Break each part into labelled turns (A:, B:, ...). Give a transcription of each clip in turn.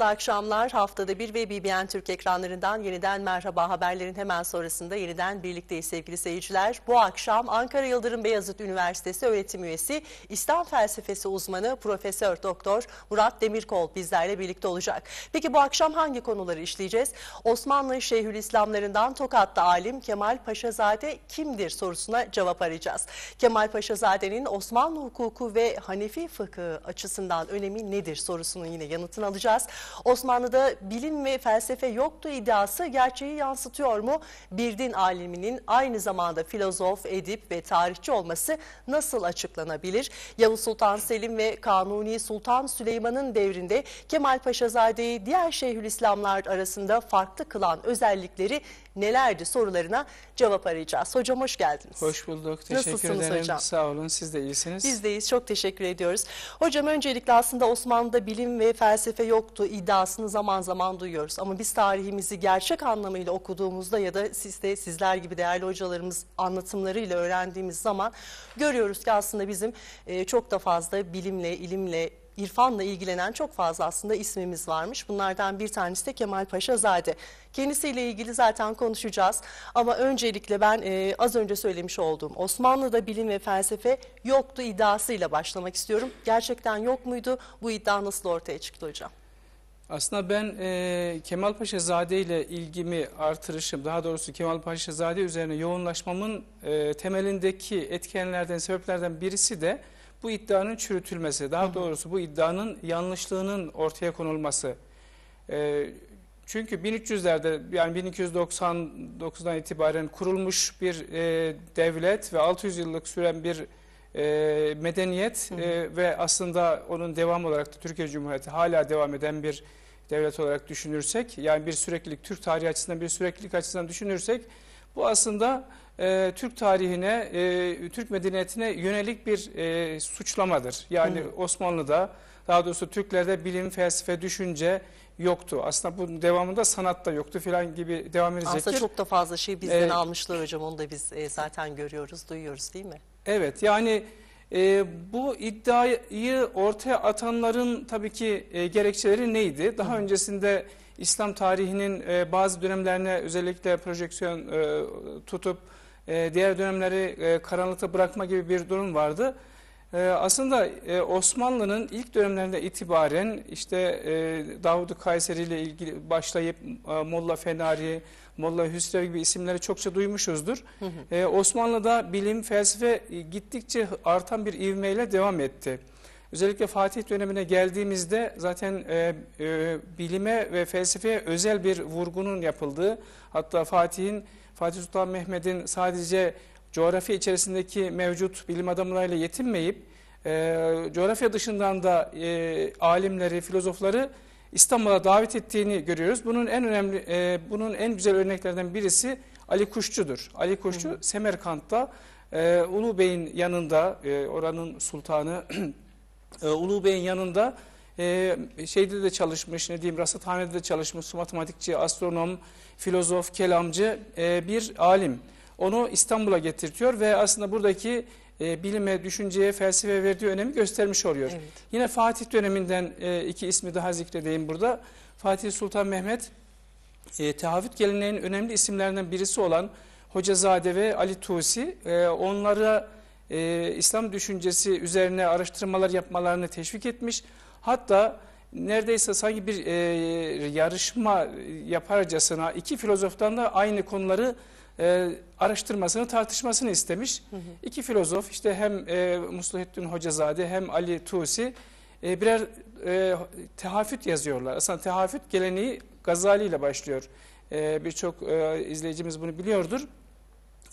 A: mutlu akşamlar. Haftada bir ve BBN Türk ekranlarından yeniden merhaba haberlerin hemen sonrasında yeniden birlikteyiz sevgili seyirciler. Bu akşam Ankara Yıldırım Beyazıt Üniversitesi öğretim üyesi İslam felsefesi uzmanı Profesör Doktor Murat Demirkol bizlerle birlikte olacak. Peki bu akşam hangi konuları işleyeceğiz? Osmanlı Şeyhülislamlarından Tokat'ta alim Kemal Paşazade kimdir sorusuna cevap arayacağız. Kemal Paşazade'nin Osmanlı hukuku ve Hanefi fıkıh açısından önemi nedir sorusunun yine yanıtını alacağız. Osmanlı'da bilim ve felsefe yoktu iddiası gerçeği yansıtıyor mu? Bir din aliminin aynı zamanda filozof, edip ve tarihçi olması nasıl açıklanabilir? Yavuz Sultan Selim ve Kanuni Sultan Süleyman'ın devrinde Kemal Paşazade'yi diğer Şeyhülislamlar arasında farklı kılan özellikleri nelerdi sorularına cevap arayacağız. Hocam hoş geldiniz.
B: Hoş bulduk. Teşekkür
A: Nasılsınız
B: ederim.
A: hocam?
B: Sağ olun. Siz de iyisiniz.
A: Bizdeyiz. Çok teşekkür ediyoruz. Hocam öncelikle aslında Osmanlı'da bilim ve felsefe yoktu iddiasını zaman zaman duyuyoruz. Ama biz tarihimizi gerçek anlamıyla okuduğumuzda ya da siz de sizler gibi değerli hocalarımız anlatımlarıyla öğrendiğimiz zaman görüyoruz ki aslında bizim e, çok da fazla bilimle, ilimle, irfanla ilgilenen çok fazla aslında ismimiz varmış. Bunlardan bir tanesi de Kemal Paşazade. Kendisiyle ilgili zaten konuşacağız. Ama öncelikle ben e, az önce söylemiş olduğum Osmanlı'da bilim ve felsefe yoktu iddiasıyla başlamak istiyorum. Gerçekten yok muydu? Bu iddia nasıl ortaya çıktı hocam?
B: Aslında ben e, Kemal Paşazade ile ilgimi artırışım, daha doğrusu Kemal Paşazade üzerine yoğunlaşmamın e, temelindeki etkenlerden, sebeplerden birisi de bu iddianın çürütülmesi. Daha doğrusu bu iddianın yanlışlığının ortaya konulması. E, çünkü 1300'lerde yani 1299'dan itibaren kurulmuş bir e, devlet ve 600 yıllık süren bir e, medeniyet e, ve aslında onun devam olarak da Türkiye Cumhuriyeti hala devam eden bir devlet olarak düşünürsek yani bir süreklilik Türk tarihi açısından bir süreklilik açısından düşünürsek bu aslında e, Türk tarihine e, Türk medeniyetine yönelik bir e, suçlamadır. Yani Osmanlı'da daha doğrusu Türklerde bilim, felsefe, düşünce yoktu. Aslında bunun devamında sanat da yoktu filan gibi devam edecektir.
A: Aslında çok da fazla şey bizden
B: Evet.
A: almışlar hocam. Onu da biz e, zaten görüyoruz, duyuyoruz değil mi?
B: Evet yani e, bu iddiayı ortaya atanların tabii ki e, gerekçeleri neydi? Daha öncesinde İslam tarihinin e, bazı dönemlerine özellikle projeksiyon e, tutup e, diğer dönemleri e, karanlıkta bırakma gibi bir durum vardı. E, aslında e, Osmanlı'nın ilk dönemlerinde itibaren işte e, Davud-u Kayseri ile ilgili başlayıp e, Molla Fenari, Molla Hüsrev gibi isimleri çokça duymuşuzdur. E, Osmanlı'da bilim, felsefe e, gittikçe artan bir ivmeyle devam etti. Özellikle Fatih dönemine geldiğimizde zaten e, e, bilime ve felsefeye özel bir vurgunun yapıldığı, hatta Fatih'in Fatih Sultan Mehmet'in sadece coğrafya içerisindeki mevcut bilim adamlarıyla yetinmeyip e, coğrafya dışından da e, alimleri, filozofları İstanbul'a davet ettiğini görüyoruz. Bunun en önemli, e, bunun en güzel örneklerden birisi Ali Kuşçu'dur. Ali Kuşçu Semerkant'ta e, Ulu Bey'in yanında, e, oranın sultanı e, Ulu Bey'in yanında e, şeyde de çalışmış, ne diyeyim rasathanede de çalışmış, matematikçi, astronom, filozof, kelamcı e, bir alim. Onu İstanbul'a getirtiyor ve aslında buradaki e, bilime, düşünceye, felsefeye verdiği önemi göstermiş oluyor.
A: Evet.
B: Yine Fatih döneminden e, iki ismi daha zikredeyim burada. Fatih Sultan Mehmet e, tehavüt geleneğinin önemli isimlerinden birisi olan Hocazade ve Ali Tusi e, onlara e, İslam düşüncesi üzerine araştırmalar yapmalarını teşvik etmiş. Hatta neredeyse sanki bir e, yarışma yaparcasına iki filozoftan da aynı konuları e, araştırmasını, tartışmasını istemiş. İki filozof işte hem e, Musluhettin Hocazade hem Ali Tusi e, birer e, tehafüt yazıyorlar. Aslında tehafüt geleneği Gazali ile başlıyor. E, Birçok e, izleyicimiz bunu biliyordur.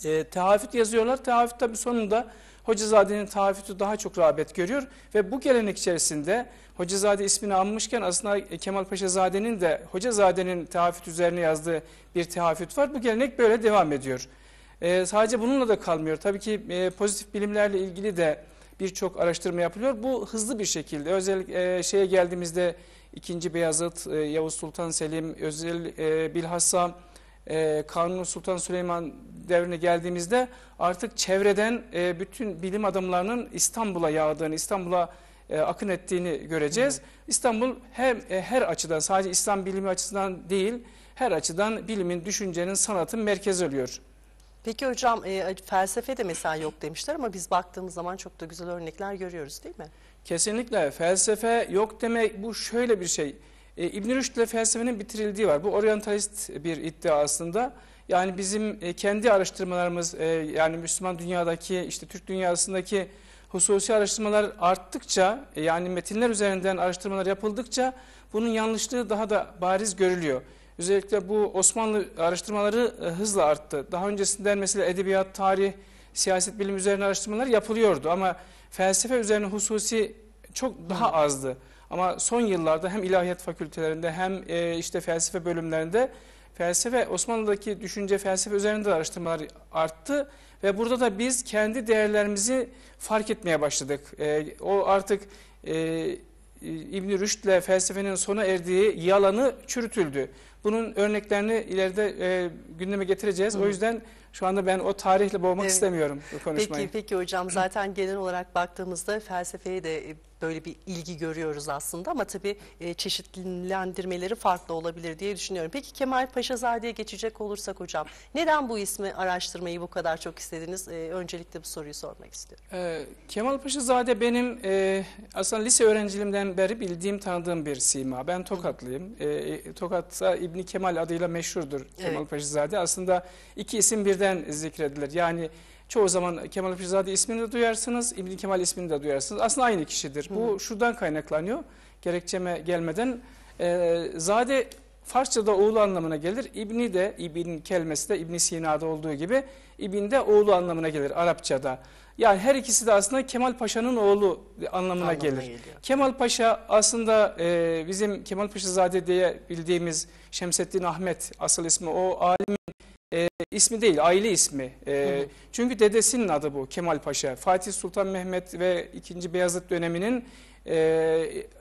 B: E, tehafüt yazıyorlar. Tehafüt tabi sonunda Hocazade'nin tehafütü daha çok rağbet görüyor ve bu gelenek içerisinde Hocazade ismini anmışken aslında Kemal Paşazade'nin de Hocazade'nin tehafüt üzerine yazdığı bir tehafüt var. Bu gelenek böyle devam ediyor. E, sadece bununla da kalmıyor. Tabii ki e, pozitif bilimlerle ilgili de birçok araştırma yapılıyor. Bu hızlı bir şekilde özellikle e, şeye geldiğimizde 2. Beyazıt, e, Yavuz Sultan Selim, özel e, bilhassa e, Kanuni Sultan Süleyman devrine geldiğimizde artık çevreden e, bütün bilim adamlarının İstanbul'a yağdığını, İstanbul'a e, akın ettiğini göreceğiz. İstanbul hem e, her açıdan sadece İslam bilimi açısından değil her açıdan bilimin, düşüncenin, sanatın merkezi oluyor.
A: Peki hocam e, felsefe de mesela yok demişler ama biz baktığımız zaman çok da güzel örnekler görüyoruz değil mi?
B: Kesinlikle felsefe yok demek bu şöyle bir şey. E, İbn Rüşd ile felsefenin bitirildiği var. Bu oryantalist bir iddia aslında. Yani bizim e, kendi araştırmalarımız e, yani Müslüman dünyadaki işte Türk dünyasındaki hususi araştırmalar arttıkça e, yani metinler üzerinden araştırmalar yapıldıkça bunun yanlışlığı daha da bariz görülüyor. Özellikle bu Osmanlı araştırmaları e, hızla arttı. Daha öncesinden mesela edebiyat, tarih, siyaset bilimi üzerine araştırmalar yapılıyordu ama felsefe üzerine hususi çok daha azdı. Ama son yıllarda hem ilahiyat fakültelerinde hem e, işte felsefe bölümlerinde felsefe Osmanlı'daki düşünce felsefe üzerinde de araştırmalar arttı ve burada da biz kendi değerlerimizi fark etmeye başladık. E, o artık e, İbn Rüşd'le felsefenin sona erdiği yalanı çürütüldü. Bunun örneklerini ileride e, gündeme getireceğiz.
A: Hı.
B: O yüzden şu anda ben o tarihle boğmak
A: Evet.
B: istemiyorum bu konuşmayı.
A: Peki, peki hocam zaten genel olarak baktığımızda felsefeye de böyle bir ilgi görüyoruz aslında ama tabii e, çeşitlendirmeleri farklı olabilir diye düşünüyorum. Peki Kemal Paşazade'ye geçecek olursak hocam neden bu ismi araştırmayı bu kadar çok istediniz? E, öncelikle bu soruyu sormak istiyorum.
B: Ee, Kemal Paşazade benim e, aslında lise öğrenciliğimden beri bildiğim, tanıdığım bir sima. Ben Tokatlıyım. E, Tokat'ta İbni Kemal adıyla meşhurdur Kemal
A: Evet.
B: Paşazade. Aslında iki isim birden zikredilir. Yani çoğu zaman Kemal Paşazade ismini de duyarsınız, İbni Kemal ismini de duyarsınız. Aslında aynı kişidir. Bu şuradan kaynaklanıyor. Gerekçeme gelmeden. E, Zade Farsçada oğlu anlamına gelir. İbni de, İbn kelimesi de İbn Sina'da olduğu gibi İbn de oğlu anlamına gelir Arapçada. Yani her ikisi de aslında Kemal Paşa'nın oğlu anlamına,
A: Anlamına
B: gelir.
A: geliyor.
B: Kemal Paşa aslında e, bizim Kemal Paşazade diye bildiğimiz Şemseddin Ahmet asıl ismi o alimin e, ismi değil aile ismi. E,
A: Hı hı.
B: Çünkü dedesinin adı bu Kemal Paşa. Fatih Sultan Mehmet ve 2. Beyazıt döneminin e,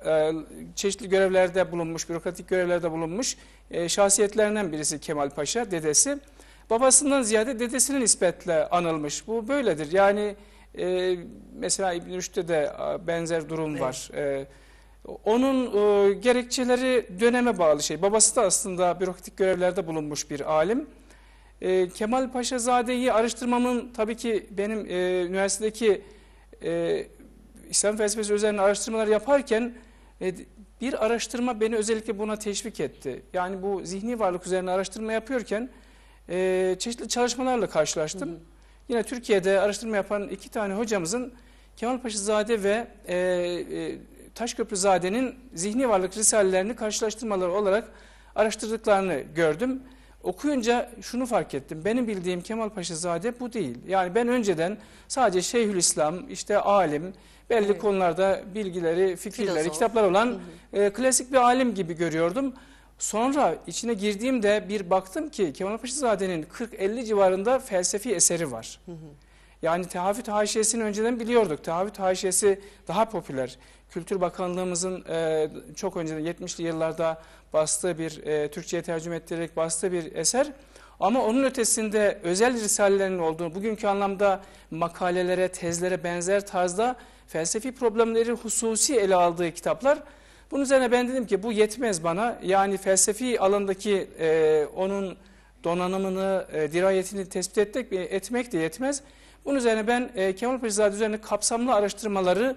B: e, çeşitli görevlerde bulunmuş, bürokratik görevlerde bulunmuş e, şahsiyetlerinden birisi Kemal Paşa, dedesi. Babasından ziyade dedesinin nispetle anılmış. Bu böyledir. Yani e, mesela İbn Rüşd'de de benzer durum
A: Evet.
B: var. E, onun e, gerekçeleri döneme bağlı şey. Babası da aslında bürokratik görevlerde bulunmuş bir alim. E, Kemal Paşazade'yi araştırmamın tabii ki benim e, üniversitedeki e, İslam felsefesi üzerine araştırmalar yaparken e, bir araştırma beni özellikle buna teşvik etti. Yani bu zihni varlık üzerine araştırma yapıyorken e, çeşitli çalışmalarla karşılaştım.
A: Hı hı.
B: Yine Türkiye'de araştırma yapan iki tane hocamızın Kemal Paşazade ve e, e, Taşköprüzade'nin zihni varlık risalelerini karşılaştırmaları olarak araştırdıklarını gördüm. Okuyunca şunu fark ettim. Benim bildiğim Kemal Paşazade bu değil. Yani ben önceden sadece Şeyhülislam, işte alim, belli
A: Evet.
B: konularda bilgileri, fikirleri,
A: Filozof.
B: kitaplar olan e, klasik bir alim gibi görüyordum. Sonra içine girdiğimde bir baktım ki Kemal Paşazade'nin 40-50 civarında felsefi eseri var.
A: Hı hı.
B: Yani tehafüt haşiyesini önceden biliyorduk. Tehafüt haşiyesi daha popüler. Kültür Bakanlığımızın e, çok önceden 70'li yıllarda bastığı bir, e, Türkçe'ye tercüme ettirerek bastığı bir eser. Ama onun ötesinde özel risalelerin olduğunu, bugünkü anlamda makalelere, tezlere benzer tarzda felsefi problemleri hususi ele aldığı kitaplar. Bunun üzerine ben dedim ki bu yetmez bana. Yani felsefi alandaki e, onun donanımını, e, dirayetini tespit etmek, etmek de yetmez. Bunun üzerine ben e, Kemal Paşazade üzerine kapsamlı araştırmaları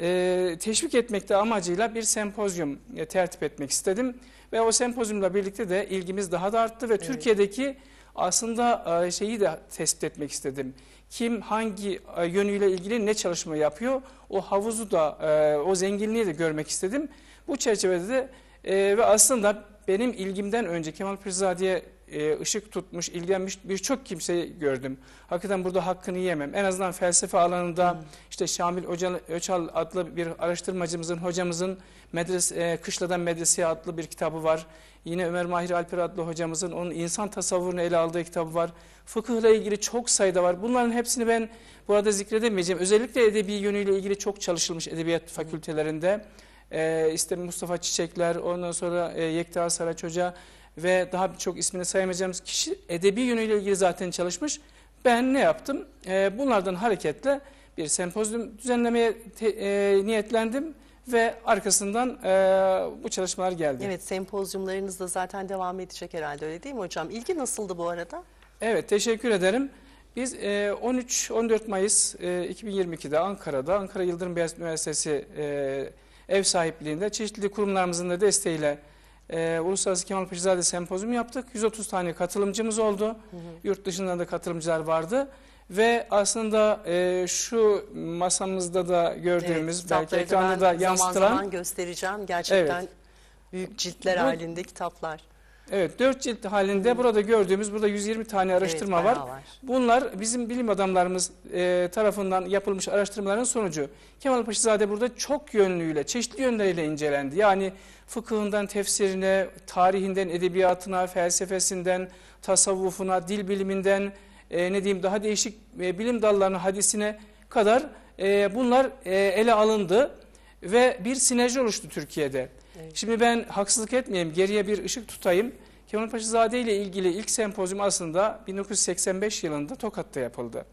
B: e, teşvik etmekte amacıyla bir sempozyum e, tertip etmek istedim. Ve o sempozyumla birlikte de ilgimiz daha da arttı ve Türkiye'deki aslında e, şeyi de tespit etmek istedim. Kim hangi e, yönüyle ilgili ne çalışma yapıyor o havuzu da e, o zenginliği de görmek istedim. Bu çerçevede de e, ve aslında benim ilgimden önce Kemal Paşazade'ye e, ışık tutmuş, ilgilenmiş birçok kimseyi gördüm. Hakikaten burada hakkını yemem. En azından felsefe alanında işte Şamil Öcal, Öçal adlı bir araştırmacımızın, hocamızın medres, e, Kışladan Medreseye adlı bir kitabı var. Yine Ömer Mahir Alper adlı hocamızın onun insan tasavvurunu ele aldığı kitabı var. Fıkıhla ilgili çok sayıda var. Bunların hepsini ben burada zikredemeyeceğim. Özellikle edebi yönüyle ilgili çok çalışılmış edebiyat fakültelerinde. Ee, işte Mustafa Çiçekler, ondan sonra e, Yekta Saraç Hoca ve daha birçok ismini sayamayacağımız kişi edebi yönüyle ilgili zaten çalışmış. Ben ne yaptım? Ee, bunlardan hareketle bir sempozyum düzenlemeye te- e, niyetlendim ve arkasından e, bu çalışmalar geldi.
A: Evet sempozyumlarınız da zaten devam edecek herhalde öyle değil mi hocam? İlgi nasıldı bu arada?
B: Evet, teşekkür ederim. Biz e, 13-14 Mayıs e, 2022'de Ankara'da Ankara Yıldırım Beyazıt Üniversitesi e, ev sahipliğinde çeşitli kurumlarımızın da desteğiyle e, Uluslararası Kemal Paşazade Sempozyumu yaptık. 130 tane katılımcımız oldu. Yurt dışından da katılımcılar vardı. Ve aslında e, şu masamızda da gördüğümüz
A: Evet,
B: belki ekranda da
A: zaman
B: yansıtılan
A: zaman göstereceğim. Gerçekten büyük ciltler
B: Bu-
A: halinde kitaplar.
B: Evet, dört cilt halinde burada gördüğümüz burada 120 tane araştırma
A: Evet,
B: var.
A: var.
B: Bunlar bizim bilim adamlarımız e, tarafından yapılmış araştırmaların sonucu. Kemal Paşazade burada çok yönlüyle, çeşitli yönleriyle incelendi. Yani fıkhından tefsirine, tarihinden edebiyatına, felsefesinden, tasavvufuna, dil biliminden, e, ne diyeyim daha değişik e, bilim dallarına, hadisine kadar e, bunlar e, ele alındı ve bir sinerji oluştu Türkiye'de.
A: Evet.
B: Şimdi ben haksızlık etmeyeyim, geriye bir ışık tutayım. Kemal Paşazade ile ilgili ilk sempozyum aslında 1985 yılında Tokat'ta yapıldı.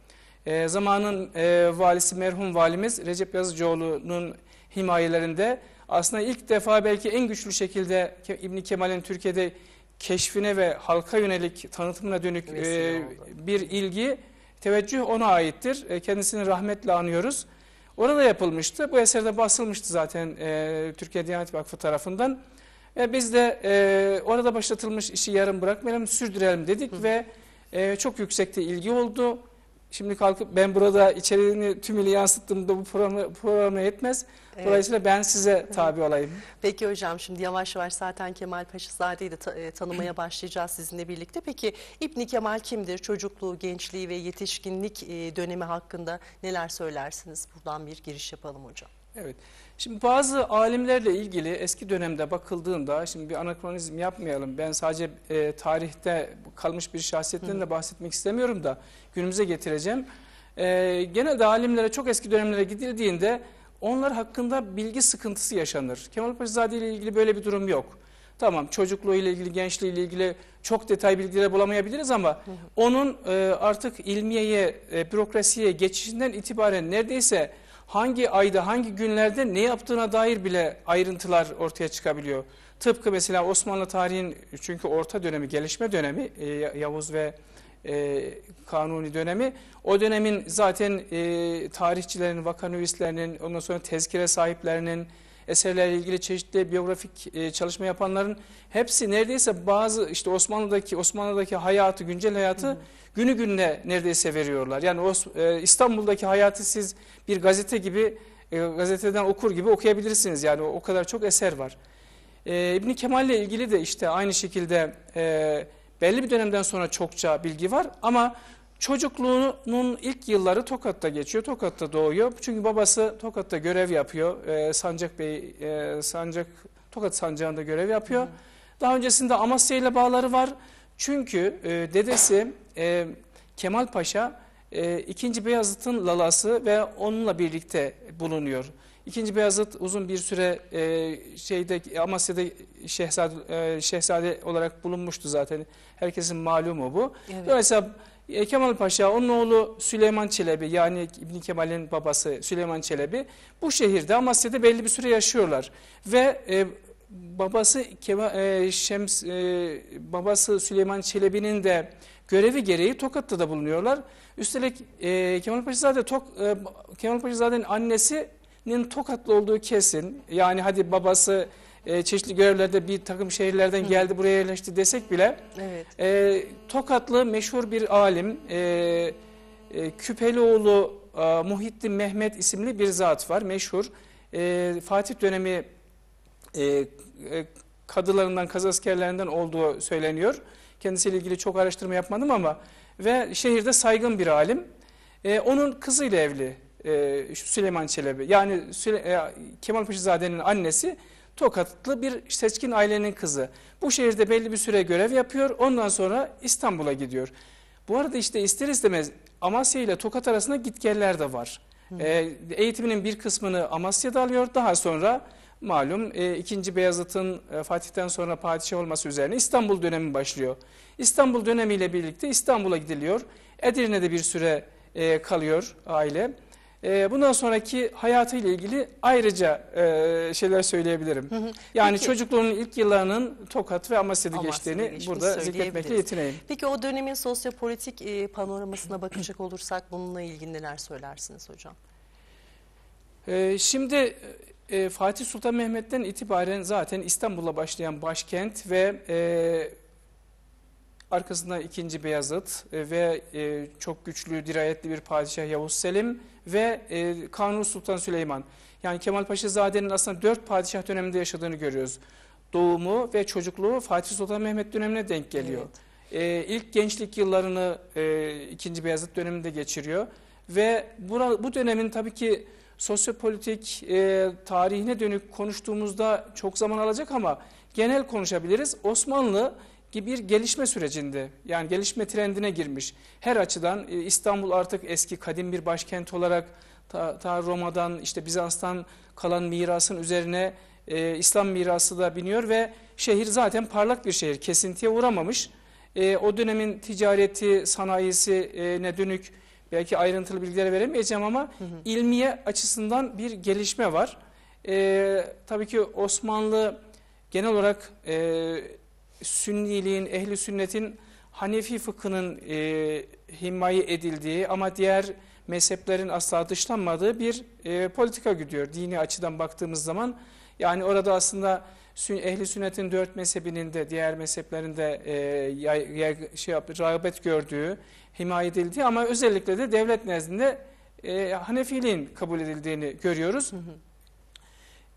B: E, zamanın e, valisi merhum valimiz Recep Yazıcıoğlu'nun himayelerinde aslında ilk defa belki en güçlü şekilde Ke- İbn Kemal'in Türkiye'de keşfine ve halka yönelik tanıtımına dönük e, bir ilgi, teveccüh ona aittir. E, kendisini rahmetle anıyoruz. Orada yapılmıştı. Bu eserde basılmıştı zaten e, Türkiye Diyanet Vakfı tarafından. Ve biz de e, orada başlatılmış işi yarım bırakmayalım, sürdürelim dedik ve e, çok yüksekte ilgi oldu. Şimdi kalkıp ben burada içeriğini tümüyle yansıttığımda bu programı, programı yetmez.
A: Evet.
B: Dolayısıyla ben size tabi olayım.
A: Peki hocam şimdi yavaş yavaş zaten Kemal Paşazade'yi de ta- e, tanımaya başlayacağız sizinle birlikte. Peki İbni Kemal kimdir? Çocukluğu, gençliği ve yetişkinlik e, dönemi hakkında neler söylersiniz? Buradan bir giriş yapalım hocam.
B: Evet. Şimdi bazı alimlerle ilgili eski dönemde bakıldığında, şimdi bir anakronizm yapmayalım. Ben sadece e, tarihte kalmış bir şahsiyetten de bahsetmek istemiyorum da günümüze getireceğim. E, genelde alimlere çok eski dönemlere gidildiğinde onlar hakkında bilgi sıkıntısı yaşanır. Kemal Paşazade ile ilgili böyle bir durum yok. Tamam çocukluğu ile ilgili, gençliği ile ilgili çok detay bilgileri bulamayabiliriz ama onun e, artık ilmiyeye, e, bürokrasiye geçişinden itibaren neredeyse hangi ayda, hangi günlerde ne yaptığına dair bile ayrıntılar ortaya çıkabiliyor. Tıpkı mesela Osmanlı tarihin çünkü orta dönemi, gelişme dönemi, e, Yavuz ve e, Kanuni dönemi. O dönemin zaten e, tarihçilerin, vakanüvislerinin, ondan sonra tezkire sahiplerinin, eserlerle ilgili çeşitli biyografik e, çalışma yapanların hepsi neredeyse bazı işte Osmanlı'daki Osmanlı'daki hayatı, güncel hayatı günü gününe neredeyse veriyorlar. Yani Os- e, İstanbul'daki hayatı siz bir gazete gibi e, gazeteden okur gibi okuyabilirsiniz. Yani o, o kadar çok eser var. E, İbn Kemal ile ilgili de işte aynı şekilde e, belli bir dönemden sonra çokça bilgi var ama çocukluğunun ilk yılları Tokat'ta geçiyor. Tokat'ta doğuyor. Çünkü babası Tokat'ta görev yapıyor. E, Sancak Bey e, Sancak Tokat Sancağı'nda görev yapıyor. Daha öncesinde Amasya ile bağları var. Çünkü e, dedesi e, Kemal Paşa e, 2. Beyazıt'ın lalası ve onunla birlikte bulunuyor. İkinci Beyazıt uzun bir süre e, şeyde Amasya'da şehzade, e, şehzade olarak bulunmuştu zaten. Herkesin malumu bu.
A: Evet.
B: Dolayısıyla e, Kemal Paşa, onun oğlu Süleyman Çelebi yani İbn Kemal'in babası Süleyman Çelebi bu şehirde Amasya'da belli bir süre yaşıyorlar. Ve e, babası Kemal, e, Şems, e, babası Süleyman Çelebi'nin de görevi gereği Tokat'ta da bulunuyorlar. Üstelik e, Kemal Paşazade Tok, e, Kemal Paşazade'nin annesinin Tokatlı olduğu kesin. Yani hadi babası e, çeşitli görevlerde bir takım şehirlerden geldi buraya yerleşti desek bile
A: Evet.
B: e, Tokatlı meşhur bir alim e, e, Küpelioğlu e, Muhittin Mehmet isimli bir zat var meşhur. E, Fatih dönemi e, e, kadılarından, kazaskerlerinden olduğu söyleniyor. Kendisiyle ilgili çok araştırma yapmadım ama ve şehirde saygın bir alim. E, onun kızıyla evli e, Süleyman Çelebi. Yani Süle, e, Kemal Paşazade'nin annesi Tokatlı bir seçkin ailenin kızı. Bu şehirde belli bir süre görev yapıyor. Ondan sonra İstanbul'a gidiyor. Bu arada işte ister istemez Amasya ile Tokat arasında gitgeller de var. E, eğitiminin bir kısmını Amasya'da alıyor. Daha sonra malum e, 2. Beyazıt'ın e, Fatih'ten sonra padişah olması üzerine İstanbul dönemi başlıyor. İstanbul dönemiyle birlikte İstanbul'a gidiliyor. Edirne'de bir süre e, kalıyor aile. E, bundan sonraki hayatıyla ilgili ayrıca e, şeyler söyleyebilirim. Yani
A: Peki.
B: çocukluğunun ilk yıllarının Tokat ve Amasya'da
A: Amasya'da
B: geçtiğini burada zikretmekle yetineyim.
A: Peki o dönemin sosyopolitik e, panoramasına bakacak olursak bununla ilgili neler söylersiniz hocam?
B: Ee, Şimdi e, Fatih Sultan Mehmet'ten itibaren zaten İstanbul'a başlayan başkent ve e, arkasından 2. Beyazıt e, ve e, çok güçlü, dirayetli bir padişah Yavuz Selim ve e, Kanuni Sultan Süleyman. Yani Kemal Paşazade'nin aslında dört padişah döneminde yaşadığını görüyoruz. Doğumu ve çocukluğu Fatih Sultan Mehmet dönemine denk geliyor. E, ilk gençlik yıllarını 2. Beyazıt döneminde geçiriyor. Ve bu dönemin tabii ki sosyopolitik e, tarihine dönük konuştuğumuzda çok zaman alacak ama genel konuşabiliriz. Osmanlı gibi bir gelişme sürecinde yani gelişme trendine girmiş. Her açıdan e, İstanbul artık eski kadim bir başkent olarak ta, ta Roma'dan işte Bizans'tan kalan mirasın üzerine e, İslam mirası da biniyor ve şehir zaten parlak bir şehir kesintiye uğramamış. E, o dönemin ticareti, sanayisi e, ne dönük belki ayrıntılı bilgileri veremeyeceğim ama ilmiye açısından bir gelişme var. E, tabii ki Osmanlı genel olarak e, Sünniliğin, ehli sünnetin Hanefi fıkhının e, himaye edildiği ama diğer mezheplerin asla dışlanmadığı bir e, politika gidiyor dini açıdan baktığımız zaman. Yani orada aslında ehli sünnetin dört mezhebinin de diğer mezheplerin de e, yay- yay- şey yap, rağbet gördüğü, himaye edildiği ama özellikle de devlet nezdinde e, Hanefiliğin kabul edildiğini görüyoruz.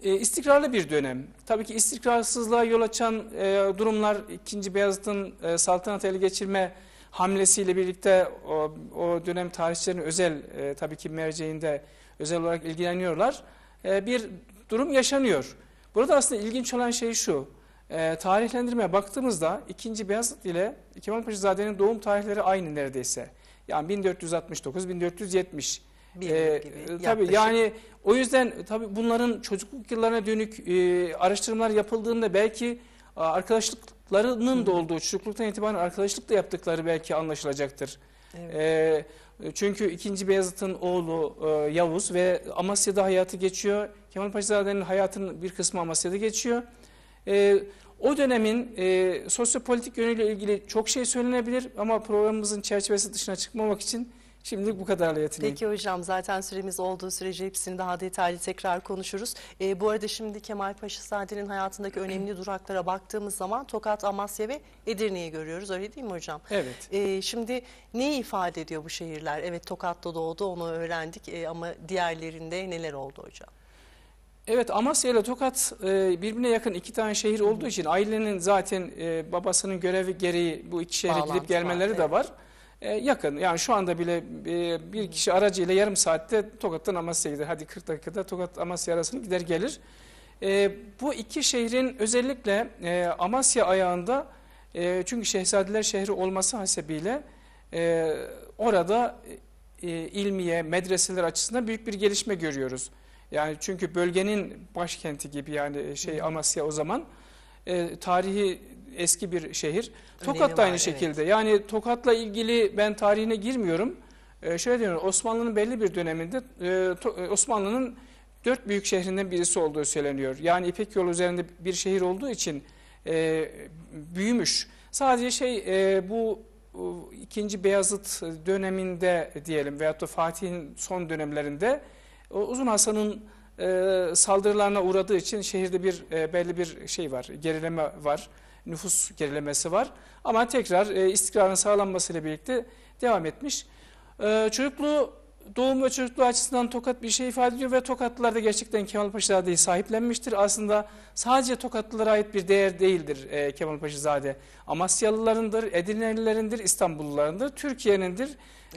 B: E, istikrarlı bir dönem. Tabii ki istikrarsızlığa yol açan e, durumlar 2. Beyazıt'ın e, saltanat ele geçirme hamlesiyle birlikte o, o dönem tarihçilerin özel e, tabii ki merceğinde özel olarak ilgileniyorlar. E, bir durum yaşanıyor. Burada aslında ilginç olan şey şu. E, tarihlendirmeye baktığımızda 2. Beyazıt ile Kemal Paşazade'nin doğum tarihleri aynı neredeyse. Yani 1469-1470. Ee,
A: yıl
B: e,
A: gibi
B: tabii yani o yüzden tabii bunların çocukluk yıllarına dönük e, araştırmalar yapıldığında belki arkadaşlıklarının da olduğu çocukluktan itibaren arkadaşlık da yaptıkları belki anlaşılacaktır.
A: Evet.
B: Ee, çünkü 2. Beyazıt'ın oğlu e, Yavuz ve Amasya'da hayatı geçiyor. Kemal Paşazade'nin hayatının bir kısmı Amasya'da geçiyor. Ee, o dönemin e, sosyopolitik yönüyle ilgili çok şey söylenebilir ama programımızın çerçevesi dışına çıkmamak için şimdilik bu kadarla yetineyim.
A: Peki hocam zaten süremiz olduğu sürece hepsini daha detaylı tekrar konuşuruz. E, bu arada şimdi Kemal Paşazade'nin hayatındaki önemli duraklara baktığımız zaman Tokat, Amasya ve Edirne'yi görüyoruz öyle değil mi hocam?
B: Evet.
A: E, şimdi neyi ifade ediyor bu şehirler? Evet Tokat'ta doğdu onu öğrendik e, ama diğerlerinde neler oldu hocam?
B: Evet Amasya ile Tokat e, birbirine yakın iki tane şehir olduğu için ailenin zaten e, babasının görevi gereği bu iki şehre
A: Bağlantı
B: gidip gelmeleri
A: var,
B: de
A: evet.
B: var. E, yakın yani şu anda bile e, bir kişi aracıyla yarım saatte Tokat'tan Amasya'ya gider. Hadi 40 dakikada Tokat Amasya arasını gider gelir. E, bu iki şehrin özellikle e, Amasya ayağında e, çünkü Şehzadeler şehri olması hasebiyle e, orada e, ilmiye, medreseler açısından büyük bir gelişme görüyoruz. Yani çünkü bölgenin başkenti gibi yani şey Amasya o zaman e, tarihi eski bir şehir. Tokat da
A: var,
B: aynı
A: evet.
B: şekilde. Yani Tokat'la ilgili ben tarihine girmiyorum. E, şöyle diyorum Osmanlı'nın belli bir döneminde e, e, Osmanlı'nın dört büyük şehrinden birisi olduğu söyleniyor. Yani İpek yolu üzerinde bir şehir olduğu için e, büyümüş. Sadece şey e, bu ikinci Beyazıt döneminde diyelim veyahut da Fatih'in son dönemlerinde Uzun Hasan'ın e, saldırılarına uğradığı için şehirde bir e, belli bir şey var, gerileme var, nüfus gerilemesi var. Ama tekrar e, istikrarın sağlanmasıyla birlikte devam etmiş. E, çocukluğu, doğum ve çocukluğu açısından Tokat bir şey ifade ediyor ve Tokatlılar da gerçekten Kemal Paşazade'yi sahiplenmiştir. Aslında sadece Tokatlılara ait bir değer değildir e, Kemal Paşazade. Amasyalılarındır, Edirnelilerindir, İstanbullularındır, Türkiye'nindir, e,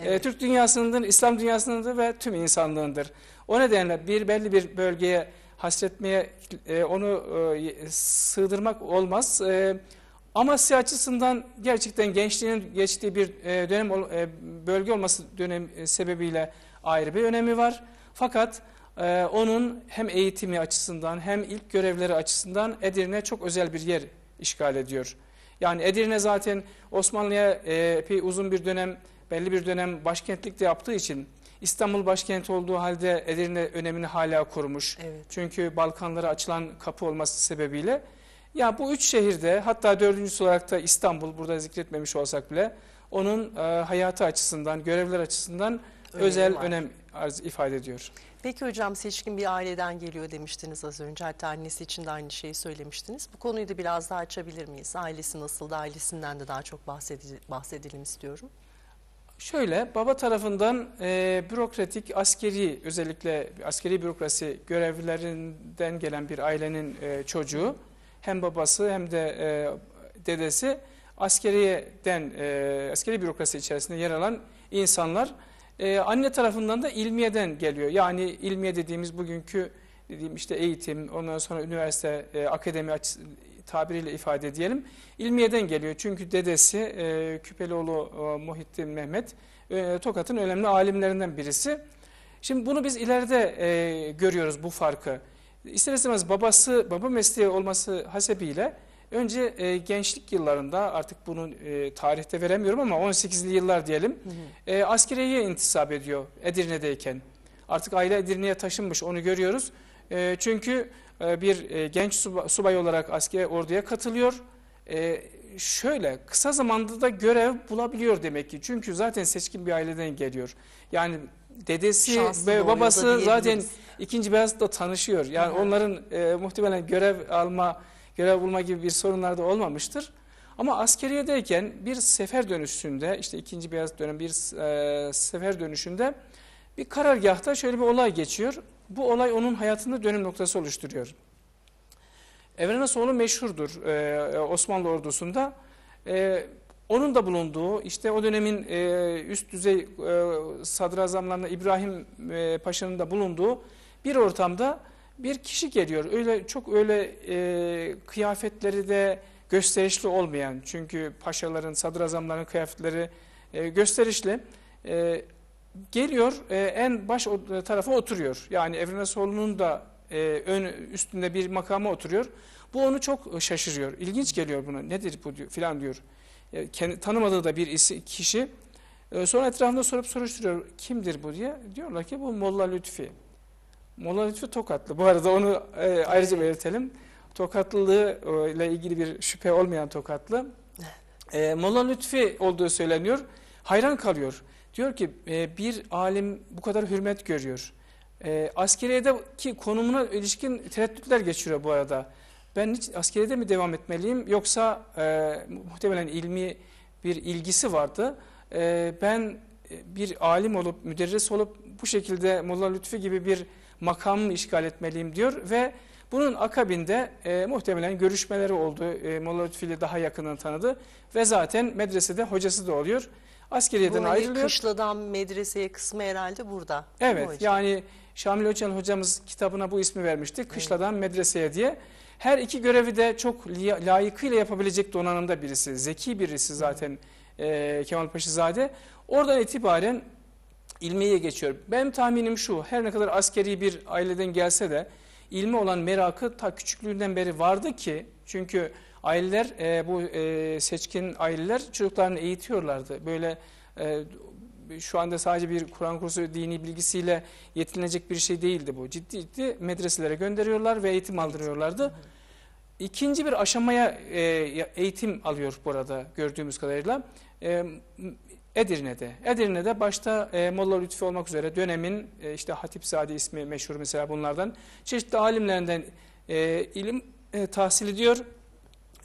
A: Evet.
B: Türk dünyasınındır, İslam dünyasınındır ve tüm insanlığındır. O nedenle bir belli bir bölgeye hasretmeye, e, onu e, sığdırmak olmaz. E, Amasya açısından gerçekten gençliğinin geçtiği bir e, dönem e, bölge olması dönem e, sebebiyle ayrı bir önemi var. Fakat e, onun hem eğitimi açısından hem ilk görevleri açısından Edirne çok özel bir yer işgal ediyor. Yani Edirne zaten Osmanlı'ya e, uzun bir dönem, belli bir dönem başkentlik de yaptığı için İstanbul başkent olduğu halde Edirne önemini hala korumuş.
A: Evet.
B: Çünkü Balkanlara açılan kapı olması sebebiyle. Ya bu üç şehirde hatta dördüncüsü olarak da İstanbul burada zikretmemiş olsak bile onun e, hayatı açısından, görevler açısından
A: Önemi
B: özel
A: var.
B: önem arz ifade ediyor.
A: Peki hocam seçkin bir aileden geliyor demiştiniz az önce. Hatta annesi için de aynı şeyi söylemiştiniz. Bu konuyu da biraz daha açabilir miyiz? Ailesi nasıldı? Ailesinden de daha çok bahsedi- bahsedelim istiyorum.
B: Şöyle baba tarafından e, bürokratik askeri özellikle askeri bürokrasi görevlilerinden gelen bir ailenin e, çocuğu hem babası hem de e, dedesi askeriyeden e, askeri bürokrasi içerisinde yer alan insanlar E, anne tarafından da ilmiyeden geliyor. Yani ilmiye dediğimiz bugünkü dediğim işte eğitim ondan sonra üniversite e, akademi tabiriyle ifade edelim. İlmiye'den geliyor. Çünkü dedesi e, Küpeloğlu e, Muhittin Mehmet e, Tokat'ın önemli alimlerinden birisi. Şimdi bunu biz ileride e, görüyoruz bu farkı. İster istemez babası, baba mesleği olması hasebiyle önce e, gençlik yıllarında artık bunu e, tarihte veremiyorum ama 18'li yıllar diyelim e, askeriyeye intisap ediyor Edirne'deyken. Artık aile Edirne'ye taşınmış onu görüyoruz. E, çünkü bir e, genç suba- subay olarak asker orduya katılıyor. E, şöyle kısa zamanda da görev bulabiliyor demek ki. Çünkü zaten seçkin bir aileden geliyor. Yani dedesi
A: Şanslı
B: ve babası zaten ikinci Beyazıt'la tanışıyor. Yani
A: Hı hı.
B: onların e, muhtemelen görev alma, görev bulma gibi bir sorunlar da olmamıştır. Ama askeriyedeyken bir sefer dönüşünde işte ikinci Beyazıt dönem bir e, sefer dönüşünde bir karargahta şöyle bir olay geçiyor. Bu olay onun hayatında dönüm noktası oluşturuyor. Evrenasoğlu meşhurdur e, Osmanlı ordusunda. E, onun da bulunduğu işte o dönemin e, üst düzey e, sadrazamlarından İbrahim e, Paşa'nın da bulunduğu bir ortamda bir kişi geliyor. Öyle çok öyle e, kıyafetleri de gösterişli olmayan çünkü paşaların sadrazamların kıyafetleri e, gösterişli. E, geliyor e, en baş o- tarafa oturuyor. Yani Evrenasoğlu'nun da e, ön üstünde bir makama oturuyor. Bu onu çok şaşırıyor. İlginç geliyor buna. Nedir bu diyor, filan diyor. E, kendi, tanımadığı da bir isi, kişi. E, sonra etrafında sorup soruşturuyor. Kimdir bu diye. Diyorlar ki bu Molla Lütfi. Molla Lütfi Tokatlı. Bu arada onu e, ayrıca belirtelim. Tokatlılığı e, ile ilgili bir şüphe olmayan Tokatlı. E, Molla Lütfi olduğu söyleniyor. Hayran kalıyor. Diyor ki e, bir alim bu kadar hürmet görüyor. E, askeriyedeki konumuna ilişkin tereddütler geçiriyor bu arada. Ben hiç askeriyede mi devam etmeliyim yoksa e, muhtemelen ilmi bir ilgisi vardı. E, ben e, bir alim olup müderris olup bu şekilde Molla Lütfi gibi bir makamı işgal etmeliyim diyor ve bunun akabinde e, muhtemelen görüşmeleri oldu. E, Molla Lütfi daha yakından tanıdı ve zaten medresede hocası da oluyor. Askeriyeden
A: Bu hani
B: ayrılıyor.
A: kışladan medreseye kısmı herhalde burada.
B: Evet yani Şamil Öçel hocamız kitabına bu ismi vermişti. Kışladan medreseye diye. Her iki görevi de çok layıkıyla yapabilecek donanımda birisi. Zeki birisi zaten e, Kemal Paşazade. Oradan itibaren ilmiye geçiyor. Benim tahminim şu her ne kadar askeri bir aileden gelse de ilmi olan merakı ta küçüklüğünden beri vardı ki çünkü aileler e, bu e, seçkin aileler çocuklarını eğitiyorlardı. Böyle e, şu anda sadece bir Kur'an kursu dini bilgisiyle yetinilecek bir şey değildi bu. Ciddi ciddi medreselere gönderiyorlar ve eğitim aldırıyorlardı. İkinci bir aşamaya e, eğitim alıyor burada gördüğümüz kadarıyla. E, Edirne'de. Edirne'de başta e, Molla Lütfi olmak üzere dönemin e, işte Hatip Sadi ismi meşhur mesela bunlardan çeşitli alimlerinden e, ilim e, tahsil ediyor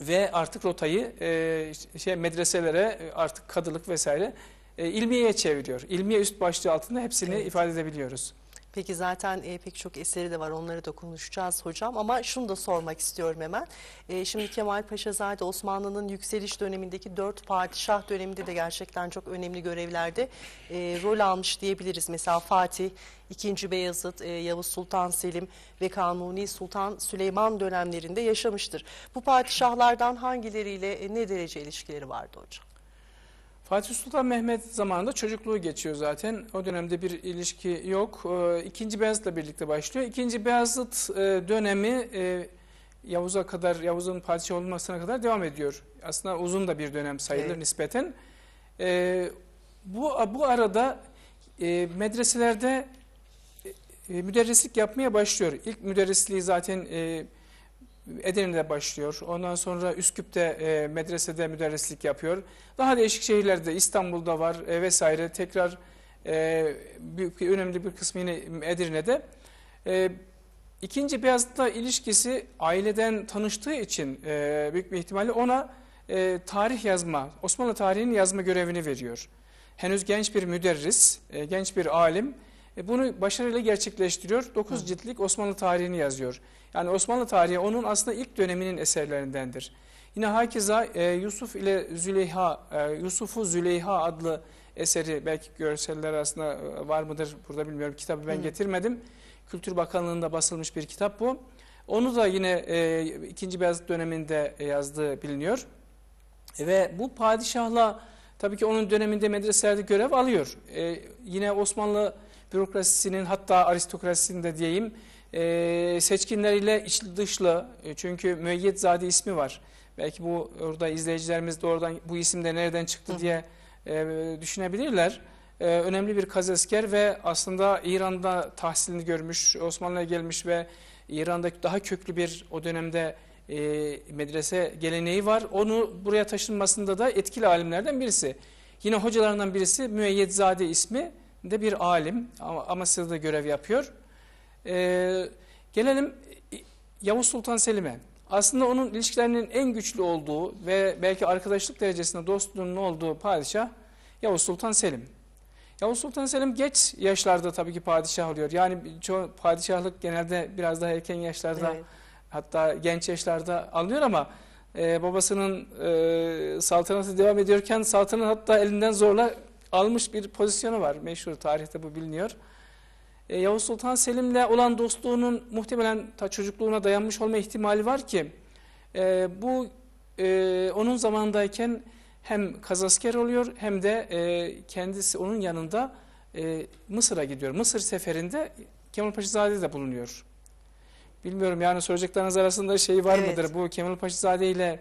B: ve artık rotayı e, şey medreselere e, artık kadılık vesaire e, ilmiyeye çeviriyor. İlmiye üst başlığı altında hepsini
A: Evet.
B: ifade edebiliyoruz.
A: Peki zaten e, pek çok eseri de var onları da konuşacağız hocam ama şunu da sormak istiyorum hemen. E, şimdi Kemal Paşazade Osmanlı'nın yükseliş dönemindeki dört padişah döneminde de gerçekten çok önemli görevlerde e, rol almış diyebiliriz. Mesela Fatih, 2. Beyazıt, e, Yavuz Sultan Selim ve Kanuni Sultan Süleyman dönemlerinde yaşamıştır. Bu padişahlardan hangileriyle e, ne derece ilişkileri vardı hocam?
B: Fatih Sultan Mehmet zamanında çocukluğu geçiyor zaten. O dönemde bir ilişki yok. Ee, İkinci Beyazıt'la birlikte başlıyor. İkinci Beyazıt e, dönemi e, Yavuz'a kadar, Yavuz'un padişah olmasına kadar devam ediyor. Aslında uzun da bir dönem sayılır
A: Evet.
B: nispeten. Ee, Bu bu arada e, medreselerde e, müderrislik yapmaya başlıyor. İlk müderrisliği zaten e, Edirne'de başlıyor. Ondan sonra Üsküp'te e, medresede müderrislik yapıyor. Daha değişik şehirlerde İstanbul'da var e, vesaire. Tekrar e, büyük önemli bir kısmı yine Edirne'de. E, İkinci Beyazıt'la ilişkisi aileden tanıştığı için e, büyük bir ihtimalle ona e, tarih yazma, Osmanlı tarihinin yazma görevini veriyor. Henüz genç bir müderris, e, genç bir alim e, bunu başarıyla gerçekleştiriyor. 9 ciltlik Osmanlı tarihini yazıyor. Yani Osmanlı tarihi onun aslında ilk döneminin eserlerindendir. Yine hakeza e, Yusuf ile Züleyha, e, Yusuf'u Züleyha adlı eseri belki görseller arasında e, var mıdır burada bilmiyorum. Kitabı ben
A: Hı.
B: getirmedim. Kültür Bakanlığı'nda basılmış bir kitap bu. Onu da yine e, 2. Beyazıt döneminde yazdığı biliniyor. Ve bu padişahla tabii ki onun döneminde medreselerde görev alıyor. E, yine Osmanlı bürokrasisinin hatta aristokrasisinin de diyeyim e, seçkinleriyle içli dışlı e, çünkü Müeyyetzade ismi var. Belki bu orada izleyicilerimiz doğrudan bu isimde nereden çıktı
A: Hı
B: diye e, düşünebilebilirler. E, önemli bir kazesker ve aslında İran'da tahsilini görmüş, Osmanlı'ya gelmiş ve İran'daki daha köklü bir o dönemde e, medrese geleneği var. Onu buraya taşınmasında da etkili alimlerden birisi. Yine hocalarından birisi Müeyyetzade ismi de bir alim ama Amasya'da görev yapıyor. Ee, gelelim Yavuz Sultan Selim'e. Aslında onun ilişkilerinin en güçlü olduğu ve belki arkadaşlık derecesinde dostluğunun olduğu padişah Yavuz Sultan Selim. Yavuz Sultan Selim geç yaşlarda tabii ki padişah oluyor. Yani çoğu padişahlık genelde biraz daha erken yaşlarda
A: Evet.
B: hatta genç yaşlarda alınıyor ama e, babasının e, saltanatı devam ediyorken saltanat hatta elinden zorla almış bir pozisyonu var. Meşhur tarihte bu biliniyor. E, Yavuz Sultan Selim'le olan dostluğunun muhtemelen ta çocukluğuna dayanmış olma ihtimali var ki e, bu e, onun zamanındayken hem kazasker oluyor hem de e, kendisi onun yanında e, Mısır'a gidiyor. Mısır seferinde Kemal Paşazade de bulunuyor. Bilmiyorum yani soracaklarınız arasında şey var
A: Evet.
B: mıdır? Bu Kemal Paşazade ile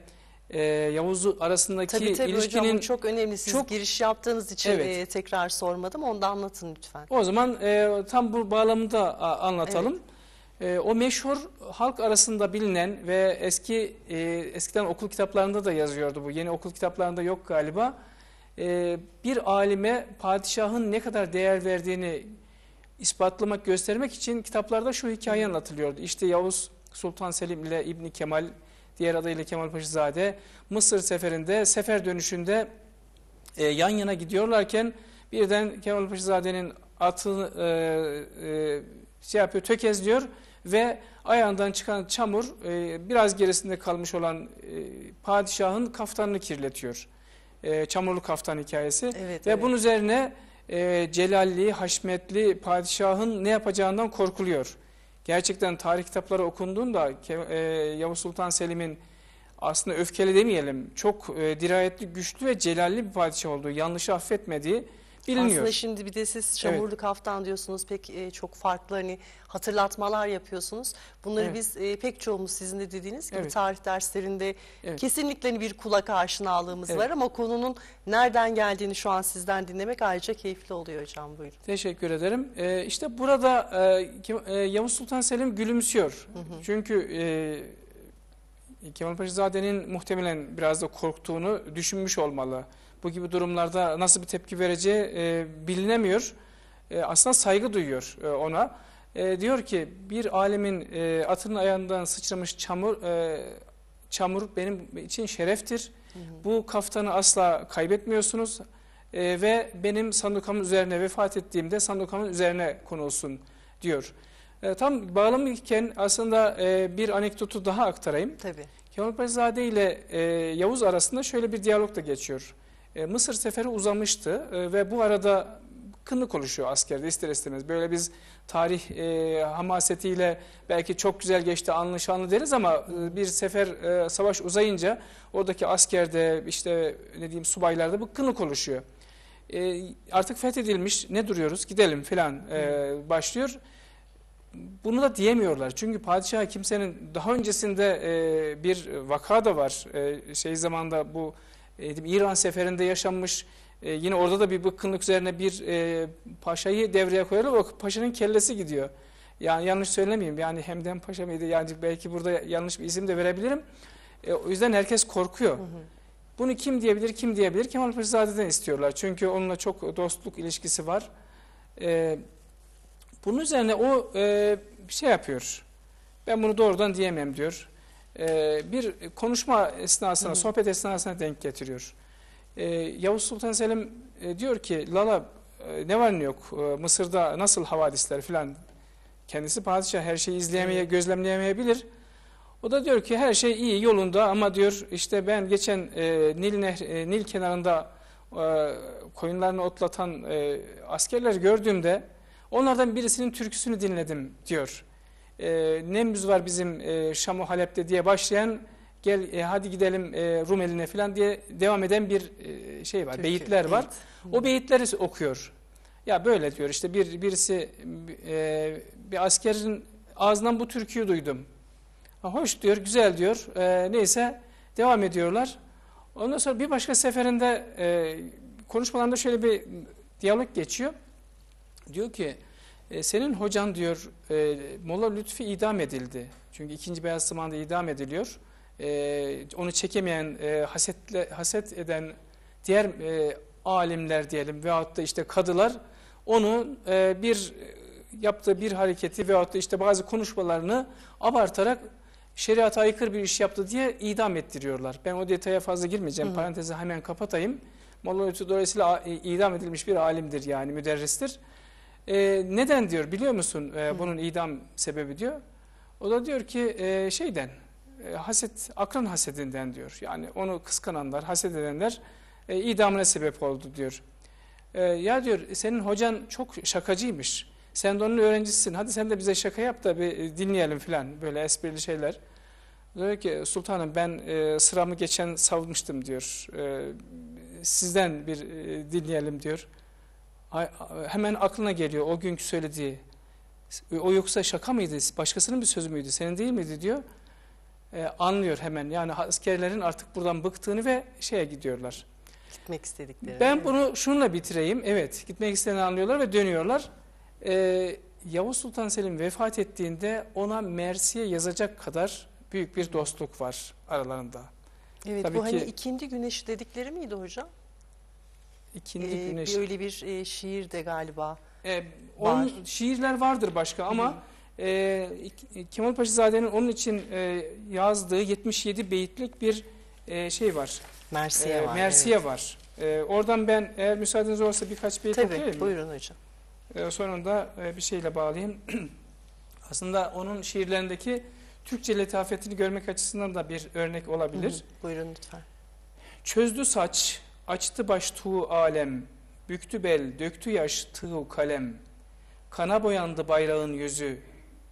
B: e, Yavuz arasındaki
A: Tabii tabii hocam
B: ilişkinin
A: bu çok önemli. Siz
B: çok-
A: giriş yaptığınız için
B: Evet.
A: e, tekrar sormadım. Onu da anlatın lütfen.
B: O zaman e, tam bu bağlamında anlatalım. E, o meşhur halk arasında bilinen ve eski e, eskiden okul kitaplarında da yazıyordu bu. Yeni okul kitaplarında yok galiba. E, bir alime padişahın ne kadar değer verdiğini ispatlamak, göstermek için kitaplarda şu hikaye anlatılıyordu. İşte Yavuz Sultan Selim ile İbni Kemal, diğer adıyla Kemal Paşazade Mısır seferinde, sefer dönüşünde e, yan yana gidiyorlarken birden Kemal Paşazade'nin atını e, e, şey yapıyor, tökezliyor ve ayağından çıkan çamur e, biraz gerisinde kalmış olan e, padişahın kaftanını kirletiyor. E, çamurlu kaftan hikayesi.
A: Evet,
B: Ve
A: evet.
B: bunun üzerine e, celalli, haşmetli padişahın ne yapacağından korkuluyor. Gerçekten tarih kitapları okunduğunda e, Yavuz Sultan Selim'in aslında öfkeli demeyelim, çok e, dirayetli, güçlü ve celalli bir padişah olduğu, yanlışı affetmediği biliniyor.
A: Aslında şimdi bir de siz çamurlu kaftan diyorsunuz. Pek e, çok farklı hani hatırlatmalar yapıyorsunuz. Bunları
B: Evet.
A: biz e, pek çoğumuz sizin de dediğiniz gibi
B: Evet.
A: tarih derslerinde
B: Evet.
A: kesinlikle hani bir kulak aşinalığımız
B: Evet.
A: var ama konunun nereden geldiğini şu an sizden dinlemek ayrıca keyifli oluyor hocam. Buyurun.
B: Teşekkür ederim. Ee, işte burada e, e, Yavuz Sultan Selim gülümsüyor. Çünkü e, Kemal Paşazade'nin muhtemelen biraz da korktuğunu düşünmüş olmalı. Bu gibi durumlarda nasıl bir tepki vereceği e, bilinemiyor. E, aslında saygı duyuyor e, ona. E, diyor ki bir alemin e, atının ayağından sıçramış çamur e, çamur benim için şereftir. Bu kaftanı asla kaybetmiyorsunuz. E, ve benim sandukamın üzerine vefat ettiğimde sandukamın üzerine konulsun diyor. E, tam bağlamışken aslında e, bir anekdotu daha aktarayım.
A: Tabii.
B: Kemal Paşazade ile e, Yavuz arasında şöyle bir diyalog da geçiyor. E, Mısır seferi uzamıştı e, ve bu arada kınlık oluşuyor askerde ister istemez. Böyle biz tarih e, hamasetiyle belki çok güzel geçti anlı şanlı deriz ama e, bir sefer e, savaş uzayınca oradaki askerde işte ne diyeyim subaylarda bu kınlık oluşuyor. E, artık fethedilmiş ne duruyoruz gidelim filan e, başlıyor. Bunu da diyemiyorlar. Çünkü padişah kimsenin daha öncesinde e, bir vaka da var. E, şey zamanda bu İran seferinde yaşanmış E, yine orada da bir bıkkınlık üzerine bir e, paşayı devreye koyuyorlar. O paşanın kellesi gidiyor. Yani yanlış söylemeyeyim. Yani Hemden Paşa mıydı? Yani belki burada yanlış bir isim de verebilirim. E, o yüzden herkes korkuyor. Bunu kim diyebilir, kim diyebilir? Kemal Paşazade'den istiyorlar. Çünkü onunla çok dostluk ilişkisi var. E, bunun üzerine o e, bir şey yapıyor. Ben bunu doğrudan diyemem diyor. E, bir konuşma esnasına,
A: Hı hı.
B: sohbet esnasına denk getiriyor. E, Yavuz Sultan Selim e, diyor ki Lala e, ne var ne yok e, Mısır'da nasıl havadisler filan. Kendisi padişah her şeyi izleyemeye, gözlemleyemeyebilir. O da diyor ki her şey iyi yolunda ama diyor işte ben geçen e, Nil Nehri, e, Nil kenarında e, koyunlarını otlatan e, askerler gördüğümde onlardan birisinin türküsünü dinledim diyor. E, Nemruz var bizim e, Şam-ı Halep'te diye başlayan gel e, hadi gidelim e, Rumeli'ne falan diye devam eden bir e, şey var,
A: Türkü,
B: beyitler var.
A: evet.
B: O beyitleri okuyor. Ya böyle diyor işte bir birisi e, bir askerin ağzından bu türküyü duydum. Ha, hoş diyor, güzel diyor. E, neyse devam ediyorlar. Ondan sonra bir başka seferinde e, konuşmalarında şöyle bir diyalog geçiyor. Diyor ki e, senin hocan diyor e, Molla Lütfi idam edildi. Çünkü ikinci Beyaz Zaman'da idam ediliyor. E, onu çekemeyen, e, hasetle, haset eden diğer e, alimler diyelim veyahut da işte kadılar onu e, bir e, yaptığı bir hareketi veyahut da işte bazı konuşmalarını abartarak şeriata aykırı bir iş yaptı diye idam ettiriyorlar. Ben o detaya fazla girmeyeceğim.
A: Hı.
B: Parantezi hemen kapatayım. Molla Lütfü dolayısıyla e, idam edilmiş bir alimdir yani müderristir. E, neden diyor biliyor musun e, bunun idam sebebi diyor. O da diyor ki e, şeyden e, haset akran hasedinden diyor. Yani onu kıskananlar, haset edenler e, idamına sebep oldu diyor. E, ya diyor senin hocan çok şakacıymış. Sen de onun öğrencisisin. Hadi sen de bize şaka yap da bir e, dinleyelim filan böyle esprili şeyler. Diyor ki sultanım ben e, sıramı geçen savmıştım diyor. E, sizden bir e, dinleyelim diyor. Hemen aklına geliyor o günkü söylediği. O yoksa şaka mıydı? Başkasının bir sözü müydü? Senin değil miydi diyor. E, anlıyor hemen. Yani askerlerin artık buradan bıktığını ve şeye gidiyorlar.
A: Gitmek istedikleri.
B: Ben bunu şununla bitireyim. Evet, gitmek istediğini anlıyorlar ve dönüyorlar. Ee, Yavuz Sultan Selim vefat ettiğinde ona Mersiye yazacak kadar büyük bir dostluk var aralarında.
A: Evet
B: Tabii
A: bu hani
B: ki-
A: ikindi güneş dedikleri miydi hocam?
B: İkindi
A: Ee,
B: güneş.
A: bir öyle bir e, şiir de galiba.
B: Ee, onun
A: Var.
B: şiirler vardır başka ama e, Kemal Paşazade'nin onun için e, yazdığı 77 beyitlik bir e, şey var.
A: Mersiye
B: E,
A: var.
B: Mersiye var. E, oradan ben eğer müsaadeniz olursa birkaç beyit
A: Evet.
B: okuyayım
A: Tabii buyurun hocam.
B: E, sonunda e, bir şeyle bağlayayım. Aslında onun şiirlerindeki Türkçe letafetini görmek açısından da bir örnek olabilir.
A: Hı hı, Buyurun lütfen.
B: Çözdü saç, açtı baş tuğ alem, büktü bel, döktü yaş tığ kalem. Kana boyandı bayrağın yüzü,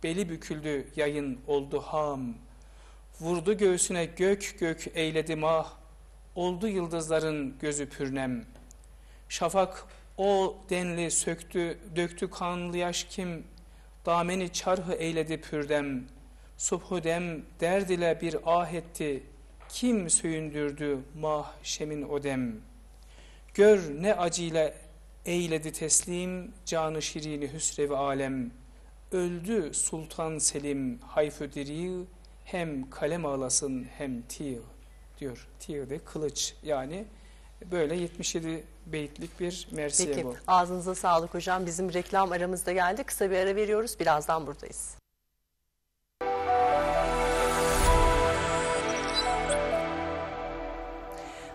B: beli büküldü yayın oldu ham. Vurdu göğsüne gök gök eyledi mah, oldu yıldızların gözü pürnem. Şafak o denli söktü, döktü kanlı yaş kim, dameni çarhı eyledi pürdem. Subhudem derd ile bir ah etti, kim söyündürdü mahşemin odem? Gör ne acıyla eyledi teslim canı şirini hüsrev alem. Öldü Sultan Selim hayfü diri hem kalem ağlasın hem tığ diyor. Tığ de kılıç yani böyle 77 beyitlik bir mersiye
A: Peki
B: bu.
A: ağzınıza sağlık hocam. Bizim reklam aramızda geldi. Kısa bir ara veriyoruz. Birazdan buradayız.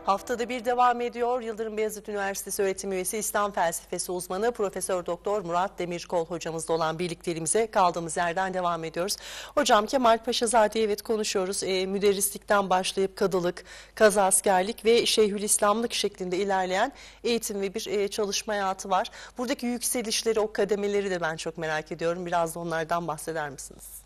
A: Haftada bir devam ediyor. Yıldırım Beyazıt Üniversitesi öğretim üyesi İslam felsefesi uzmanı Profesör Doktor Murat Demirkol hocamızla olan birlikteliğimize kaldığımız yerden devam ediyoruz. Hocam Kemal Paşazade'yi evet konuşuyoruz. E, müderrislikten başlayıp kadılık, kazaskerlik ve şeyhülislamlık şeklinde ilerleyen eğitim ve bir e, çalışma hayatı var. Buradaki yükselişleri, o kademeleri de ben çok merak ediyorum. Biraz da onlardan bahseder misiniz?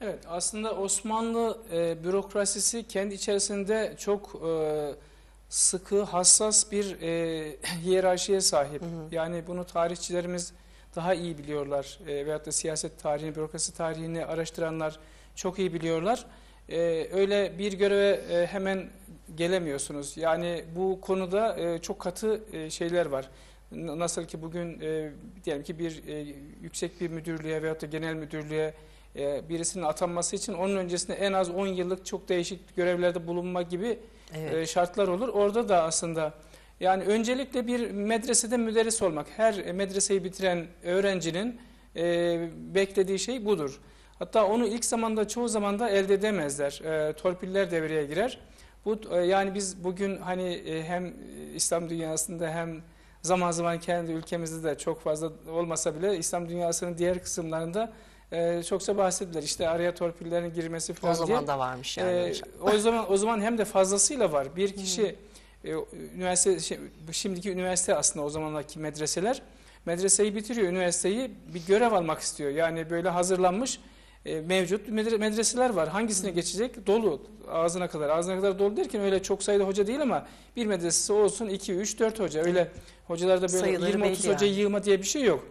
B: Evet aslında Osmanlı e, bürokrasisi kendi içerisinde çok e, sıkı, hassas bir e, hiyerarşiye sahip. Yani bunu tarihçilerimiz daha iyi biliyorlar. E, veyahut da siyaset tarihini, bürokrasi tarihini araştıranlar çok iyi biliyorlar. e, öyle bir göreve e, hemen gelemiyorsunuz. Yani bu konuda e, çok katı e, şeyler var. Nasıl ki bugün e, diyelim ki bir e, yüksek bir müdürlüğe veyahut da genel müdürlüğe e, birisinin atanması için onun öncesinde en az 10 yıllık çok değişik görevlerde bulunma gibi
A: Evet.
B: e, şartlar olur. Orada da aslında yani öncelikle bir medresede müderris olmak. Her medreseyi bitiren öğrencinin e, beklediği şey budur. Hatta onu ilk zamanda çoğu zaman da elde edemezler. E, torpiller devreye girer. Bu e, yani biz bugün hani e, hem İslam dünyasında hem zaman zaman kendi ülkemizde de çok fazla olmasa bile İslam dünyasının diğer kısımlarında e, çokça bahsedilir. İşte araya torpillerin girmesi
A: O
B: falan diye.
A: zaman da varmış yani. Hocam.
B: o zaman o zaman hem de fazlasıyla var. Bir kişi e, üniversite bu şimdiki üniversite aslında o zamanki medreseler medreseyi bitiriyor, üniversiteyi bir görev almak istiyor. Yani böyle hazırlanmış e, mevcut medre- medreseler var. Hangisine geçecek? Dolu ağzına kadar. Ağzına kadar dolu derken öyle çok sayıda hoca değil ama bir medresesi olsun 2 3 4 hoca. Öyle hocalarda böyle
A: Sayıları
B: 20 30
A: belli
B: hoca
A: yani.
B: yığma diye bir şey yok.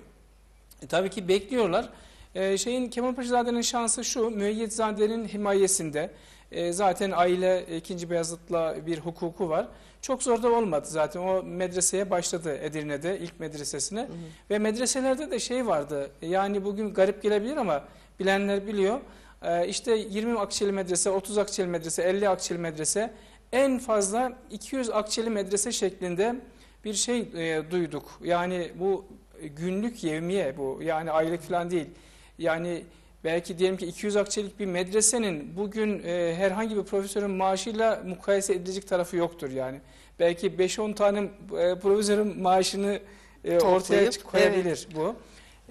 B: E, tabii ki bekliyorlar. E, şeyin Kemal Paşazade'nin şansı şu, Müeyyidzade'nin himayesinde e, zaten aile 2. Beyazıt'la bir hukuku var. Çok zor da olmadı zaten. O medreseye başladı Edirne'de ilk medresesine. Ve medreselerde de şey vardı. Yani bugün garip gelebilir ama bilenler biliyor. E, işte 20 akçeli medrese, 30 akçeli medrese, 50 akçeli medrese en fazla 200 akçeli medrese şeklinde bir şey e, duyduk. Yani bu günlük yevmiye bu. Yani aylık falan değil. Yani belki diyelim ki 200 akçelik bir medresenin bugün e, herhangi bir profesörün maaşıyla mukayese edilecek tarafı yoktur yani. Belki 5-10 tane e, profesörün maaşını e, ortaya koyabilir bu.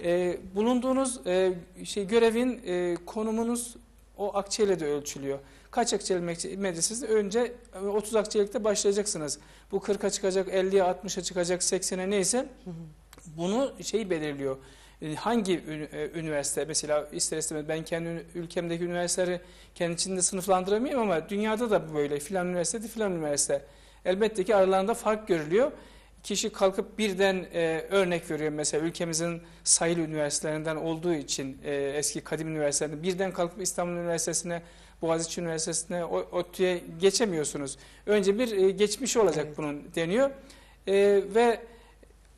B: E, bulunduğunuz e, şey görevin e, konumunuz o akçeyle de ölçülüyor. Kaç akçeli me- medresesi? Önce e, 30 akçelikte başlayacaksınız. Bu 40'a çıkacak, 50'ye, 60'a çıkacak, 80'e neyse bunu şey belirliyor. E, Hangi e, üniversite mesela ister istemez ben kendi ülkemdeki üniversiteleri kendi içinde sınıflandıramıyorum ama dünyada da böyle filan üniversite filan üniversite. Elbette ki aralarında fark görülüyor. Kişi kalkıp birden e, örnek veriyor mesela ülkemizin sayılı üniversitelerinden olduğu için e, eski kadim üniversitelerinden birden kalkıp İstanbul Üniversitesi'ne Boğaziçi Üniversitesi'ne ODTÜ'ye geçemiyorsunuz. Önce bir e, geçmiş olacak
A: Evet.
B: bunun deniyor. E, ve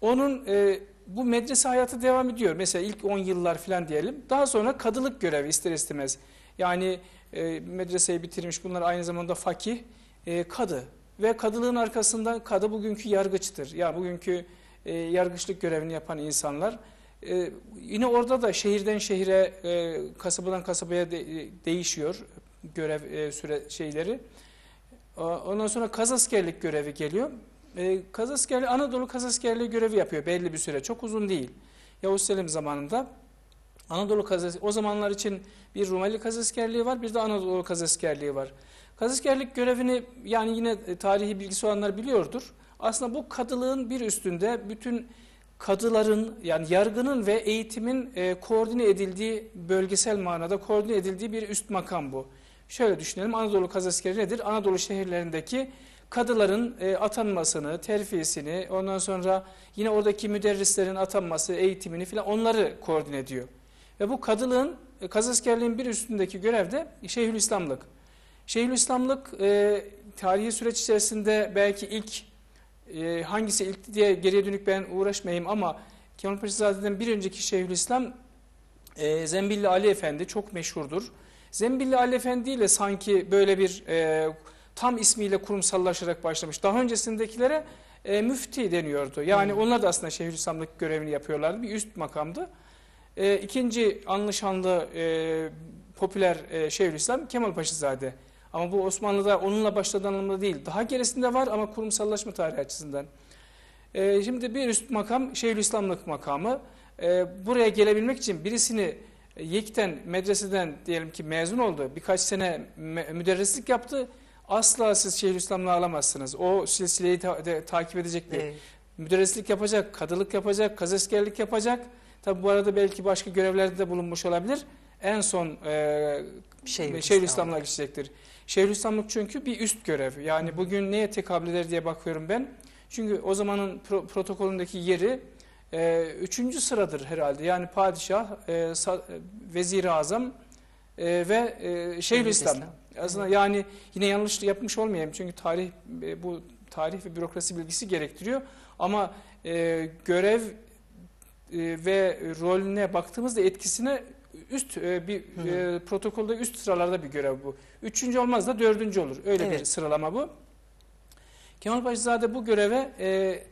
B: onun e, bu medrese hayatı devam ediyor. Mesela ilk 10 yıllar falan diyelim. Daha sonra kadılık görevi ister istemez. Yani e, medreseyi bitirmiş bunlar aynı zamanda fakih, e, kadı. Ve kadılığın arkasında kadı bugünkü yargıçtır. Yani bugünkü e, yargıçlık görevini yapan insanlar. E, yine orada da şehirden şehire, e, kasabadan kasabaya de- e, değişiyor görev e, süre şeyleri. Ondan sonra kazaskerlik görevi geliyor. E, kazaskerliği, Anadolu kazaskerliği görevi yapıyor belli bir süre. Çok uzun değil. Yavuz Selim zamanında Anadolu kazas o zamanlar için bir Rumeli kazaskerliği var, bir de Anadolu kazaskerliği var. Kazaskerlik görevini yani yine e, tarihi bilgisi olanlar biliyordur. Aslında bu kadılığın bir üstünde bütün kadıların yani yargının ve eğitimin e, koordine edildiği bölgesel manada koordine edildiği bir üst makam bu. Şöyle düşünelim Anadolu kazaskeri nedir? Anadolu şehirlerindeki kadıların e, atanmasını, terfisini, ondan sonra yine oradaki müderrislerin atanması, eğitimini filan onları koordine ediyor. Ve bu kadılığın, e, kazaskerliğin bir üstündeki görev de Şeyhülislamlık. Şeyhülislamlık e, tarihi süreç içerisinde belki ilk e, hangisi ilk diye geriye dönük ben uğraşmayayım ama Kemal Paşazade'den bir önceki Şeyhülislam e, Zembilli Ali Efendi çok meşhurdur. Zembilli Ali Efendi ile sanki böyle bir e, tam ismiyle kurumsallaşarak başlamış. Daha öncesindekilere e, müfti deniyordu. Yani onlar da aslında Şeyhülislamlık görevini yapıyorlardı. Bir üst makamdı. E, ikinci anlaşanlı e, popüler e, Şeyhülislam Kemal Paşazade. Ama bu Osmanlı'da onunla başladığı anlamda değil. Daha gerisinde var ama kurumsallaşma tarihi açısından. E, şimdi bir üst makam Şeyhülislamlık makamı. E, buraya gelebilmek için birisini e, yekten medreseden diyelim ki mezun oldu. Birkaç sene müderrislik yaptı. Asla siz Şeyhülislamlığı alamazsınız. O silsileyi ta- de- takip edecek bir
A: Evet.
B: müderrislik yapacak, kadılık yapacak, kazaskerlik yapacak. Tabi bu arada belki başka görevlerde de bulunmuş olabilir. En son e,
A: Şeyhülislam.
B: Şeyhülislamlığa geçecektir. Şeyhülislamlık çünkü bir üst görev. Yani bugün neye tekabül eder diye bakıyorum ben. Çünkü o zamanın pro- protokolündeki yeri e, üçüncü sıradır herhalde. Yani padişah, e, sa- e, vezir-i azam, e, ve e, Şeyhülislam. Aslında yani yine yanlış yapmış olmayayım çünkü tarih e, bu tarih ve bürokrasi bilgisi gerektiriyor. Ama e, görev e, ve rolüne baktığımızda etkisine üst e, bir e, protokolde üst sıralarda bir görev bu. Üçüncü olmaz da dördüncü olur. Öyle bir
A: Evet.
B: sıralama bu. Kemal Paşazade bu göreve e,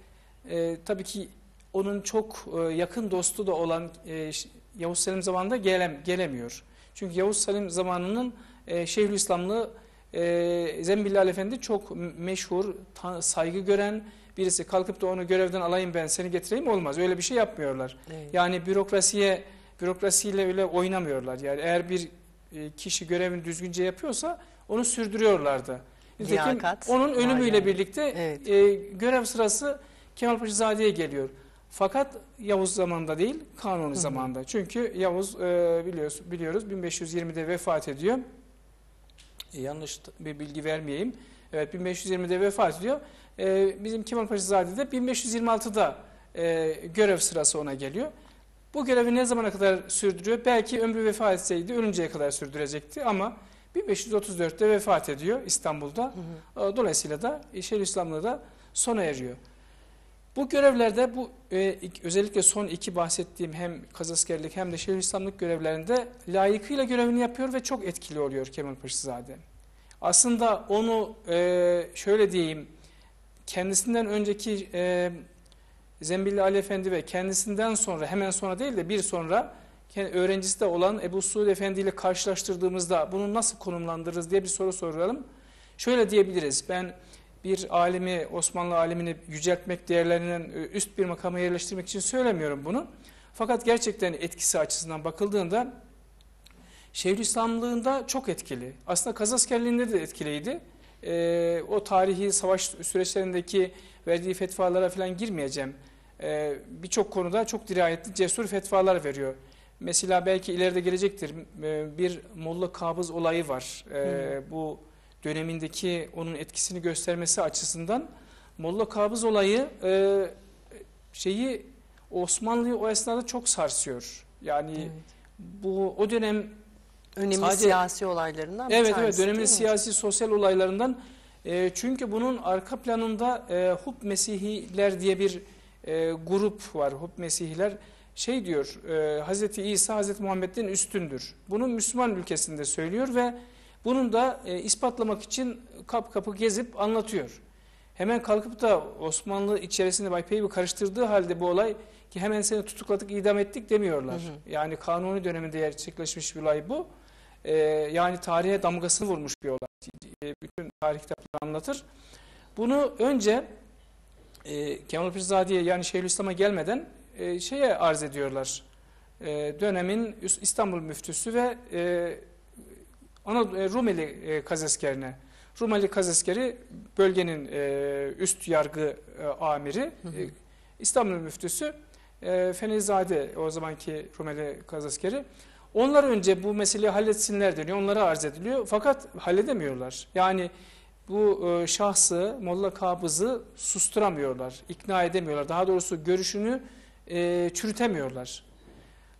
B: e, tabii ki onun çok e, yakın dostu da olan e, Yavuz Selim zamanında gelem, gelemiyor. Çünkü Yavuz Selim zamanının e, Şeyhülislamlığı e, Zembilli Efendi çok meşhur, saygı gören birisi. Kalkıp da onu görevden alayım ben seni getireyim olmaz. Öyle bir şey yapmıyorlar.
A: Evet.
B: Yani bürokrasiye bürokrasiyle öyle oynamıyorlar. Yani eğer bir e, kişi görevini düzgünce yapıyorsa onu sürdürüyorlardı. Nitekim
A: Liyakat
B: onun ölümüyle
A: yani.
B: birlikte
A: Evet.
B: e, görev sırası Kemal Paşazade'ye geliyor. Fakat Yavuz zamanında değil, Kanuni zamanında. Çünkü Yavuz e, biliyoruz, biliyoruz 1520'de vefat ediyor. E, yanlış bir bilgi vermeyeyim. Evet 1520'de vefat ediyor. E, bizim Kemal Paşazade de 1526'da e, görev sırası ona geliyor. Bu görevi ne zamana kadar sürdürüyor? Belki ömrü vefat etseydi ölünceye kadar sürdürecekti ama 1534'te vefat ediyor İstanbul'da. E, Dolayısıyla da Şeyhülislam'la da sona eriyor. Bu görevlerde bu e, ik- özellikle son iki bahsettiğim hem kazaskerlik hem de Şeyhülislamlık görevlerinde layıkıyla görevini yapıyor ve çok etkili oluyor Kemal Paşazade. Aslında onu e, şöyle diyeyim kendisinden önceki e, Zembilli Ali Efendi ve kendisinden sonra hemen sonra değil de bir sonra öğrencisi de olan Ebu Suud Efendi ile karşılaştırdığımızda bunu nasıl konumlandırırız diye bir soru soralım. Şöyle diyebiliriz. Ben bir alimi, Osmanlı alimini yüceltmek, değerlerinden e, üst bir makama yerleştirmek için söylemiyorum bunu. Fakat gerçekten etkisi açısından bakıldığında Şeyhülislamlığında çok etkili. Aslında Kazaskerliğinde de etkiliydi. Ee, o tarihi savaş süreçlerindeki verdiği fetvalara falan girmeyeceğim. Ee, Birçok konuda çok dirayetli, cesur fetvalar veriyor. Mesela belki ileride gelecektir e, bir Molla Kabız olayı var. Ee, Bu dönemindeki onun etkisini göstermesi açısından Molla Kabız olayı e, şeyi Osmanlı'yı o esnada çok sarsıyor. Yani
A: Evet.
B: bu o dönem
A: Önemli
B: Sadece-
A: siyasi olaylarından bir
B: evet
A: tanesi.
B: evet dönemin siyasi sosyal olaylarından e, çünkü bunun arka planında e, Hub Mesihiler diye bir e, grup var. Hub Mesihiler şey diyor e, Hazreti İsa Hazreti Muhammed'den üstündür. Bunu Müslüman ülkesinde söylüyor ve bunun da e, ispatlamak için kap kapı gezip anlatıyor. Hemen kalkıp da Osmanlı içerisinde epey bir karıştırdığı halde bu olay ki hemen seni tutukladık idam ettik demiyorlar.
A: Hı hı.
B: Yani kanuni döneminde gerçekleşmiş bir olay bu. Ee, yani tarihe damgasını vurmuş bir olay. Ee, bütün tarih kitapları anlatır. Bunu önce e, Kemal Paşazade'ye yani Şeyhülislam'a gelmeden e, şeye arz ediyorlar. E, dönemin İstanbul müftüsü ve e, Anadolu, e, Rumeli e, kazaskerine. Rumeli kazeskeri bölgenin e, üst yargı e, amiri.
A: Hı hı.
B: E, İstanbul müftüsü e, Fenizade o zamanki Rumeli kazaskeri. Onlar önce bu meseleyi halletsinler deniyor. Onlara arz ediliyor. Fakat halledemiyorlar. Yani bu e, şahsı Molla Kabız'ı susturamıyorlar. ikna edemiyorlar. Daha doğrusu görüşünü e, çürütemiyorlar.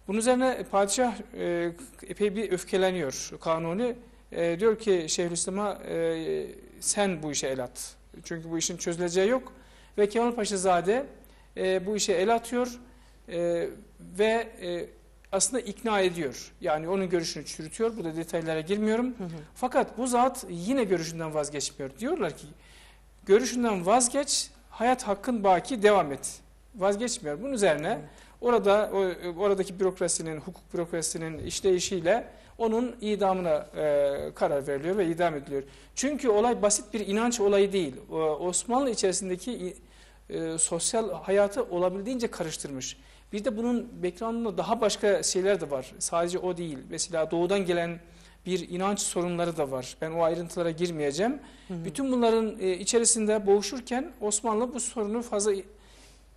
B: Bunun üzerine padişah e, epey bir öfkeleniyor kanuni. E, diyor ki Şeyhülislam'a e, sen bu işe el at. Çünkü bu işin çözüleceği yok. Ve Kemal Paşazade e, bu işe el atıyor e, ve e, aslında ikna ediyor. Yani onun görüşünü çürütüyor. Burada detaylara girmiyorum.
A: Hı hı.
B: Fakat bu zat yine görüşünden vazgeçmiyor. Diyorlar ki görüşünden vazgeç, hayat hakkın baki devam et. Vazgeçmiyor. Bunun üzerine orada oradaki bürokrasinin, hukuk bürokrasinin işleyişiyle onun idamına e, karar veriliyor ve idam ediliyor. Çünkü olay basit bir inanç olayı değil. O, Osmanlı içerisindeki e, sosyal hayatı olabildiğince karıştırmış. Bir de bunun background'unda daha başka şeyler de var. Sadece o değil. Mesela doğudan gelen bir inanç sorunları da var. Ben o ayrıntılara girmeyeceğim.
A: Hı hı.
B: Bütün bunların e, içerisinde boğuşurken Osmanlı bu sorunu fazla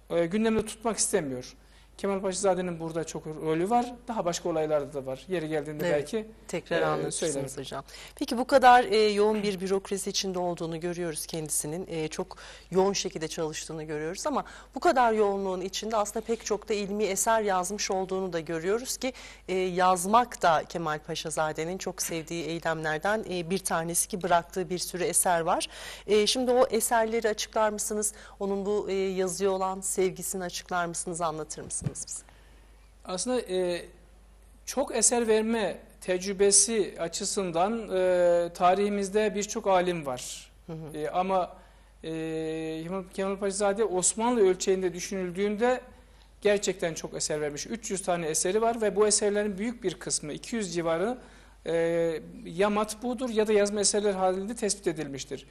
B: e, gündemde tutmak istemiyor. Kemal Paşazade'nin burada çok rolü var. Daha başka olaylarda da var. Yeri geldiğinde
A: Evet.
B: belki
A: Tekrar
B: Ee,
A: anlatırsınız
B: söylerim.
A: hocam. Peki bu kadar e, yoğun bir bürokrasi içinde olduğunu görüyoruz kendisinin. E, çok yoğun şekilde çalıştığını görüyoruz ama bu kadar yoğunluğun içinde aslında pek çok da ilmi eser yazmış olduğunu da görüyoruz ki e, yazmak da Kemal Paşazade'nin çok sevdiği eylemlerden e, bir tanesi ki bıraktığı bir sürü eser var. E, şimdi o eserleri açıklar mısınız? Onun bu e, yazıya olan sevgisini açıklar mısınız? Anlatır mısınız bize?
B: aslında e, çok eser verme tecrübesi açısından e, tarihimizde birçok alim var. E, ama e, Kemal- Kemal Paşazade Osmanlı ölçeğinde düşünüldüğünde gerçekten çok eser vermiş. 300 tane eseri var ve bu eserlerin büyük bir kısmı 200 civarı e, ya matbudur ya da yazma eserler halinde tespit edilmiştir.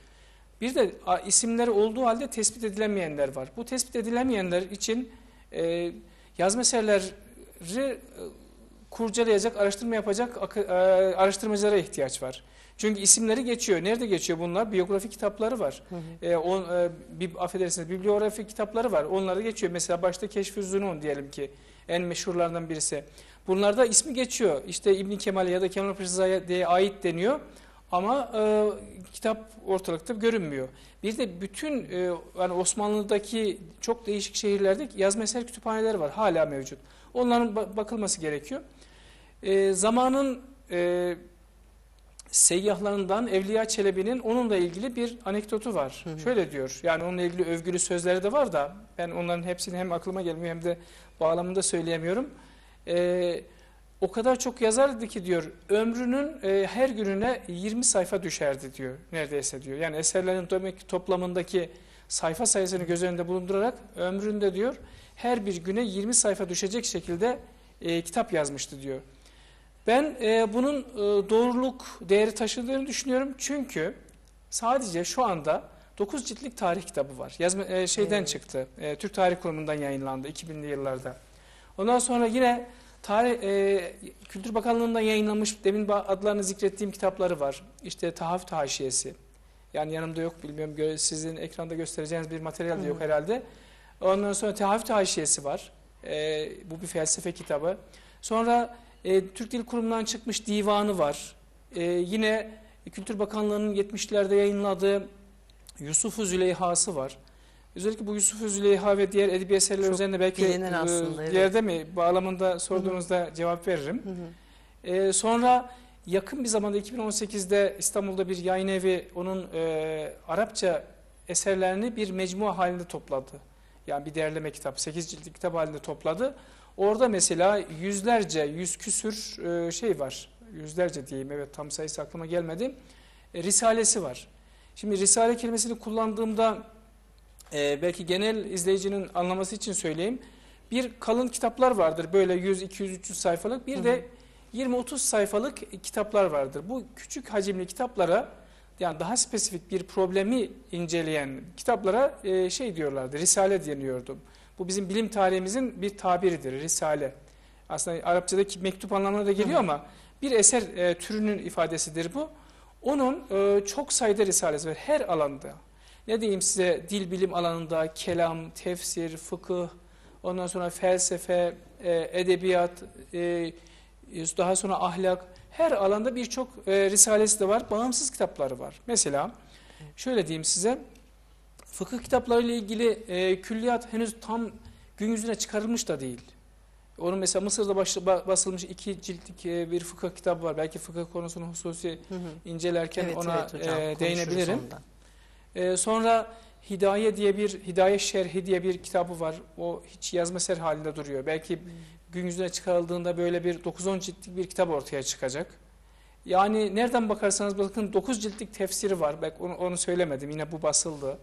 B: Bir de a, isimleri olduğu halde tespit edilemeyenler var. Bu tespit edilemeyenler için e, yazma eserleri e, kurcalayacak, araştırma yapacak e, araştırmacılara ihtiyaç var. Çünkü isimleri geçiyor. Nerede geçiyor bunlar? Biyografi kitapları var. E, on, e, bir, affedersiniz, bibliografi kitapları var. Onları geçiyor. Mesela başta Keşf-i diyelim ki en meşhurlardan birisi. Bunlarda ismi geçiyor. İşte İbn Kemal ya da Kemal Paşazade'ye ait deniyor. Ama e, kitap ortalıkta görünmüyor. Bir de bütün e, yani Osmanlı'daki çok değişik şehirlerde yazma eser kütüphaneleri var. Hala mevcut. Onların ba- bakılması gerekiyor. E, zamanın e, seyyahlarından Evliya Çelebi'nin onunla ilgili bir anekdotu var. Şöyle diyor. Yani onunla ilgili övgülü sözleri de var da ben onların hepsini hem aklıma gelmiyor hem de bağlamında söyleyemiyorum. E, o kadar çok yazardı ki diyor ömrünün e, her gününe 20 sayfa düşerdi diyor neredeyse diyor. Yani eserlerin demek toplamındaki sayfa sayısını göz önünde bulundurarak ömründe diyor her bir güne 20 sayfa düşecek şekilde e, kitap yazmıştı diyor. Ben e, bunun e, doğruluk değeri taşıdığını düşünüyorum çünkü sadece şu anda 9 ciltlik tarih kitabı var. Yazma e, şeyden
A: Evet.
B: çıktı. E, Türk Tarih Kurumu'ndan yayınlandı 2000'li yıllarda. Ondan sonra yine Tarih, e, Kültür Bakanlığı'ndan yayınlanmış demin adlarını zikrettiğim kitapları var. İşte Tahafüt Haşiyesi. Yani yanımda yok bilmiyorum sizin ekranda göstereceğiniz bir materyal de yok herhalde. Ondan sonra Tahafüt Haşiyesi var. E, bu bir felsefe kitabı. Sonra e, Türk Dil Kurumu'ndan çıkmış divanı var. E, yine Kültür Bakanlığı'nın 70'lerde yayınladığı Yusuf-u Züleyha'sı var. Özellikle bu Yusuf-u Züleyha ve diğer edebi eserler
A: Çok
B: üzerinde belki e,
A: aslında, evet.
B: ileride mi bağlamında sorduğunuzda cevap veririm. E, sonra yakın bir zamanda 2018'de İstanbul'da bir yayın evi onun e, Arapça eserlerini bir mecmua halinde topladı. Yani bir derleme kitap, 8 ciltlik kitap halinde topladı. Orada mesela yüzlerce, yüz küsür e, şey var. Yüzlerce diyeyim evet tam sayısı aklıma gelmedi. E, risalesi var. Şimdi risale kelimesini kullandığımda e, belki genel izleyicinin anlaması için söyleyeyim. Bir kalın kitaplar vardır böyle 100, 200, 300 sayfalık. Bir de 20-30 sayfalık kitaplar vardır. Bu küçük hacimli kitaplara yani daha spesifik bir problemi inceleyen kitaplara e, şey diyorlardı, risale deniyordu. Bu bizim bilim tarihimizin bir tabiridir, risale. Aslında Arapçadaki mektup anlamına da geliyor ama bir eser e, türünün ifadesidir bu. Onun e, çok sayıda risalesi var her alanda. Ne diyeyim size dil bilim alanında kelam, tefsir, fıkıh, ondan sonra felsefe, e, edebiyat, e, daha sonra ahlak her alanda birçok e, risalesi de var. Bağımsız kitapları var. Mesela şöyle diyeyim size fıkıh kitapları ile ilgili e, külliyat henüz tam gün yüzüne çıkarılmış da değil. Onun mesela Mısır'da baş- ba- basılmış iki ciltlik e, bir fıkıh kitabı var. Belki fıkıh konusunu hususi incelerken
A: Evet,
B: ona
A: evet hocam,
B: e, değinebilirim.
A: ondan.
B: Ee, sonra Hidaye diye bir Hidaye Şerhi diye bir kitabı var. O hiç yazma eser halinde duruyor. Belki gün yüzüne çıkarıldığında böyle bir 9-10 ciltlik bir kitap ortaya çıkacak. Yani nereden bakarsanız bakın 9 ciltlik tefsiri var. Bak onu, onu söylemedim. Yine bu basıldı.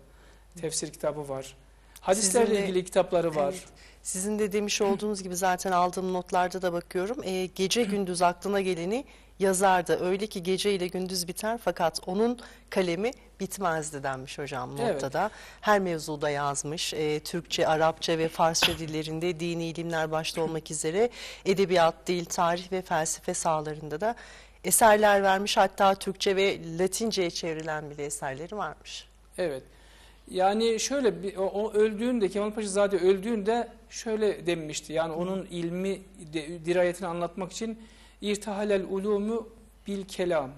B: Tefsir kitabı var. Hadislerle
A: Sizin de-
B: ilgili kitapları var.
A: Evet. Sizin de demiş olduğunuz gibi zaten aldığım notlarda da bakıyorum. Ee, gece gündüz aklına geleni yazardı. Öyle ki gece ile gündüz biter fakat onun kalemi bitmezdi denmiş hocam
B: Evet.
A: nottada. Her mevzuda yazmış. Ee, Türkçe, Arapça ve Farsça dillerinde dini ilimler başta olmak üzere edebiyat, dil, tarih ve felsefe sahalarında da eserler vermiş. Hatta Türkçe ve Latince'ye çevrilen bile eserleri varmış.
B: Evet. Yani şöyle bir- o, öldüğünde Kemal Paşa Zade öldüğünde şöyle demişti. Yani onun ilmi de- dirayetini anlatmak için irtihalel ulumu bil kelam.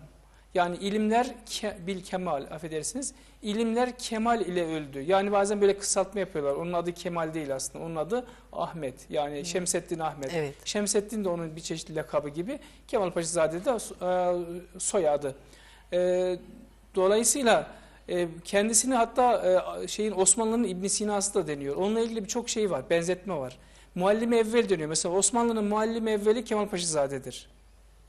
B: Yani ilimler ke, bil kemal affedersiniz. İlimler kemal ile öldü. Yani bazen böyle kısaltma yapıyorlar. Onun adı Kemal değil aslında. Onun adı Ahmet. Yani Şemseddin Ahmet.
A: Evet.
B: Şemseddin de onun bir çeşitli lakabı gibi. Kemal Paşa Zade de e, soyadı. E, dolayısıyla e, kendisini hatta e, şeyin Osmanlı'nın İbn Sina'sı da deniyor. Onunla ilgili birçok şey var, benzetme var. Muallimi evvel deniyor. Mesela Osmanlı'nın muallimi evveli Kemal Paşa Zade'dir.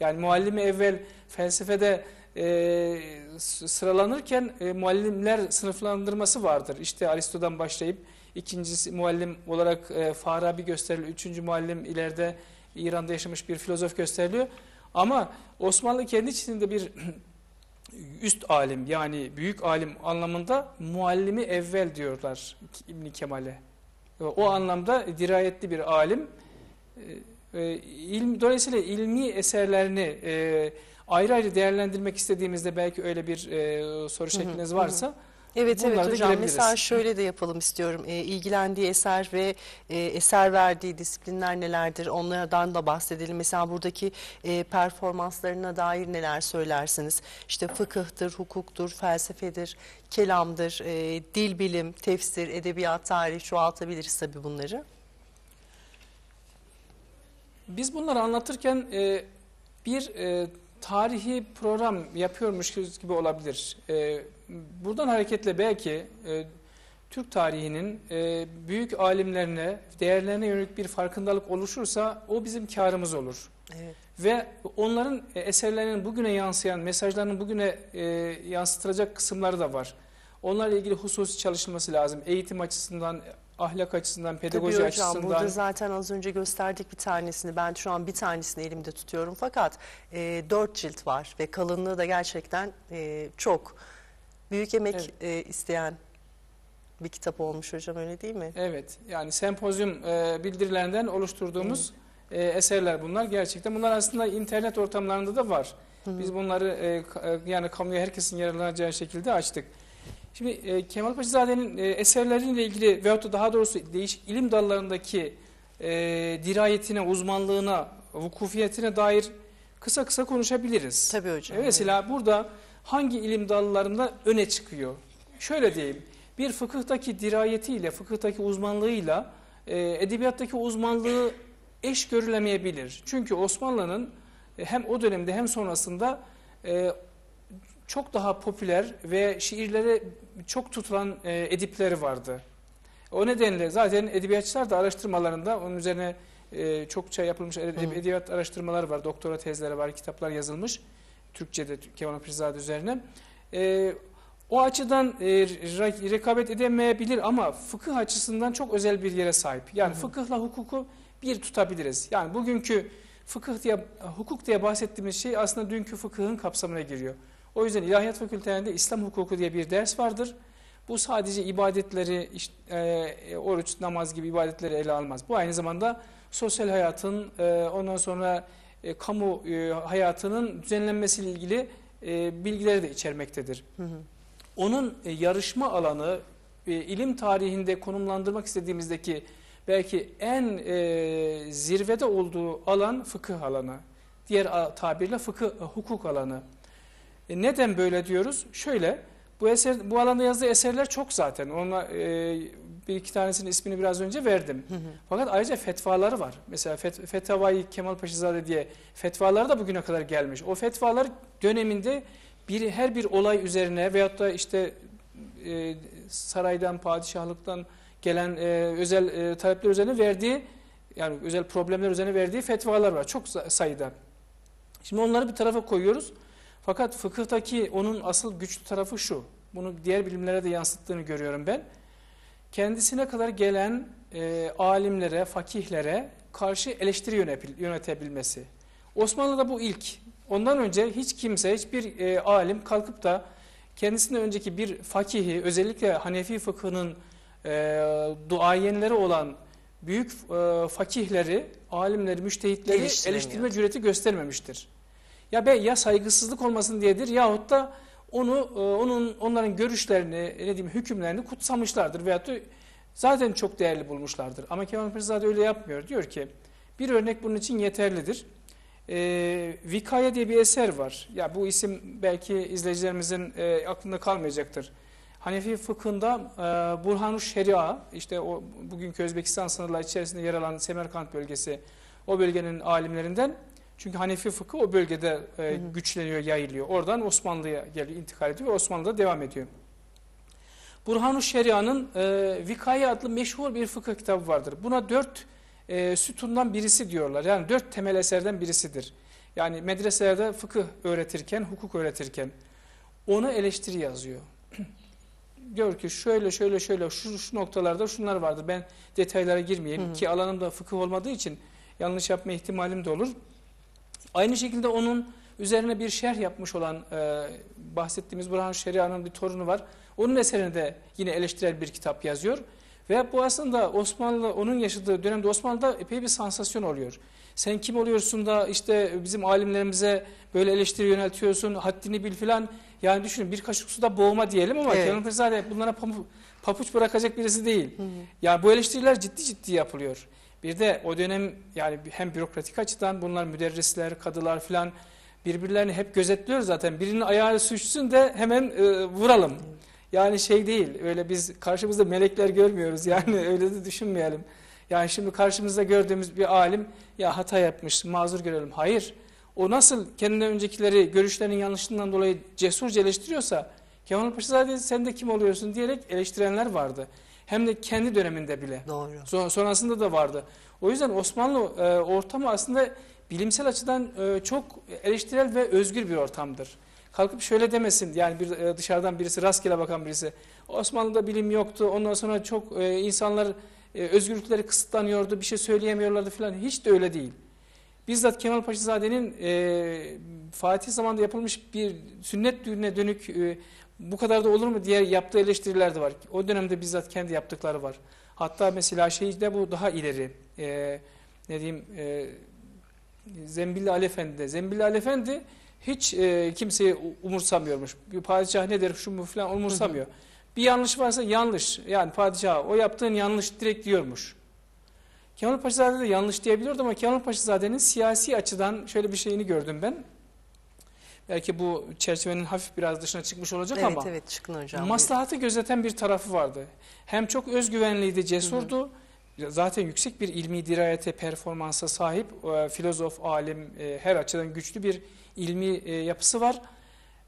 B: Yani muallimi evvel felsefede e, sıralanırken e, muallimler sınıflandırması vardır. İşte Aristo'dan başlayıp ikincisi muallim olarak e, Farabi gösteriliyor. Üçüncü muallim ileride İran'da yaşamış bir filozof gösteriliyor. Ama Osmanlı kendi içinde bir üst alim yani büyük alim anlamında muallimi evvel diyorlar İbn Kemal'e. O anlamda dirayetli bir alim. E, ilm, dolayısıyla ilmi eserlerini e, ayrı ayrı değerlendirmek istediğimizde belki öyle bir e, soru şekliniz varsa
A: Evet
B: Bunları
A: evet hocam mesela şöyle de yapalım istiyorum. E, ilgilendiği eser ve e, eser verdiği disiplinler nelerdir onlardan da bahsedelim. Mesela buradaki e, performanslarına dair neler söylersiniz? İşte fıkıhtır, hukuktur, felsefedir, kelamdır, e, dil bilim, tefsir, edebiyat, tarih çoğaltabiliriz tabii bunları.
B: Biz bunları anlatırken e, bir e, tarihi program yapıyormuş gibi olabilir. E, buradan hareketle belki e, Türk tarihinin e, büyük alimlerine, değerlerine yönelik bir farkındalık oluşursa o bizim karımız olur.
A: Evet.
B: Ve onların e, eserlerinin bugüne yansıyan, mesajlarının bugüne e, yansıtılacak kısımları da var. Onlarla ilgili hususi çalışılması lazım. Eğitim açısından, ahlak açısından, pedagoji
A: Tabii hocam
B: açısından.
A: burada zaten az önce gösterdik bir tanesini. Ben şu an bir tanesini elimde tutuyorum. Fakat e, dört cilt var ve kalınlığı da gerçekten e, çok. Büyük emek
B: Evet.
A: e, isteyen bir kitap olmuş hocam öyle değil mi?
B: Evet, yani sempozyum e, bildirilerinden oluşturduğumuz e, eserler bunlar gerçekten. Bunlar aslında internet ortamlarında da var. Biz bunları e, e, yani kamuya herkesin yararlanacağı şekilde açtık. Şimdi e, Kemal Paşazade'nin e, eserleriyle ilgili veyahut da daha doğrusu değişik ilim dallarındaki e, dirayetine, uzmanlığına, vukufiyetine dair kısa kısa konuşabiliriz.
A: Tabii hocam.
B: E, Mesela burada hangi ilim dallarında öne çıkıyor? Şöyle diyeyim, bir fıkıhtaki dirayetiyle, fıkıhtaki uzmanlığıyla e, edebiyattaki uzmanlığı eş görülemeyebilir. Çünkü Osmanlı'nın e, hem o dönemde hem sonrasında e, çok daha popüler ve şiirlere çok tutulan e, edipleri vardı. O nedenle zaten edebiyatçılar da araştırmalarında onun üzerine e, çokça yapılmış ede-
A: Hı.
B: edebiyat araştırmaları var, doktora tezleri var, kitaplar yazılmış. Türkçe'de Kemal Pirzade üzerine. E, o açıdan e, re- rekabet edemeyebilir ama fıkıh açısından çok özel bir yere sahip. Yani fıkıhla hukuku bir tutabiliriz. Yani bugünkü fıkıh diye, hukuk diye bahsettiğimiz şey aslında dünkü fıkıhın kapsamına giriyor. O yüzden İlahiyat Fakültelerinde İslam hukuku diye bir ders vardır. Bu sadece ibadetleri, iş- e, oruç, namaz gibi ibadetleri ele almaz. Bu aynı zamanda sosyal hayatın, e, ondan sonra e, kamu e, hayatının düzenlenmesiyle ilgili e, bilgileri de içermektedir.
A: Hı hı.
B: Onun e, yarışma alanı, e, ilim tarihinde konumlandırmak istediğimizdeki belki en e, zirvede olduğu alan fıkıh alanı. Diğer tabirle fıkıh, e, hukuk alanı. E, neden böyle diyoruz? Şöyle, bu eser, bu alanda yazdığı eserler çok zaten. Ona e, bir iki tanesinin ismini biraz önce verdim.
A: Hı hı.
B: Fakat ayrıca fetvaları var. Mesela fet, Fetvai Kemal Paşazade diye fetvaları da bugüne kadar gelmiş. O fetvalar döneminde bir, her bir olay üzerine veyahut da işte e, saraydan, padişahlıktan gelen e, özel e, talepler üzerine verdiği yani özel problemler üzerine verdiği fetvalar var. Çok sa- sayıda. Şimdi onları bir tarafa koyuyoruz. Fakat fıkıhtaki onun asıl güçlü tarafı şu. Bunu diğer bilimlere de yansıttığını görüyorum ben. Kendisine kadar gelen e, alimlere, fakihlere karşı eleştiri yönetebilmesi. Osmanlı'da bu ilk. Ondan önce hiç kimse, hiçbir e, alim kalkıp da kendisinden önceki bir fakihi, özellikle Hanefi fıkhının e, duayenleri olan büyük e, fakihleri, alimleri, müştehitleri eleştirme cüreti göstermemiştir. Ya be ya saygısızlık olmasın diyedir yahut da onu e, onun onların görüşlerini, e, ne diyeyim hükümlerini kutsamışlardır veyahut da zaten çok değerli bulmuşlardır. Ama Kemal Paşazade öyle yapmıyor. Diyor ki bir örnek bunun için yeterlidir. E, Vikaya diye bir eser var. Ya bu isim belki izleyicilerimizin e, aklında kalmayacaktır. Hanefi fıkhında e, Burhanu Şeria, işte o bugünkü Özbekistan sınırları içerisinde yer alan Semerkant bölgesi, o bölgenin alimlerinden. Çünkü Hanefi fıkhı o bölgede e, güçleniyor, yayılıyor. Oradan Osmanlı'ya geliyor, intikal ediyor ve Osmanlı'da devam ediyor. Burhanu Şeria'nın e, Vikaye adlı meşhur bir fıkıh kitabı vardır. Buna dört e, sütundan birisi diyorlar. Yani dört temel eserden birisidir. Yani medreselerde fıkıh öğretirken, hukuk öğretirken onu eleştiri yazıyor. Diyor ki şöyle şöyle şöyle şu, şu noktalarda şunlar vardır. Ben detaylara girmeyeyim
A: Hı hı.
B: ki alanımda fıkıh olmadığı için yanlış yapma ihtimalim de olur. Aynı şekilde onun üzerine bir şerh yapmış olan e, bahsettiğimiz Burhan Şeria'nın bir torunu var. Onun eserine de yine eleştirel bir kitap yazıyor. Ve bu aslında Osmanlı, onun yaşadığı dönemde Osmanlı'da epey bir sansasyon oluyor. Sen kim oluyorsun da işte bizim alimlerimize böyle eleştiri yöneltiyorsun, haddini bil filan. Yani düşünün bir kaşık suda boğma diyelim ama
A: Evet.
B: Kemal Paşazade bunlara pamu- papuç bırakacak birisi değil. Yani bu eleştiriler ciddi ciddi yapılıyor. Bir de o dönem yani hem bürokratik açıdan bunlar müderrisler, kadılar filan birbirlerini hep gözetliyor zaten. Birinin ayağı suçsun de hemen e, vuralım. Yani şey değil öyle biz karşımızda melekler görmüyoruz yani öyle de düşünmeyelim. Yani şimdi karşımızda gördüğümüz bir alim ya hata yapmış mazur görelim. Hayır o nasıl kendinden öncekileri görüşlerinin yanlışlığından dolayı cesurca eleştiriyorsa Kemal Paşazade sen de kim oluyorsun diyerek eleştirenler vardı. Hem de kendi döneminde bile.
A: Doğru.
B: Son- Sonrasında da vardı. O yüzden Osmanlı e, ortamı aslında bilimsel açıdan e, çok eleştirel ve özgür bir ortamdır. Kalkıp şöyle demesin yani bir e, dışarıdan birisi rastgele bakan birisi. Osmanlı'da bilim yoktu. Ondan sonra çok e, insanlar e, özgürlükleri kısıtlanıyordu. Bir şey söyleyemiyorlardı falan. Hiç de öyle değil. Bizzat Kemal Paşazade'nin e, Fatih zamanında yapılmış bir sünnet düğününe dönük e, bu kadar da olur mu diye yaptığı eleştiriler de var. O dönemde bizzat kendi yaptıkları var. Hatta mesela şeyde bu daha ileri. E, ne diyeyim e, Zembilli Ali Efendi de. Zembilli Ali Efendi hiç e, kimseyi umursamıyormuş. Bir padişah ne der şu bu falan umursamıyor. Bir yanlış varsa yanlış. Yani padişah o yaptığın yanlış direkt diyormuş. Kemal Paşazade de yanlış diyebiliyordu ama Kemal Paşazade'nin siyasi açıdan şöyle bir şeyini gördüm ben. Belki bu çerçevenin hafif biraz dışına çıkmış olacak
A: Evet
B: ama
A: evet çıkın hocam.
B: maslahatı gözeten bir tarafı vardı. Hem çok özgüvenliydi, cesurdu. Zaten yüksek bir ilmi dirayete, performansa sahip, e, filozof, alim, e, her açıdan güçlü bir ilmi e, yapısı var.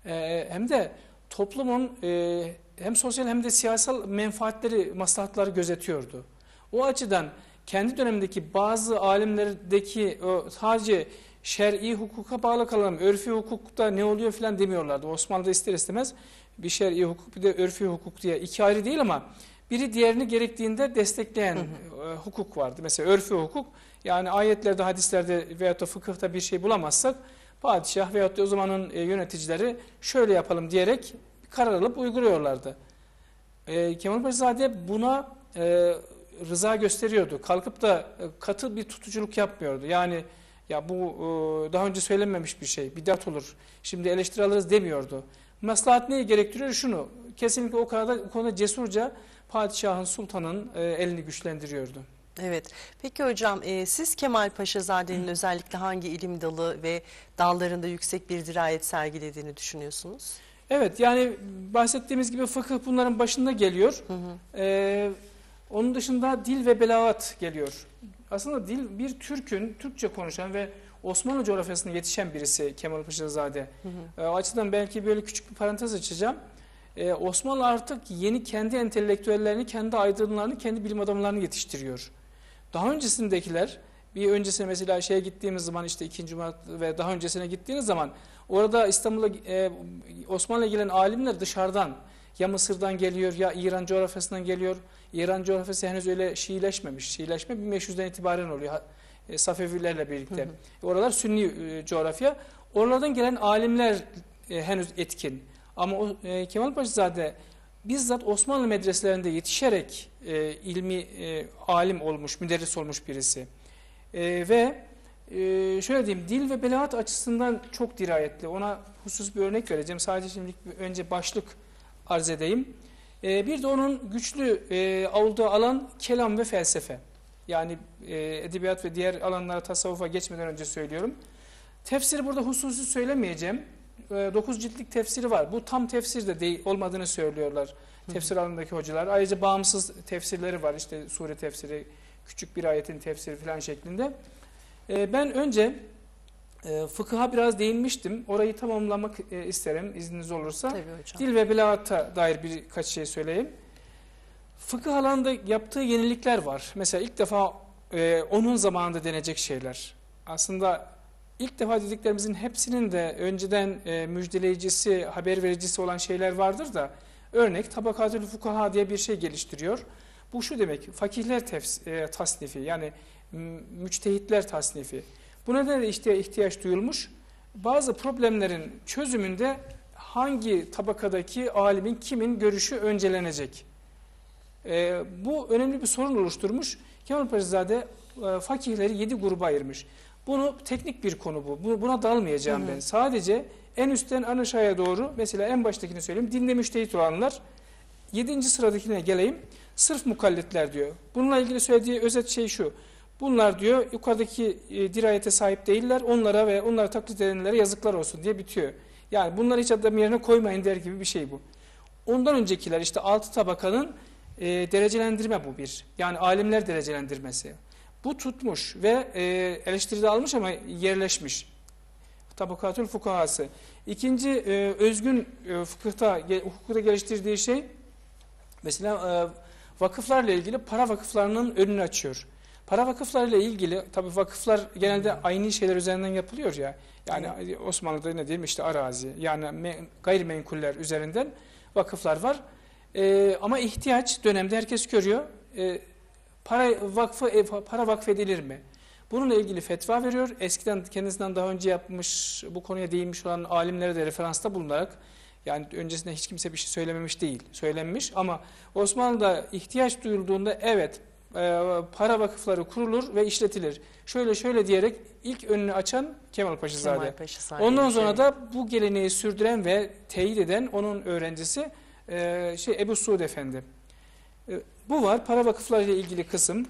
B: E, hem de toplumun e, hem sosyal hem de siyasal menfaatleri, maslahatları gözetiyordu. O açıdan kendi dönemindeki bazı alimlerdeki o sadece şer'i hukuka bağlı kalalım, örfi hukukta ne oluyor filan demiyorlardı. Osmanlı'da ister istemez bir şer'i hukuk bir de örfi hukuk diye iki ayrı değil ama biri diğerini gerektiğinde destekleyen e, hukuk vardı. Mesela örfi hukuk yani ayetlerde, hadislerde veyahut da fıkıhta bir şey bulamazsak padişah veyahut da o zamanın e, yöneticileri şöyle yapalım diyerek karar alıp uyguluyorlardı. E, Kemal Paşazade buna e, rıza gösteriyordu. Kalkıp da e, katı bir tutuculuk yapmıyordu. Yani ya bu e, daha önce söylenmemiş bir şey, bidat olur. Şimdi eleştiri alırız demiyordu. Maslahat neyi gerektiriyor? Şunu. Kesinlikle o konuda, o konuda cesurca padişahın, sultanın e, elini güçlendiriyordu.
A: Evet. Peki hocam e, siz Kemal Paşazade'nin özellikle hangi ilim dalı ve dallarında yüksek bir dirayet sergilediğini düşünüyorsunuz?
B: Evet yani bahsettiğimiz gibi fıkıh bunların başında geliyor. Ee, onun dışında dil ve belagat geliyor. Aslında dil bir Türk'ün Türkçe konuşan ve Osmanlı coğrafyasında yetişen birisi Kemal Paşazade. Ee, o açıdan belki böyle küçük bir parantez açacağım. Ee, Osmanlı artık yeni kendi entelektüellerini, kendi aydınlarını, kendi bilim adamlarını yetiştiriyor. Daha öncesindekiler, bir öncesine mesela şeye gittiğimiz zaman işte 2. Murat ve daha öncesine gittiğiniz zaman orada İstanbul'a e, Osmanlı'ya gelen alimler dışarıdan ya Mısır'dan geliyor ya İran coğrafyasından geliyor. İran coğrafyası henüz öyle Şiileşmemiş. Şiileşme 1500'den itibaren oluyor e, Safevilerle birlikte. Oralar Sünni e, coğrafya. Oralardan gelen alimler e, henüz etkin. Ama o, e, Kemal Paşazade bizzat Osmanlı medreselerinde yetişerek e, ilmi e, alim olmuş, müderris olmuş birisi. E, ve Ee, şöyle diyeyim, dil ve belaat açısından çok dirayetli. Ona husus bir örnek vereceğim. Sadece şimdilik önce başlık arz edeyim. Ee, bir de onun güçlü e, olduğu alan kelam ve felsefe. Yani e, edebiyat ve diğer alanlara tasavvufa geçmeden önce söylüyorum. Tefsiri burada hususi söylemeyeceğim. 9 ciltlik tefsiri var. Bu tam tefsir de değil, olmadığını söylüyorlar tefsir alanındaki hocalar. Ayrıca bağımsız tefsirleri var. İşte sure tefsiri, küçük bir ayetin tefsiri falan şeklinde. Ee, ben önce e, fıkıha biraz değinmiştim. Orayı tamamlamak e, isterim izniniz olursa.
A: Tabii hocam.
B: Dil ve belagata dair birkaç şey söyleyeyim. Fıkıh alanında yaptığı yenilikler var. Mesela ilk defa e, onun zamanında denecek şeyler. Aslında ilk defa dediklerimizin hepsinin de önceden e, müjdeleyicisi, haber vericisi olan şeyler vardır da örnek tabakatül fukaha diye bir şey geliştiriyor. Bu şu demek, fakihler tefs, e, tasnifi yani müçtehitler tasnifi. Bu nedenle işte ihtiyaç duyulmuş. Bazı problemlerin çözümünde hangi tabakadaki alimin kimin görüşü öncelenecek? E, bu önemli bir sorun oluşturmuş. Kemal Paşazade e, fakihleri yedi gruba ayırmış. Bunu teknik bir konu bu. Bu- Buna dalmayacağım
A: Hı hı.
B: ben. Sadece en üstten en aşağıya doğru mesela en baştakini söyleyeyim. Dinde müştehit olanlar yedinci sıradakine geleyim. Sırf mukallitler diyor. Bununla ilgili söylediği özet şey şu. Bunlar diyor yukarıdaki e, dirayete sahip değiller. Onlara ve onlara taklit edenlere yazıklar olsun diye bitiyor. Yani bunları hiç adam yerine koymayın der gibi bir şey bu. Ondan öncekiler işte altı tabakanın e, derecelendirme bu bir. Yani alimler derecelendirmesi. Bu tutmuş ve e, eleştiride almış ama yerleşmiş. Tabakatül fukahası. İkinci e, özgün e, fıkıhta, hukukta geliştirdiği şey mesela e, vakıflarla ilgili para vakıflarının önünü açıyor. Para vakıflarıyla ilgili tabii vakıflar genelde aynı şeyler üzerinden yapılıyor ya. Yani Osmanlı'da ne diyeyim işte arazi yani me, gayrimenkuller üzerinden vakıflar var. E, ama ihtiyaç dönemde herkes görüyor. E, para vakfı e, para vakfedilir mi? Bununla ilgili fetva veriyor. Eskiden kendisinden daha önce yapmış, bu konuya değinmiş olan alimlere de referansta bulunarak yani öncesinde hiç kimse bir şey söylememiş değil, söylenmiş ama Osmanlı'da ihtiyaç duyulduğunda evet para vakıfları kurulur ve işletilir. Şöyle şöyle diyerek ilk önünü açan Kemal Paşazade.
A: Kemal Paşazade.
B: Ondan sonra da bu geleneği sürdüren ve teyit eden onun öğrencisi e, şey Ebu Suud Efendi. E, bu var para vakıfları ile ilgili kısım.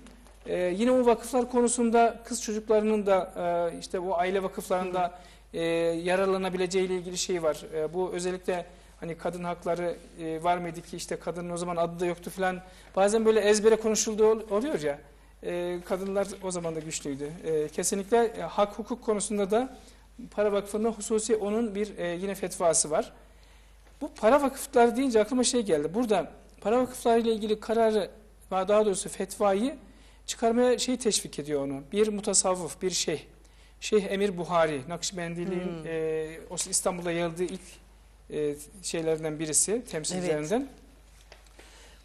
B: E, yine o vakıflar konusunda kız çocuklarının da e, işte bu aile vakıflarında e, yararlanabileceği ile ilgili şey var. E, bu özellikle hani kadın hakları e, var mıydı ki işte kadının o zaman adı da yoktu falan. Bazen böyle ezbere konuşulduğu ol- oluyor ya. E, kadınlar o zaman da güçlüydü. E, kesinlikle e, hak hukuk konusunda da para vakfında hususi onun bir e, yine fetvası var. Bu para vakıfları deyince aklıma şey geldi. Burada para vakıfları ile ilgili kararı daha doğrusu fetvayı çıkarmaya şey teşvik ediyor onu. Bir mutasavvıf, bir şeyh. Şeyh Emir Buhari, Nakşibendiliğin
A: Hmm.
B: e, o İstanbul'da yayıldığı ilk e, şeylerden birisi, temsilcilerinden.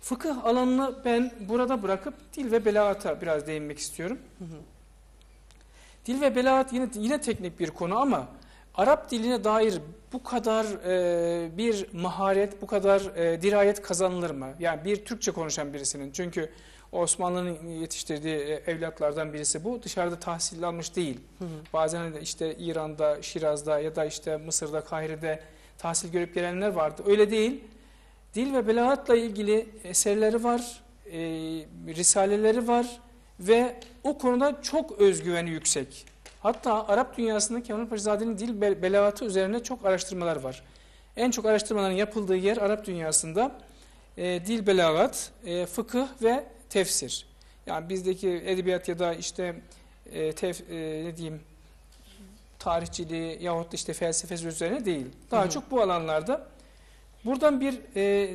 B: Fıkıh alanını ben burada bırakıp dil ve belagata biraz değinmek istiyorum.
A: Hı hı.
B: Dil ve belagat yine yine teknik bir konu ama Arap diline dair bu kadar e, bir maharet, bu kadar e, dirayet kazanılır mı? Yani bir Türkçe konuşan birisinin. Çünkü Osmanlı'nın yetiştirdiği e, evlatlardan birisi bu. Dışarıda tahsil almış değil.
A: Hı hı.
B: Bazen işte İran'da, Şiraz'da ya da işte Mısır'da, Kahire'de tahsil görüp gelenler vardı. Öyle değil. Dil ve belagatla ilgili eserleri var, e, risaleleri var ve o konuda çok özgüveni yüksek. Hatta Arap dünyasında Kemal Paşazade'nin dil be- belagatı üzerine çok araştırmalar var. En çok araştırmaların yapıldığı yer Arap dünyasında e, dil belagat, e, fıkıh ve tefsir. Yani bizdeki edebiyat ya da işte e, tef, e, ne diyeyim tarihçiliği yahut işte felsefesi üzerine değil. Daha
A: Hı hı.
B: çok bu alanlarda. Buradan bir e,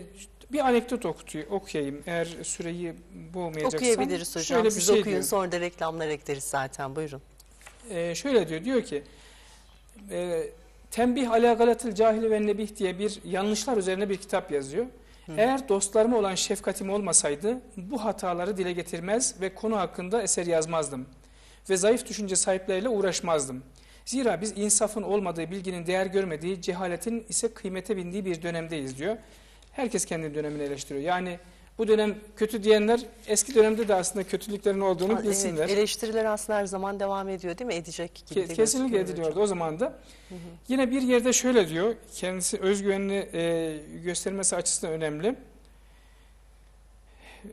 B: bir anekdot okutuyor, okuyayım eğer süreyi boğmayacaksam.
A: Okuyabiliriz hocam.
B: Şöyle bir
A: Siz
B: şey
A: okuyun
B: diyor.
A: sonra da reklamlar ekleriz zaten. Buyurun.
B: Ee, şöyle diyor, diyor ki e, Tembih ala galatil cahili ve nebih diye bir yanlışlar üzerine bir kitap yazıyor.
A: Hı.
B: Eğer dostlarıma olan şefkatim olmasaydı bu hataları dile getirmez ve konu hakkında eser yazmazdım. Ve zayıf düşünce sahipleriyle uğraşmazdım. Zira biz insafın olmadığı, bilginin değer görmediği, cehaletin ise kıymete bindiği bir dönemdeyiz diyor. Herkes kendi dönemini eleştiriyor. Yani bu dönem kötü diyenler eski dönemde de aslında kötülüklerin olduğunu
A: Ha,
B: bilsinler.
A: Evet, eleştiriler aslında her zaman devam ediyor değil mi? Edecek gibi
B: Ke- Kesinlikle ediliyordu
A: hocam.
B: o zaman da. Yine bir yerde şöyle diyor, kendisi özgüvenini e, göstermesi açısından önemli.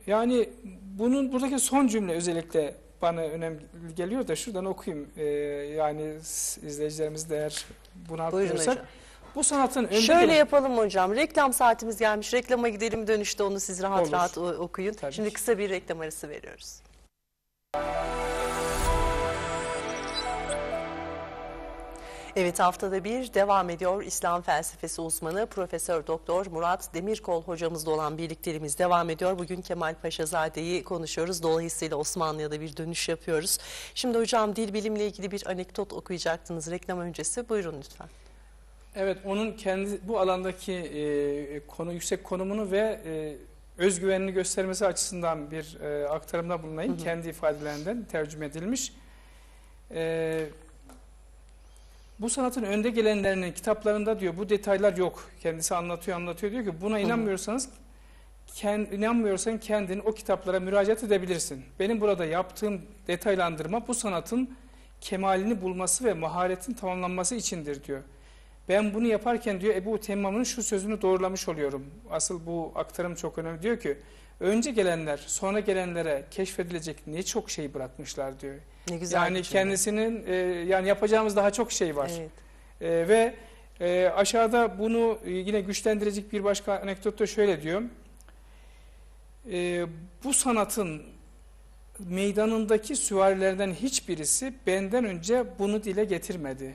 B: Yani bunun buradaki son cümle özellikle bana önemli geliyor da şuradan okuyayım. E, yani izleyicilerimiz de eğer
A: hocam.
B: Bu sanatın önde
A: Şöyle
B: gelen-
A: yapalım hocam. Reklam saatimiz gelmiş. Reklama gidelim dönüşte onu siz rahat
B: Olur.
A: rahat okuyun.
B: Tabii
A: Şimdi
B: ki.
A: kısa bir reklam arası veriyoruz. Evet haftada bir devam ediyor İslam felsefesi uzmanı Profesör Doktor Murat Demirkol hocamızla olan birlikteliğimiz devam ediyor. Bugün Kemal Paşazade'yi konuşuyoruz. Dolayısıyla Osmanlı'ya da bir dönüş yapıyoruz. Şimdi hocam dil bilimle ilgili bir anekdot okuyacaktınız reklam öncesi. Buyurun lütfen.
B: Evet, onun kendi bu alandaki e, konu yüksek konumunu ve e, özgüvenini göstermesi açısından bir e, aktarımda bulunayım.
A: Hı hı.
B: Kendi ifadelerinden tercüme edilmiş. E, bu sanatın önde gelenlerinin kitaplarında diyor bu detaylar yok. Kendisi anlatıyor anlatıyor diyor ki buna inanmıyorsanız kend, inanmıyorsan kendin o kitaplara müracaat edebilirsin. Benim burada yaptığım detaylandırma bu sanatın kemalini bulması ve maharetin tamamlanması içindir diyor. Ben bunu yaparken diyor Ebu Temmam'ın şu sözünü doğrulamış oluyorum. Asıl bu aktarım çok önemli. Diyor ki önce gelenler sonra gelenlere keşfedilecek ne çok şey bırakmışlar diyor.
A: Ne güzel
B: yani kendisinin e, yani yapacağımız daha çok şey var.
A: Evet.
B: E, ve e, aşağıda bunu e, yine güçlendirecek bir başka anekdotta şöyle diyor. E, bu sanatın meydanındaki süvarilerden hiçbirisi benden önce bunu dile getirmedi.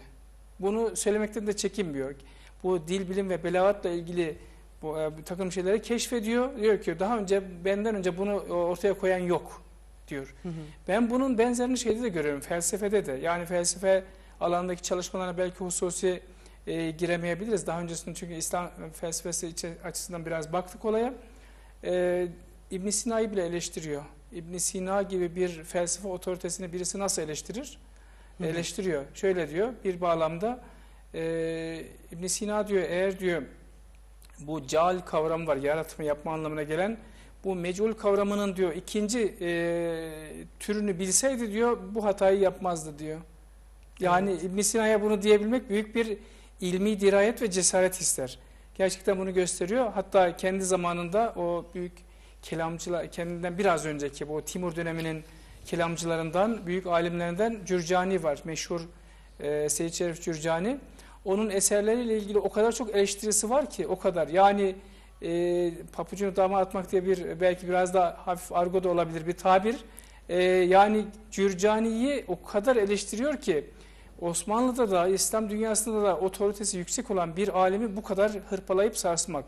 B: Bunu söylemekten de çekinmiyor. Bu dil bilim ve belagatla ilgili bu e, takım şeyleri keşfediyor. Diyor ki daha önce benden önce bunu ortaya koyan yok diyor.
A: Hı hı.
B: Ben bunun benzerini şeyde de görüyorum, felsefede de. Yani felsefe alanındaki çalışmalarına belki hususi e, giremeyebiliriz. Daha öncesinde çünkü İslam felsefesi içi- açısından biraz baktık olaya. E, ibn Sina'yı bile eleştiriyor. ibn Sina gibi bir felsefe otoritesini birisi nasıl eleştirir?
A: Hı hı.
B: Eleştiriyor. Şöyle diyor bir bağlamda e, ibn Sina diyor eğer diyor bu ceal kavramı var yaratma yapma anlamına gelen bu mecul kavramının diyor ikinci e, türünü bilseydi diyor bu hatayı yapmazdı diyor. Yani
A: Evet.
B: İbn Sina'ya bunu diyebilmek büyük bir ilmi dirayet ve cesaret ister. Gerçekten bunu gösteriyor. Hatta kendi zamanında o büyük kelamcılar kendinden biraz önceki bu Timur döneminin kelamcılarından, büyük alimlerinden Cürcani var. Meşhur e, Seyyid Şerif Cürcani. Onun eserleriyle ilgili o kadar çok eleştirisi var ki o kadar. Yani e, papucunu dama atmak diye bir belki biraz da hafif argo da olabilir bir tabir. E, yani Cürcani'yi o kadar eleştiriyor ki Osmanlı'da da İslam dünyasında da otoritesi yüksek olan bir alimi bu kadar hırpalayıp sarsmak.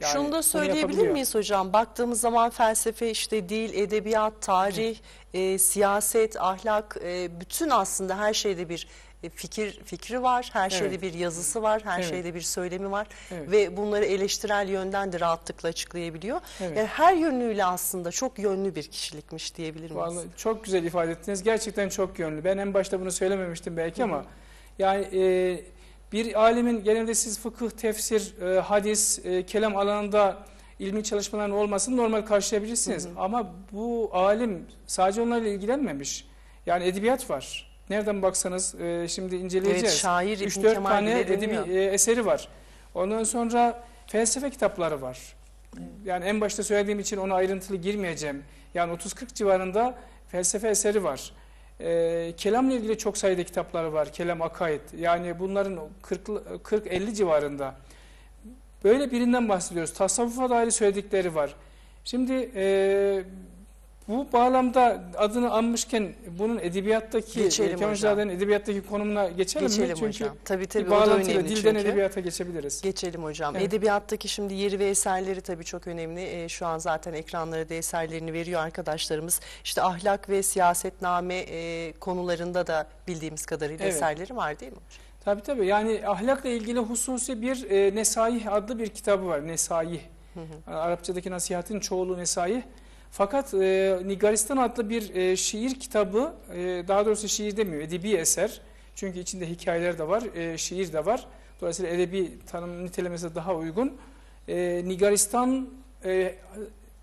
B: Yani
A: Şunu da söyleyebilir miyiz hocam? Baktığımız zaman felsefe, işte dil, edebiyat, tarih, e, siyaset, ahlak, e, bütün aslında her şeyde bir fikir fikri var, her şeyde
B: Evet.
A: bir yazısı var, her
B: Evet.
A: şeyde bir söylemi var
B: Evet.
A: ve bunları eleştirel yönden de rahatlıkla açıklayabiliyor.
B: Evet.
A: Yani her yönüyle aslında çok yönlü bir kişilikmiş diyebilir miyiz?
B: Vallahi çok güzel ifade ettiniz. Gerçekten çok yönlü. Ben en başta bunu söylememiştim belki ama yani e, bir alimin genelde siz fıkıh, tefsir, e, hadis, e, kelam alanında ilmi çalışmaların olmasını normal karşılayabilirsiniz. Ama bu alim sadece onlarla ilgilenmemiş. Yani edebiyat var. Nereden baksanız e, şimdi inceleyeceğiz.
A: Evet, şair İbn
B: 3-4
A: Kemal
B: tane edebi e, eseri var. Ondan sonra felsefe kitapları var. Yani en başta söylediğim için ona ayrıntılı girmeyeceğim. Yani 30-40 civarında felsefe eseri var. Ee, kelamla ilgili çok sayıda kitapları var. Kelam akaid. Yani bunların 40-50 civarında. Böyle birinden bahsediyoruz. Tasavvufa dair söyledikleri var. Şimdi e, bu bağlamda adını anmışken bunun edebiyattaki,
A: Geçelim
B: Kemal
A: hocam.
B: Zade'nin edebiyattaki konumuna geçelim,
A: Geçelim
B: mi? Çünkü
A: hocam. Tabii
B: bir
A: tabii da
B: bağlantıyla dilden
A: çünkü.
B: edebiyata geçebiliriz.
A: Geçelim hocam.
B: Evet.
A: Edebiyattaki şimdi yeri ve eserleri tabii çok önemli. Ee, şu an zaten ekranlara da eserlerini veriyor arkadaşlarımız. İşte ahlak ve siyasetname e, konularında da bildiğimiz kadarıyla
B: Evet.
A: eserleri var değil mi?
B: Tabii tabii. Yani ahlakla ilgili hususi bir e, Nesaih adlı bir kitabı var. Nesaih. Arapçadaki nasihatin çoğulu Nesaih. Fakat e, Nigaristan adlı bir e, şiir kitabı, e, daha doğrusu şiir demiyor, edebi eser. Çünkü içinde hikayeler de var, e, şiir de var. Dolayısıyla edebi tanım nitelemesi daha uygun. E, Nigaristan e,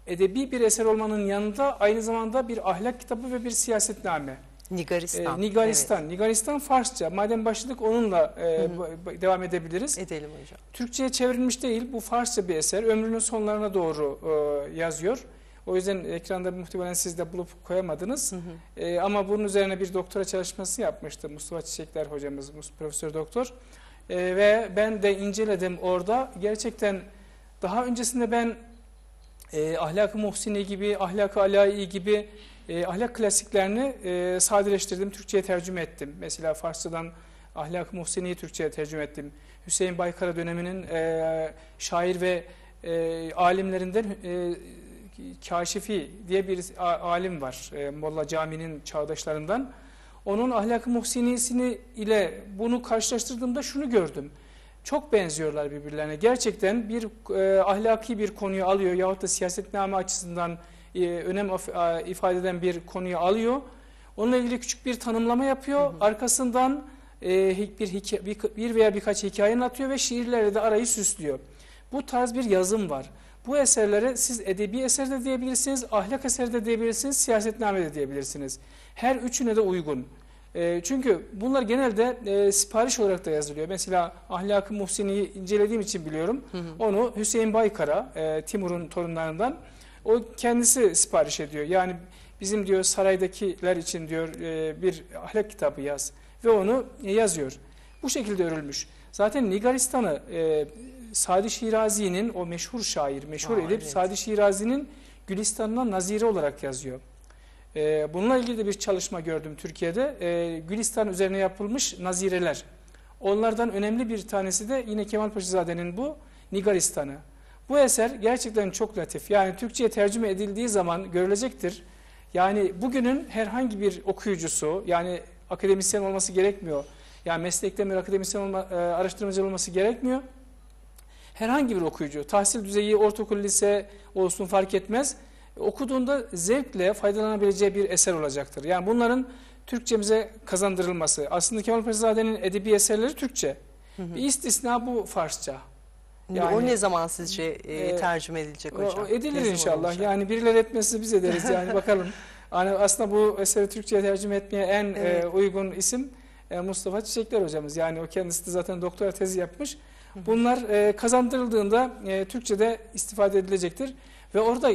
B: edebi bir eser olmanın yanında aynı zamanda bir ahlak kitabı ve bir siyasetname.
A: Nigaristan.
B: Ee, Nigaristan. Nigaristan Farsça. Madem başladık onunla e, bu- devam edebiliriz.
A: Evet, edelim hocam.
B: Türkçe'ye çevrilmiş değil. Bu Farsça bir eser. Ömrünün sonlarına doğru e, yazıyor. O yüzden ekranda muhtemelen siz de bulup koyamadınız. E, ama bunun üzerine bir doktora çalışması yapmıştı Mustafa Çiçekler hocamız, Profesör Doktor. E, ve ben de inceledim orada. Gerçekten daha öncesinde ben e, Ahlak-ı Muhsini gibi, Ahlak-ı Alai gibi e, ahlak klasiklerini e, sadeleştirdim, Türkçe'ye tercüme ettim. Mesela Farsçadan Ahlak-ı Muhsini'yi Türkçe'ye tercüme ettim. Hüseyin Baykara döneminin e, şair ve e, alimlerinden e, Kaşifi diye bir alim var. E, Molla Cami'nin çağdaşlarından. Onun Ahlak-ı Muhsinisini ile bunu karşılaştırdığımda şunu gördüm. Çok benziyorlar birbirlerine. Gerçekten bir e, ahlaki bir konuyu alıyor yahut da siyasetname açısından e, önem e, ifade eden bir konuyu alıyor. Onunla ilgili küçük bir tanımlama yapıyor. Arkasından e, hi- bir, hikaye, bir, bir veya birkaç hikaye anlatıyor ve şiirlerle de arayı süslüyor. Bu tarz bir yazım var. Bu eserlere siz edebi eser de diyebilirsiniz, ahlak eseri de diyebilirsiniz, siyasetname de diyebilirsiniz. Her üçüne de uygun. E, çünkü bunlar genelde e, sipariş olarak da yazılıyor. Mesela Ahlak-ı Muhsini'yi incelediğim için biliyorum. Onu Hüseyin Baykara, e, Timur'un torunlarından, o kendisi sipariş ediyor. Yani bizim diyor saraydakiler için diyor e, bir ahlak kitabı yaz ve onu yazıyor. Bu şekilde örülmüş. Zaten Nigaristan'ı e, Sadi Şirazi'nin o meşhur şair, meşhur
A: Aa,
B: edip
A: evet.
B: Sadi Şirazi'nin Gülistan'ına nazire olarak yazıyor. E, bununla ilgili de bir çalışma gördüm Türkiye'de. E, Gülistan üzerine yapılmış nazireler. Onlardan önemli bir tanesi de yine Kemal Paşazade'nin bu Nigaristan'ı. Bu eser gerçekten çok latif. Yani Türkçe'ye tercüme edildiği zaman görülecektir. Yani bugünün herhangi bir okuyucusu, yani akademisyen olması gerekmiyor. Yani meslekten bir akademisyen olma, e, araştırmacı olması gerekmiyor. Herhangi bir okuyucu, tahsil düzeyi ortaokul, lise olsun fark etmez. Okuduğunda zevkle faydalanabileceği bir eser olacaktır. Yani bunların Türkçemize kazandırılması. Aslında Kemal Paşazade'nin edebi eserleri Türkçe. Bir istisna bu Farsça.
A: o
B: Yani-
A: ne zaman sizce e,
B: E,
A: tercüme edilecek
B: O-
A: hocam?
B: o edilir inşallah.
A: olacak?
B: Yani birileri etmesi biz ederiz yani bakalım. Yani aslında bu eseri Türkçe'ye tercüme etmeye en
A: Evet.
B: e, uygun isim e, Mustafa Çiçekler hocamız. Yani o kendisi de zaten doktora tezi yapmış. Bunlar e, kazandırıldığında e, Türkçe'de istifade edilecektir. Ve orada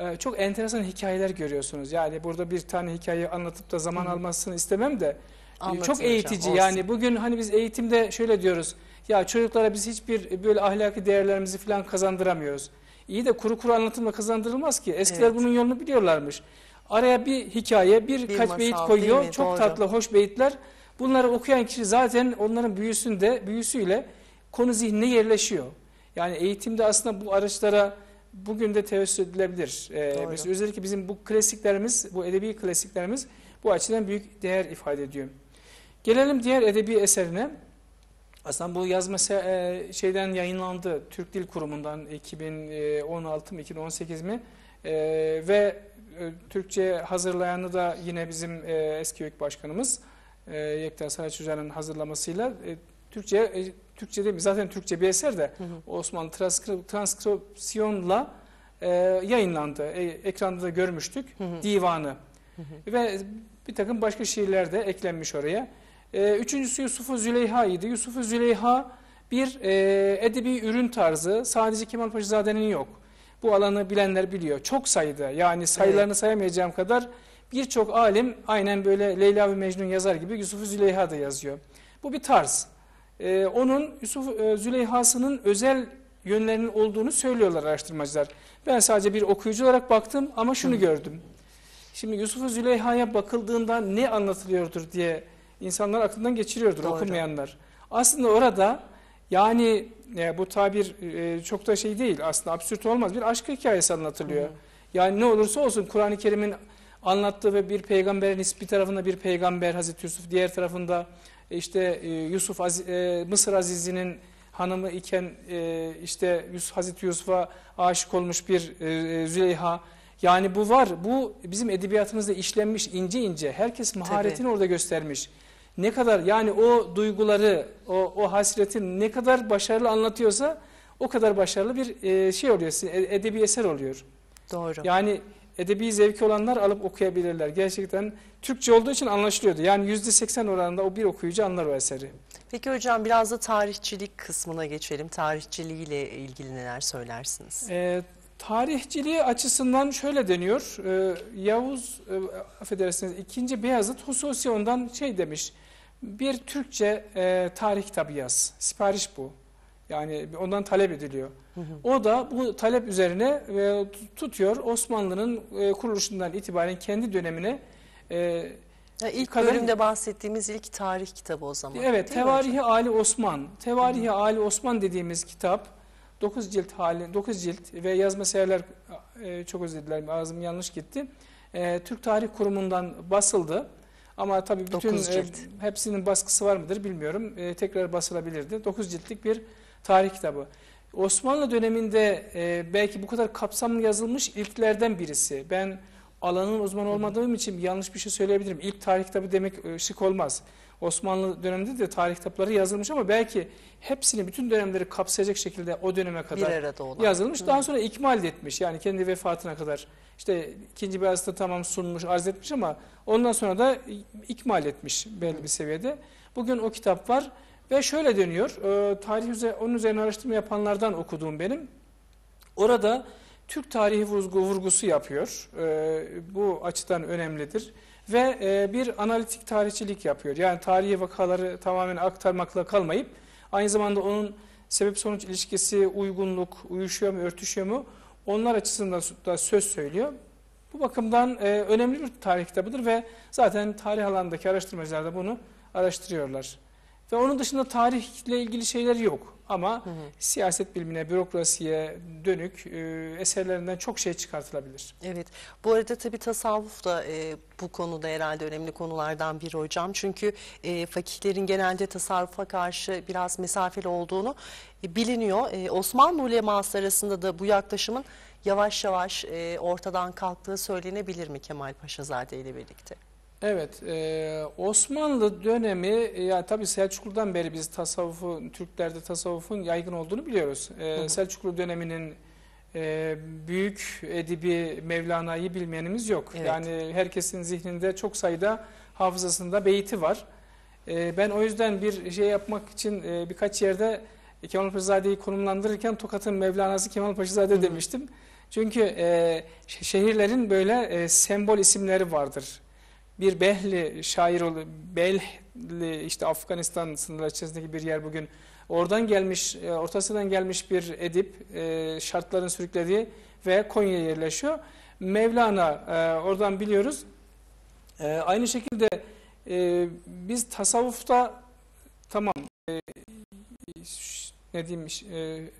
B: e, çok enteresan hikayeler görüyorsunuz. Yani burada bir tane hikaye anlatıp da zaman
A: Hı hı.
B: almasını istemem de e,
A: Anlatın
B: çok
A: hocam,
B: eğitici.
A: olsun.
B: yani bugün hani biz eğitimde şöyle diyoruz. Ya çocuklara biz hiçbir böyle ahlaki değerlerimizi falan kazandıramıyoruz. İyi de kuru kuru anlatımla kazandırılmaz ki. Eskiler
A: Evet.
B: bunun yolunu biliyorlarmış. Araya bir hikaye, bir,
A: Bir
B: kaç
A: masal,
B: beyit koyuyor. Çok
A: Doğru.
B: tatlı, hoş beyitler. Bunları okuyan kişi zaten onların büyüsünde, büyüsüyle konu zihnine yerleşiyor. Yani eğitimde aslında bu araçlara bugün de tevessül edilebilir. Ee, mesela özellikle bizim bu klasiklerimiz, bu edebi klasiklerimiz bu açıdan büyük değer ifade ediyor. Gelelim diğer edebi eserine. Aslında bu yazma e, şeyden yayınlandı. Türk Dil Kurumu'ndan 2016 mı 2018 mi? E, ve e, Türkçe hazırlayanı da yine bizim e, eski YÖK Başkanımız Yekta Saraç Hoca'nın hazırlamasıyla Türkçe e, Türkçe değil mi? Zaten Türkçe bir eser de
A: Hı hı.
B: Osmanlı transkri- transkripsiyonla e, yayınlandı. E, ekranda da görmüştük.
A: Hı hı.
B: Divanı.
A: Hı hı.
B: Ve bir takım başka şiirler de eklenmiş oraya. E, üçüncüsü Yusuf-u Züleyha idi. Yusuf-u Züleyha bir e, edebi ürün tarzı. Sadece Kemal Paşazade'nin yok. Bu alanı bilenler biliyor. Çok sayıda yani sayılarını sayamayacağım kadar birçok alim aynen böyle Leyla ve Mecnun yazar gibi Yusuf-u Züleyha da yazıyor. Bu bir tarz. E, onun Yusuf e, Züleyha'sının özel yönlerinin olduğunu söylüyorlar araştırmacılar. Ben sadece bir okuyucu olarak baktım ama şunu
A: Hı.
B: gördüm. Şimdi Yusuf-u Züleyha'ya bakıldığında ne anlatılıyordur diye insanlar aklından geçiriyordur
A: Doğru.
B: okumayanlar. Aslında orada yani e, bu tabir e, çok da şey değil aslında absürt olmaz bir aşk hikayesi anlatılıyor.
A: Hı.
B: Yani ne olursa olsun Kur'an-ı Kerim'in anlattığı ve bir peygamberin bir tarafında bir peygamber Hazreti Yusuf diğer tarafında e, işte e, Yusuf Aziz- e, Mısır Azizi'nin hanımı iken işte Yusuf, Hazreti Yusuf'a aşık olmuş bir Züleyha. Yani bu var. Bu bizim edebiyatımızda işlenmiş ince ince. Herkes maharetini orada göstermiş. Ne kadar yani o duyguları, o, o hasretin ne kadar başarılı anlatıyorsa o kadar başarılı bir şey oluyor, edebi eser oluyor.
A: Doğru.
B: Yani edebi zevki olanlar alıp okuyabilirler. Gerçekten Türkçe olduğu için anlaşılıyordu. Yani %80 oranında o bir okuyucu anlar o eseri.
A: Peki hocam biraz da tarihçilik kısmına geçelim. Tarihçiliğiyle ilgili neler söylersiniz?
B: Ee, tarihçiliği açısından şöyle deniyor. Ee, Yavuz, e, affedersiniz ikinci Beyazıt hususi ondan şey demiş. Bir Türkçe e, tarih kitabı yaz. Sipariş bu. Yani ondan talep ediliyor. O da bu talep üzerine e, tutuyor Osmanlı'nın e, kuruluşundan itibaren kendi dönemine e,
A: Ya ilk
B: kadar-
A: bölümde bahsettiğimiz ilk tarih kitabı o zaman.
B: Evet? Tevarihi Ali Osman. Tevarihi Ali Osman dediğimiz kitap 9 cilt hali 9 cilt ve yazma eserler e, çok özür dilerim ağzım yanlış gitti. E, Türk Tarih Kurumu'ndan basıldı. Ama tabii bütün e, hepsinin baskısı var mıdır bilmiyorum. E, tekrar basılabilirdi. 9 ciltlik bir tarih kitabı. Osmanlı döneminde e, belki bu kadar kapsamlı yazılmış ilklerden birisi. Ben alanın uzmanı olmadığım için yanlış bir şey söyleyebilirim. İlk tarih kitabı demek e, şık olmaz. Osmanlı döneminde de tarih kitapları yazılmış ama belki hepsini bütün dönemleri kapsayacak şekilde o döneme kadar yazılmış. Daha sonra ikmal etmiş. Yani kendi vefatına kadar işte ikinci Beyazıt'ta tamam sunmuş, arz etmiş ama ondan sonra da ikmal etmiş belli bir seviyede. Bugün o kitap var ve şöyle dönüyor. E, tarih üzerine, onun üzerine araştırma yapanlardan okuduğum benim. Orada Türk tarihi vurgu, vurgusu yapıyor. E, bu açıdan önemlidir. Ve e, bir analitik tarihçilik yapıyor. Yani tarihi vakaları tamamen aktarmakla kalmayıp aynı zamanda onun sebep sonuç ilişkisi, uygunluk, uyuşuyor mu, örtüşüyor mu onlar açısından da söz söylüyor. Bu bakımdan e, önemli bir tarih kitabıdır ve zaten tarih alanındaki araştırmacılar da bunu araştırıyorlar. Ve onun dışında tarihle ilgili şeyler yok. Ama
A: Hı hı.
B: siyaset bilimine, bürokrasiye dönük e, eserlerinden çok şey çıkartılabilir.
A: Evet. Bu arada tabii tasavvuf da e, bu konuda herhalde önemli konulardan biri hocam. Çünkü e, fakihlerin genelde tasavvufa karşı biraz mesafeli olduğunu e, biliniyor. E, Osmanlı uleması arasında da bu yaklaşımın yavaş yavaş e, ortadan kalktığı söylenebilir mi Kemal Paşazade ile birlikte?
B: Evet, e, Osmanlı dönemi, e, ya tabii Selçuklu'dan beri biz tasavvufu, Türklerde tasavvufun yaygın olduğunu biliyoruz. E,
A: Hı hı.
B: Selçuklu döneminin e, büyük edibi Mevlana'yı bilmeyenimiz yok.
A: Evet.
B: Yani herkesin zihninde çok sayıda hafızasında beyti var. E, ben o yüzden bir şey yapmak için e, birkaç yerde Kemal Paşazade'yi konumlandırırken Tokat'ın Mevlana'sı Kemal Paşazade
A: Hı hı.
B: demiştim. Çünkü e, şehirlerin böyle e, sembol isimleri vardır. Bir Behli şair ol Belhli işte Afganistan sınırları içerisindeki bir yer bugün. Oradan gelmiş, e, ortasından gelmiş bir edip e, şartların sürüklediği ve Konya'ya yerleşiyor. Mevlana e, oradan biliyoruz. Aynı şekilde biz tasavvufta tamam ne diyeyim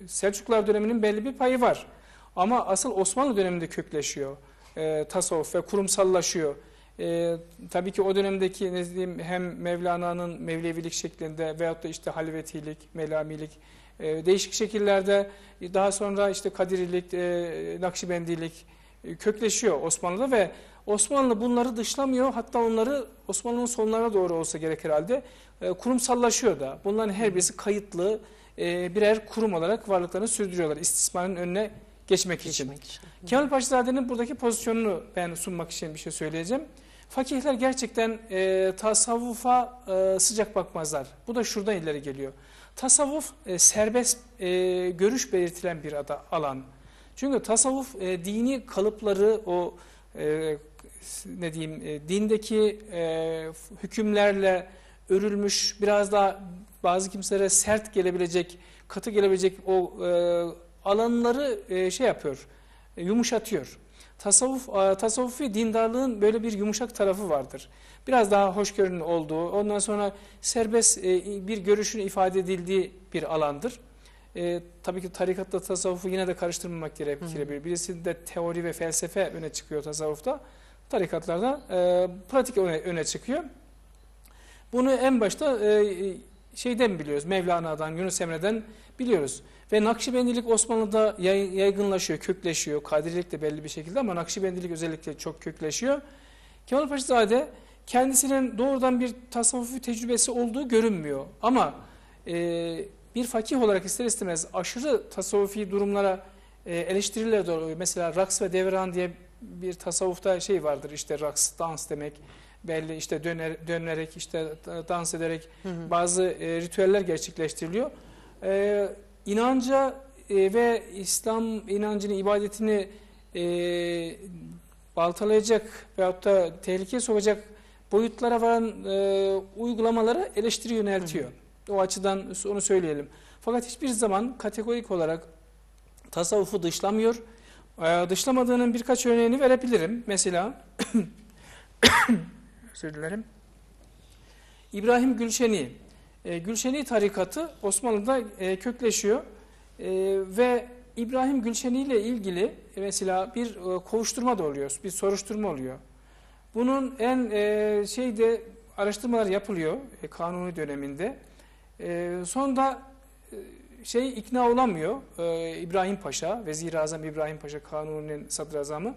B: Selçuklular döneminin belli bir payı var. Ama asıl Osmanlı döneminde kökleşiyor tasavvuf ve kurumsallaşıyor. E, tabii ki o dönemdeki ne diyeyim hem Mevlana'nın Mevlevilik şeklinde veyahut da işte halvetilik, melamilik e, değişik şekillerde daha sonra işte Kadirilik, e, Nakşibendilik e, kökleşiyor Osmanlı'da ve Osmanlı bunları dışlamıyor. Hatta onları Osmanlı'nın sonlarına doğru olsa gerek herhalde e, kurumsallaşıyor da. Bunların her birisi kayıtlı e, birer kurum olarak varlıklarını sürdürüyorlar istismarın önüne geçmek için.
A: Geçmek için.
B: Kemal Paşazade'nin buradaki pozisyonunu ben sunmak için bir şey söyleyeceğim. Fakihler gerçekten e, tasavvufa e, sıcak bakmazlar. Bu da şuradan ileri geliyor. Tasavvuf e, serbest e, görüş belirtilen bir ada, alan. Çünkü tasavvuf e, dini kalıpları o e, ne diyeyim e, dindeki e, hükümlerle örülmüş biraz daha bazı kimselere sert gelebilecek, katı gelebilecek o e, alanları e, şey yapıyor, e, yumuşatıyor. Tasavvuf, e, tasavvufi dindarlığın böyle bir yumuşak tarafı vardır. Biraz daha hoşgörünün olduğu, ondan sonra serbest e, bir görüşün ifade edildiği bir alandır. E, tabii ki tarikatla tasavvufu yine de karıştırmamak gerekiyor. Birisi de teori ve felsefe öne çıkıyor tasavvufta. Tarikatlarda e, pratik öne, öne çıkıyor. Bunu en başta e, şeyden biliyoruz, Mevlana'dan, Yunus Emre'den biliyoruz. Ve Nakşibendilik Osmanlı'da yay- yaygınlaşıyor, kökleşiyor. Kadirilik de belli bir şekilde ama Nakşibendilik özellikle çok kökleşiyor. Kemal Paşazade kendisinin doğrudan bir tasavvufi tecrübesi olduğu görünmüyor. Ama e, bir fakih olarak ister istemez aşırı tasavvufi durumlara e, eleştiriler de. Mesela raks ve devran diye bir tasavvufta şey vardır işte raks, dans demek. Belli işte döner, dönerek işte dans ederek bazı e, ritüeller gerçekleştiriliyor. E, inanca e, ve İslam inancını, ibadetini e, baltalayacak veyahut da tehlikeye sokacak boyutlara varan e, uygulamalara eleştiri yöneltiyor. O açıdan onu söyleyelim. Fakat hiçbir zaman kategorik olarak tasavvufu dışlamıyor. E, dışlamadığının birkaç örneğini verebilirim. Mesela özür dilerim. İbrahim Gülşeni. E, Gülşeni tarikatı Osmanlı'da e, kökleşiyor. E, ve İbrahim Gülşeni ile ilgili mesela bir e, kovuşturma da oluyor, bir soruşturma oluyor. Bunun en e, şeyde araştırmalar yapılıyor kanuni döneminde. E, sonunda e, şey ikna olamıyor İbrahim Paşa, Vezir-i Azam İbrahim Paşa Kanuni'nin sadrazamı.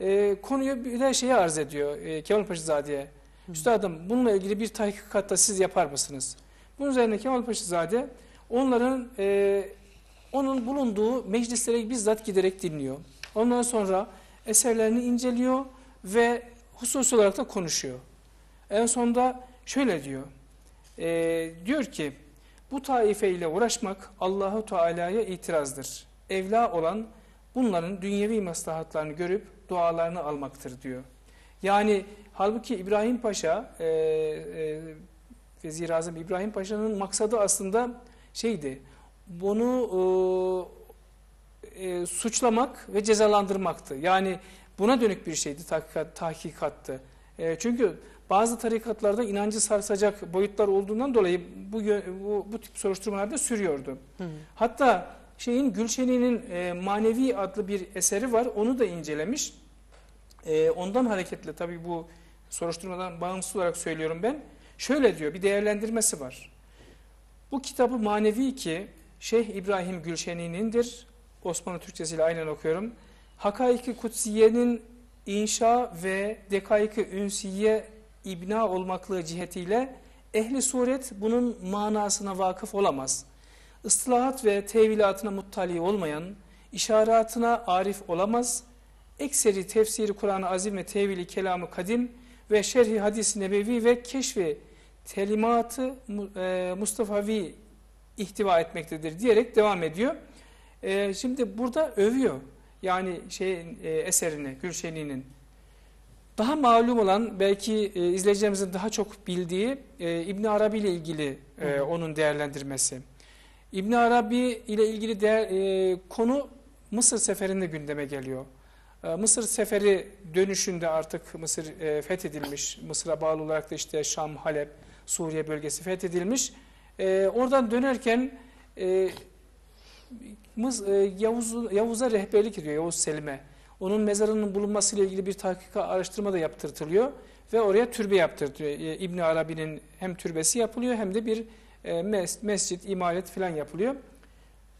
B: E, konuyu bir de şeye arz ediyor e, Kemal Paşazade'ye. Üstadım bununla ilgili bir tahkikatta siz yapar mısınız? Bunun üzerine Kemal Paşazade onların e, onun bulunduğu meclislere bizzat giderek dinliyor. Ondan sonra eserlerini inceliyor ve husus olarak da konuşuyor. En sonunda şöyle diyor. E, diyor ki bu taife ile uğraşmak Allahu Teala'ya itirazdır. Evla olan bunların dünyevi maslahatlarını görüp dualarını almaktır diyor. Yani halbuki İbrahim Paşa, e, e, Vezir Azam İbrahim Paşa'nın maksadı aslında şeydi, bunu e, e, suçlamak ve cezalandırmaktı. Yani buna dönük bir şeydi, tahkikat, tahkikattı. E, çünkü bazı tarikatlarda inancı sarsacak boyutlar olduğundan dolayı bu, bu, bu tip soruşturmalar da sürüyordu. Hı. Hatta şeyin Gülşeni'nin e, Manevi adlı bir eseri var, onu da incelemiş. E, ondan hareketle tabii bu soruşturmadan bağımsız olarak söylüyorum ben. Şöyle diyor, bir değerlendirmesi var. Bu kitabı manevi ki Şeyh İbrahim Gülşeni'nindir. Osmanlı Türkçesiyle aynen okuyorum. Hakaiki Kutsiye'nin inşa ve dekaiki ünsiye ibna olmaklığı cihetiyle ehli suret bunun manasına vakıf olamaz. Islahat ve tevilatına muttali olmayan, işaretine arif olamaz. Ekseri tefsiri Kur'an-ı Azim ve tevili kelamı kadim ve şerhi hadis-i nebevi ve keşfi telimatı e, Mustafa'vi ihtiva etmektedir diyerek devam ediyor. E, şimdi burada övüyor. Yani şey e, eserini Gülşeni'nin. Daha malum olan belki e, izleyicilerimizin daha çok bildiği e, İbn Arabi ile ilgili e, onun değerlendirmesi. İbn Arabi ile ilgili değer, e, konu Mısır seferinde gündeme geliyor. E, Mısır seferi dönüşünde artık Mısır e, fethedilmiş. Mısır'a bağlı olarak da işte Şam, Halep, Suriye bölgesi fethedilmiş. E, oradan dönerken e, e, Yavuz, Yavuz'a rehberlik ediyor Yavuz Selim'e. Onun mezarının bulunmasıyla ilgili bir tahkika araştırma da yaptırtılıyor ve oraya türbe yaptırtıyor. E, İbn Arabi'nin hem türbesi yapılıyor hem de bir e, mes, mescit, imaret falan yapılıyor.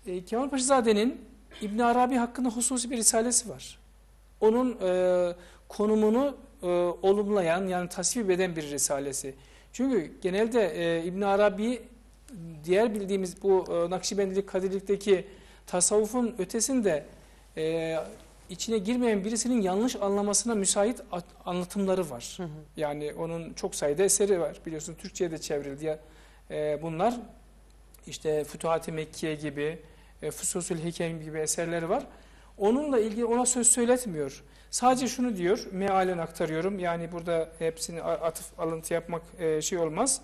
B: E, Kemal Paşazade'nin İbn Arabi hakkında hususi bir risalesi var. Onun e, konumunu e, olumlayan yani tasvip eden bir risalesi. Çünkü genelde e, İbn Arabi diğer bildiğimiz bu e, Nakşibendilik, Kadirlik'teki tasavvufun ötesinde e, içine girmeyen birisinin yanlış anlamasına müsait anlatımları var. Hı hı. Yani onun çok sayıda eseri var. Biliyorsun Türkçe'ye de çevrildi ya. E, bunlar işte Fütuhat-ı Mekkiye gibi, e, Fususul Hikem gibi eserleri var. Onunla ilgili ona söz söyletmiyor. Sadece şunu diyor, mealen aktarıyorum. Yani burada hepsini atıf alıntı yapmak e, şey olmaz.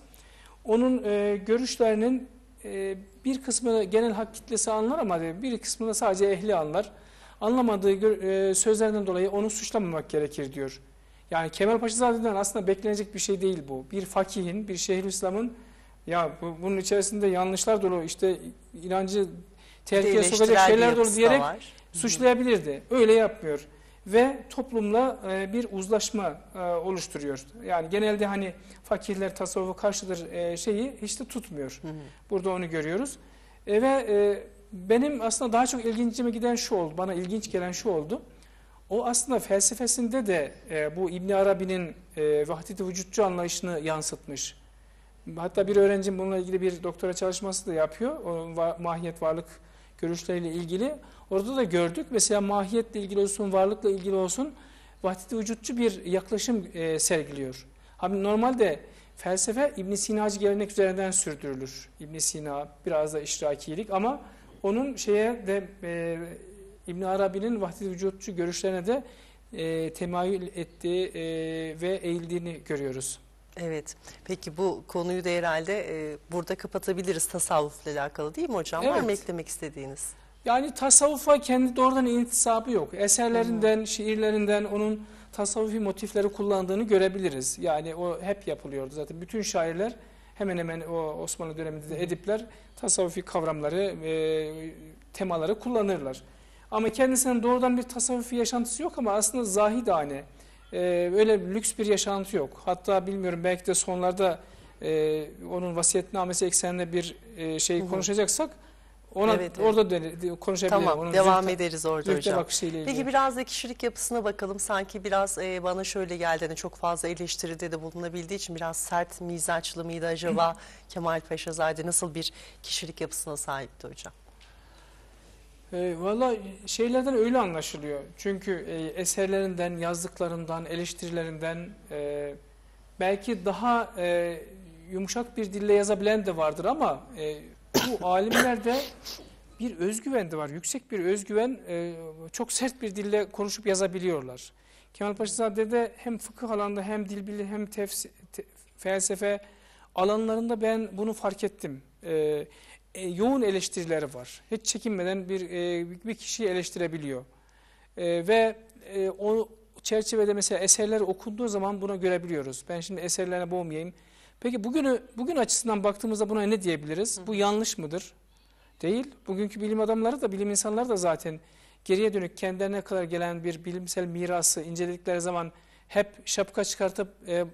B: Onun e, görüşlerinin e, bir kısmını genel hak kitlesi anlar ama bir kısmını sadece ehli anlar. Anlamadığı e, sözlerden dolayı onu suçlamamak gerekir diyor. Yani Kemal Paşazade'den aslında beklenecek bir şey değil bu. Bir fakihin, bir Şeyhülislam'ın ya bu, bunun içerisinde yanlışlar dolu işte inancı tehlikeye sokacak şeyler dolu diyerek var. suçlayabilirdi. Öyle yapmıyor ve toplumla e, bir uzlaşma e, oluşturuyor. Yani genelde hani fakirler tasavvufu karşıdır e, şeyi hiç de tutmuyor. Hı hı. Burada onu görüyoruz. ve benim aslında daha çok ilgincime giden şu oldu, bana ilginç gelen şu oldu. O aslında felsefesinde de bu İbn Arabi'nin e, vahdet vücutçu anlayışını yansıtmış. Hatta bir öğrencim bununla ilgili bir doktora çalışması da yapıyor. O, mahiyet varlık görüşleriyle ilgili. Orada da gördük. Mesela mahiyetle ilgili olsun, varlıkla ilgili olsun vahdet vücutçu bir yaklaşım e, sergiliyor. Abi normalde felsefe İbn Sinacı gelenek üzerinden sürdürülür. İbn Sina biraz da işrakilik ama onun şeye de e, İbn Arabi'nin vahdet vücutçu görüşlerine de e, temayül ettiği e, ve eğildiğini görüyoruz.
A: Evet. Peki bu konuyu da herhalde e, burada kapatabiliriz tasavvufla alakalı değil mi hocam? Var mı
B: Evet.
A: eklemek istediğiniz?
B: Yani tasavvufa kendi doğrudan intisabı yok. Eserlerinden, şiirlerinden onun tasavvufi motifleri kullandığını görebiliriz. Yani o hep yapılıyordu zaten. Bütün şairler hemen hemen o Osmanlı döneminde de edipler tasavvufi kavramları, e, temaları kullanırlar. Ama kendisinin doğrudan bir tasavvufi yaşantısı yok ama aslında zahidane, e, öyle lüks bir yaşantı yok. Hatta bilmiyorum belki de sonlarda e, onun vasiyetnamesi ekseninde bir e, şey
A: Hı hı.
B: konuşacaksak ona
A: Evet, evet.
B: orada konuşabilirim.
A: Tamam
B: Onun
A: devam
B: zühte-
A: ederiz orada hocam. Peki biraz da kişilik yapısına bakalım. Sanki biraz e, bana şöyle geldi. Hani çok fazla eleştiride de bulunabildiği için biraz sert mizaçlı mıydı acaba? Kemal Paşazade nasıl bir kişilik yapısına sahipti hocam?
B: E, Valla şeylerden öyle anlaşılıyor. Çünkü e, eserlerinden, yazdıklarından, eleştirilerinden e, belki daha e, yumuşak bir dille yazabilen de vardır ama e, bu alimlerde bir özgüven de var. Yüksek bir özgüven, e, çok sert bir dille konuşup yazabiliyorlar. Kemal Paşazade de hem fıkıh alanında hem dil bilimi hem tefsi- te- felsefe alanlarında ben bunu fark ettim. E, e, yoğun eleştirileri var. Hiç çekinmeden bir e, bir kişiyi eleştirebiliyor. E, ve e, o çerçevede mesela eserler okunduğu zaman buna görebiliyoruz. Ben şimdi eserlerine boğmayayım. Peki bugünü bugün açısından baktığımızda buna ne diyebiliriz? Bu yanlış mıdır? Değil. Bugünkü bilim adamları da bilim insanları da zaten geriye dönük kendilerine kadar gelen bir bilimsel mirası inceledikleri zaman hep şapka çıkartıp e, e,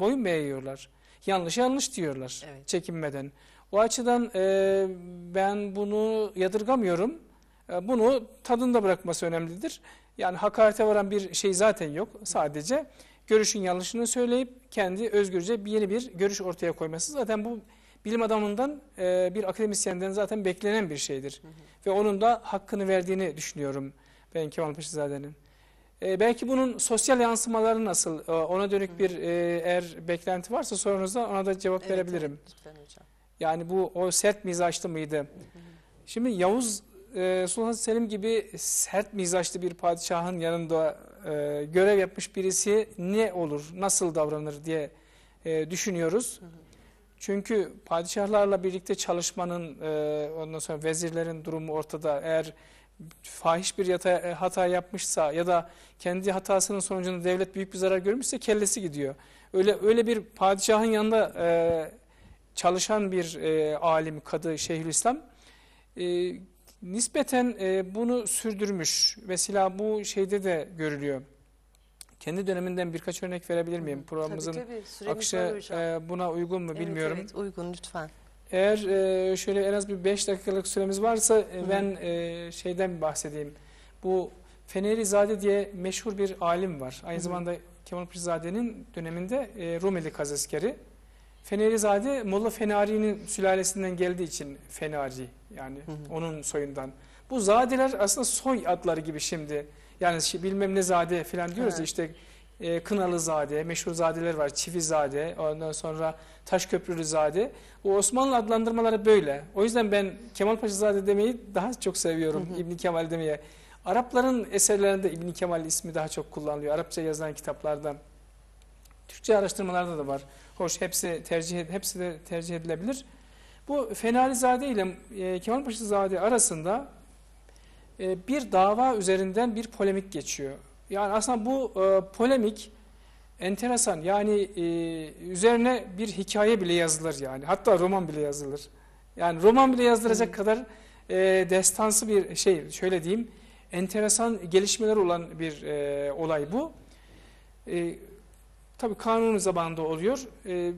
B: boyun mu eğiyorlar? Yanlış yanlış diyorlar
A: Evet.
B: çekinmeden. O açıdan e, ben bunu yadırgamıyorum. E, bunu tadında bırakması önemlidir. Yani hakarete varan bir şey zaten yok. Sadece görüşün yanlışını söyleyip kendi özgürce bir yeni bir görüş ortaya koyması. Zaten bu bilim adamından e, bir akademisyenden zaten beklenen bir şeydir. Ve onun da hakkını verdiğini düşünüyorum ben Kemal Paşazade'nin. E, belki bunun sosyal yansımaları nasıl? E, ona dönük bir e, eğer beklenti varsa sorunuzda ona da cevap verebilirim.
A: evet, lütfen hocam.
B: Yani bu o sert mizaçlı mıydı? Şimdi Yavuz e, Sultan Selim gibi sert mizaçlı bir padişahın yanında e, görev yapmış birisi ne olur, nasıl davranır diye e, düşünüyoruz. Çünkü padişahlarla birlikte çalışmanın, e, ondan sonra vezirlerin durumu ortada. Eğer fahiş bir yata, e, hata yapmışsa ya da kendi hatasının sonucunda devlet büyük bir zarar görmüşse kellesi gidiyor. Öyle öyle bir padişahın yanında e, çalışan bir e, alim, kadı, şeyhülislam e, nispeten e, bunu sürdürmüş. Mesela bu şeyde de görülüyor. Kendi döneminden birkaç örnek verebilir miyim? Programımızın
A: tabii,
B: akışı e, buna uygun mu
A: Evet,
B: bilmiyorum.
A: Evet, uygun lütfen.
B: Eğer e, şöyle en az bir 5 dakikalık süremiz varsa e, ben e, şeyden bahsedeyim. Bu Fenerizade diye meşhur bir alim var. Aynı
A: Hı hı.
B: zamanda Kemal Paşazade'nin döneminde e, Rumeli kazıskeri. Fenerizade Molla Fenari'nin sülalesinden geldiği için Fenari yani
A: Hı hı.
B: onun soyundan. Bu zadeler aslında soy adları gibi şimdi. Yani şi- bilmem ne zade falan diyoruz
A: Evet.
B: işte e, Kınalı Zade, meşhur zadeler var. Çivi Zade, ondan sonra Taşköprülü Zade. Bu Osmanlı adlandırmaları böyle. O yüzden ben Kemal Paşa Zade demeyi daha çok seviyorum.
A: Hı hı.
B: İbni Kemal demeye. Arapların eserlerinde İbni Kemal ismi daha çok kullanılıyor. Arapça yazılan kitaplarda. Türkçe araştırmalarda da var. Hoş hepsi tercih hepsi de tercih edilebilir. Bu Fenarizade ile e, Kemal arasında e, bir dava üzerinden bir polemik geçiyor. Yani aslında bu e, polemik enteresan. Yani e, üzerine bir hikaye bile yazılır yani. Hatta roman bile yazılır. Yani roman bile yazdıracak kadar e, destansı bir şey şöyle diyeyim. Enteresan gelişmeler olan bir e, olay bu. E, tabii kanun zamanında oluyor. E,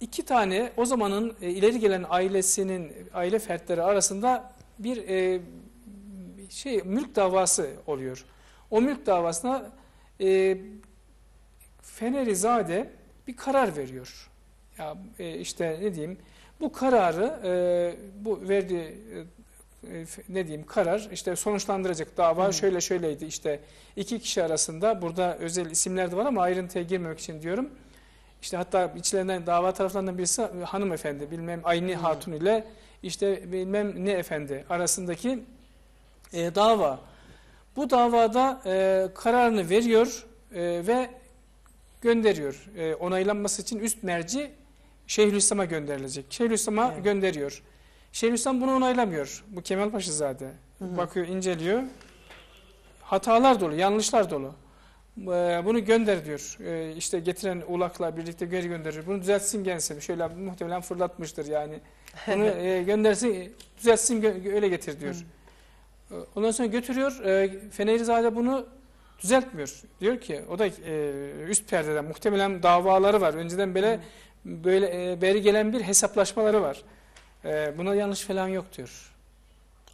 B: iki tane o zamanın e, ileri gelen ailesinin aile fertleri arasında bir e, şey mülk davası oluyor. O mülk davasına e, Fenerizade bir karar veriyor. Ya e, işte ne diyeyim? Bu kararı e, bu verdiği e, ne diyeyim karar işte sonuçlandıracak dava şöyle şöyleydi işte iki kişi arasında burada özel isimler de var ama ayrıntıya girmemek için diyorum. İşte hatta içlerinden dava taraflarından birisi hanımefendi bilmem Ayni Hatun ile işte bilmem ne efendi arasındaki e, dava. Bu davada e, kararını veriyor e, ve gönderiyor. E, onaylanması için üst merci Şeyhülislam'a gönderilecek. Şeyhülislam'a
A: Evet.
B: gönderiyor. Şeyhülislam bunu onaylamıyor. Bu Kemal Paşazade. Bakıyor, inceliyor. Hatalar dolu, yanlışlar dolu. E, bunu gönder diyor. E, işte getiren ulakla birlikte geri gönderir. Bunu düzeltsin gelsin. Şöyle muhtemelen fırlatmıştır yani. Bunu e, göndersin, düzeltsin gö- öyle getir diyor. E, Ondan sonra götürüyor. E, Fenerizade bunu düzeltmiyor. Diyor ki o da e, üst perdeden muhtemelen davaları var. Önceden böyle böyle e, beri gelen bir hesaplaşmaları var. E, buna yanlış falan yok diyor.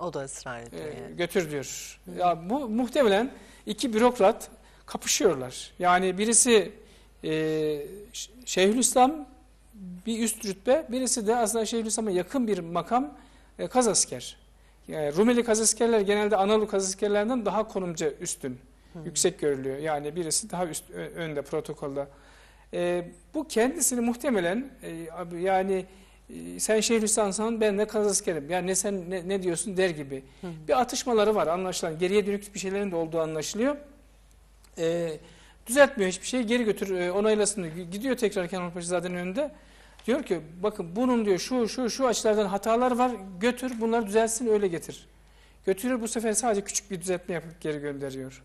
A: O da ısrar
B: E,
A: ediyor yani.
B: götür diyor. Ya bu muhtemelen iki bürokrat kapışıyorlar. Yani birisi e, Şeyhülislam bir üst rütbe, birisi de aslında Şeyhülislam'a yakın bir makam e, kazasker. Yani Rumeli kazaskerler genelde Anadolu kazaskerlerden daha konumca üstün, yüksek görülüyor. Yani birisi daha üst önde protokolda. E, bu kendisini muhtemelen e, yani sen Şeyhülislam'san ben de kazaskerim. Yani ne sen ne, ne diyorsun der gibi. Bir atışmaları var anlaşılan. Geriye dönük bir şeylerin de olduğu anlaşılıyor. E, düzeltmiyor hiçbir şeyi geri götür e, onaylasın diyor. Gidiyor tekrar Kemal Paşazade'nin önünde. Diyor ki bakın bunun diyor şu şu şu açılardan hatalar var götür bunları düzeltsin öyle getir. Götürüyor bu sefer sadece küçük bir düzeltme yapıp geri gönderiyor.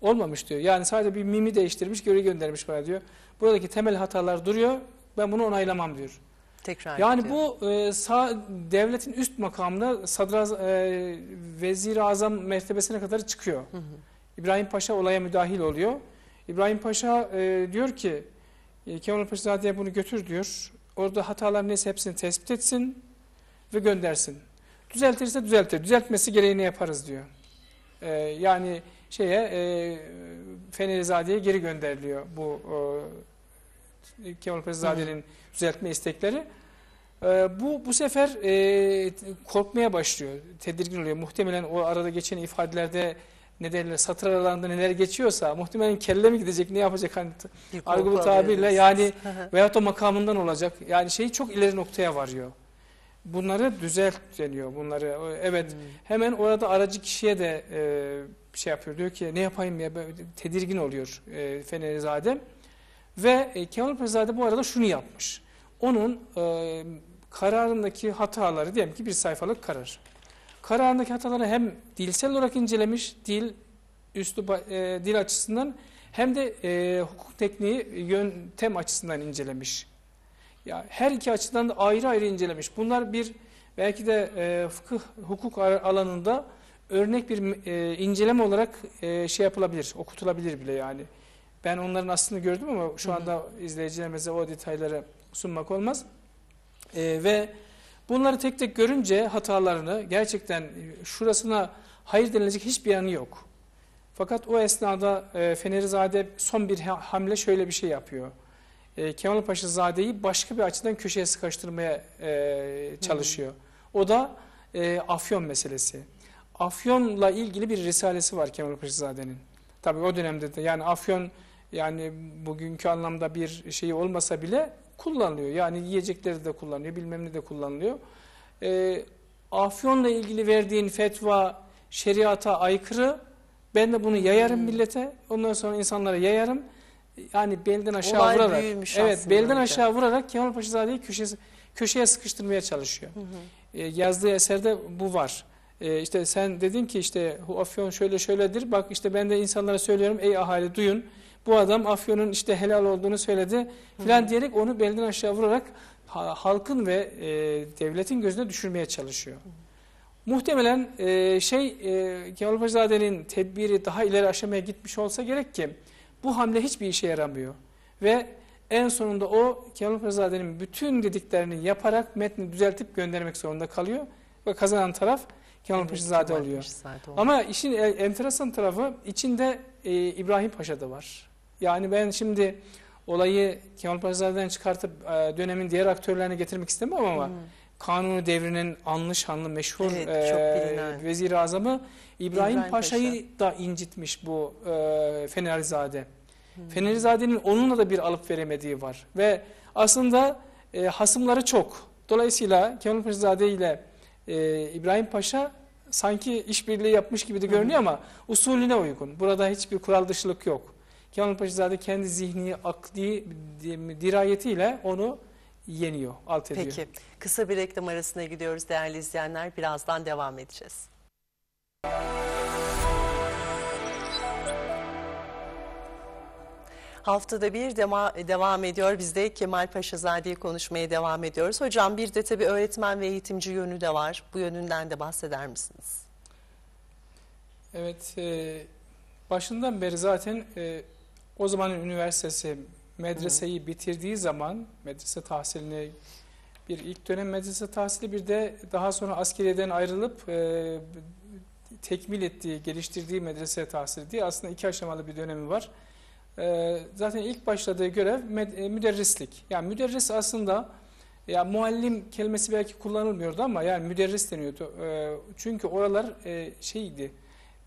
B: Olmamış diyor. Yani sadece bir mimi değiştirmiş geri göndermiş bana diyor. Buradaki temel hatalar duruyor ben bunu onaylamam diyor.
A: Tekrar
B: Yani
A: ediyor.
B: bu e, sağ, devletin üst makamına sadraz, e, vezir-i azam mertebesine kadar çıkıyor. İbrahim Paşa olaya müdahil oluyor. İbrahim Paşa e, diyor ki e, Kemal Paşazade'ye bunu götür diyor. Orada hatalar neyse hepsini tespit etsin ve göndersin. Düzeltirse düzeltir. Düzeltmesi gereğini yaparız diyor. E, yani şeye e, Fenerizade'ye geri gönderiliyor bu e, Kemal Paşazade'nin düzeltme istekleri. Ee, bu bu sefer e, korkmaya başlıyor, tedirgin oluyor. Muhtemelen o arada geçen ifadelerde ne derler, satır aralarında neler geçiyorsa muhtemelen kelle mi gidecek, ne yapacak hani
A: alıyor
B: tabirle yani veyahut da makamından olacak. Yani şey çok ileri noktaya varıyor. Bunları düzelt deniyor. Bunları evet hemen orada aracı kişiye de e, şey yapıyor. Diyor ki ne yapayım ya tedirgin oluyor e, Fenerizade. Ve e, Kemal Paşazade bu arada şunu yapmış. Onun e, kararındaki hataları diyelim ki bir sayfalık karar. Kararındaki hataları hem dilsel olarak incelemiş, dil üstü e, dil açısından hem de e, hukuk tekniği yöntem açısından incelemiş. Ya her iki açıdan da ayrı ayrı incelemiş. Bunlar bir belki de e, fıkıh hukuk alanında örnek bir e, inceleme olarak e, şey yapılabilir, okutulabilir bile yani. Ben onların aslını gördüm ama şu anda izleyicilerimize o detayları sunmak olmaz. E, ve bunları tek tek görünce hatalarını gerçekten şurasına hayır denilecek hiçbir yanı yok. Fakat o esnada e, Fenerizade son bir ha- hamle şöyle bir şey yapıyor. E, Kemal Paşazade'yi başka bir açıdan köşeye sıkıştırmaya e, çalışıyor. O da e, Afyon meselesi. Afyon'la ilgili bir risalesi var Kemal Paşazade'nin. Tabii o dönemde de yani Afyon yani bugünkü anlamda bir şey olmasa bile kullanılıyor. Yani yiyecekleri de kullanılıyor, bilmem ne de kullanılıyor. E, Afyon'la ilgili verdiğin fetva şeriata aykırı. Ben de bunu yayarım millete. Ondan sonra insanlara yayarım. Yani belden aşağı
A: Olay
B: vurarak. Evet, belden
A: önce.
B: aşağı vurarak Kemal Paşazade'yi köşeye, köşeye sıkıştırmaya çalışıyor. E, yazdığı eserde bu var. E, işte sen dedin ki işte "Hu Afyon şöyle şöyledir. Bak işte ben de insanlara söylüyorum ey ahali duyun. Bu adam Afyon'un işte helal olduğunu söyledi filan diyerek onu belden aşağı vurarak ha- halkın ve e, devletin gözüne düşürmeye çalışıyor. Muhtemelen e, şey e, Kemal Paşazade'nin tedbiri daha ileri aşamaya gitmiş olsa gerek ki bu hamle hiçbir işe yaramıyor. Ve en sonunda o Kemal Paşazade'nin bütün dediklerini yaparak metni düzeltip göndermek zorunda kalıyor. Ve kazanan taraf Kemal
A: Evet,
B: Paşazade
A: Kemal
B: oluyor.
A: Paşazade oluyor.
B: Ama işin e- enteresan tarafı içinde e, İbrahim Paşa da var. Yani ben şimdi olayı Kemal Paşazade'den çıkartıp e, dönemin diğer aktörlerine getirmek istemem ama Kanuni devrinin anlı şanlı meşhur
A: Evet,
B: e, vezir-i azamı İbrahim,
A: İbrahim
B: Paşa'yı da incitmiş bu e, Fenerizade. Fenerizade'nin onunla da bir alıp veremediği var ve aslında e, hasımları çok. Dolayısıyla Kemal Paşazade ile e, İbrahim Paşa sanki işbirliği yapmış gibi de görünüyor ama usulüne uygun. Burada hiçbir kural dışılık yok. Kemal Paşazade kendi zihni, akli di- dirayetiyle onu yeniyor, alt ediyor.
A: Peki. Kısa bir reklam arasına gidiyoruz değerli izleyenler. Birazdan devam edeceğiz. Haftada bir dema, devam ediyor. Biz de Kemal Paşazade'yi konuşmaya devam ediyoruz. Hocam bir de tabii öğretmen ve eğitimci yönü de var. Bu yönünden de bahseder misiniz?
B: Evet, e, başından beri zaten e, o zamanın üniversitesi medreseyi bitirdiği zaman medrese tahsilini bir ilk dönem medrese tahsili bir de daha sonra askeriyeden ayrılıp e, tekmil ettiği, geliştirdiği medrese tahsili diye aslında iki aşamalı bir dönemi var. E, zaten ilk başladığı görev med- e, müderrislik. Yani müderris aslında ya muallim kelimesi belki kullanılmıyordu ama yani müderris deniyordu. E, çünkü oralar e, şeydi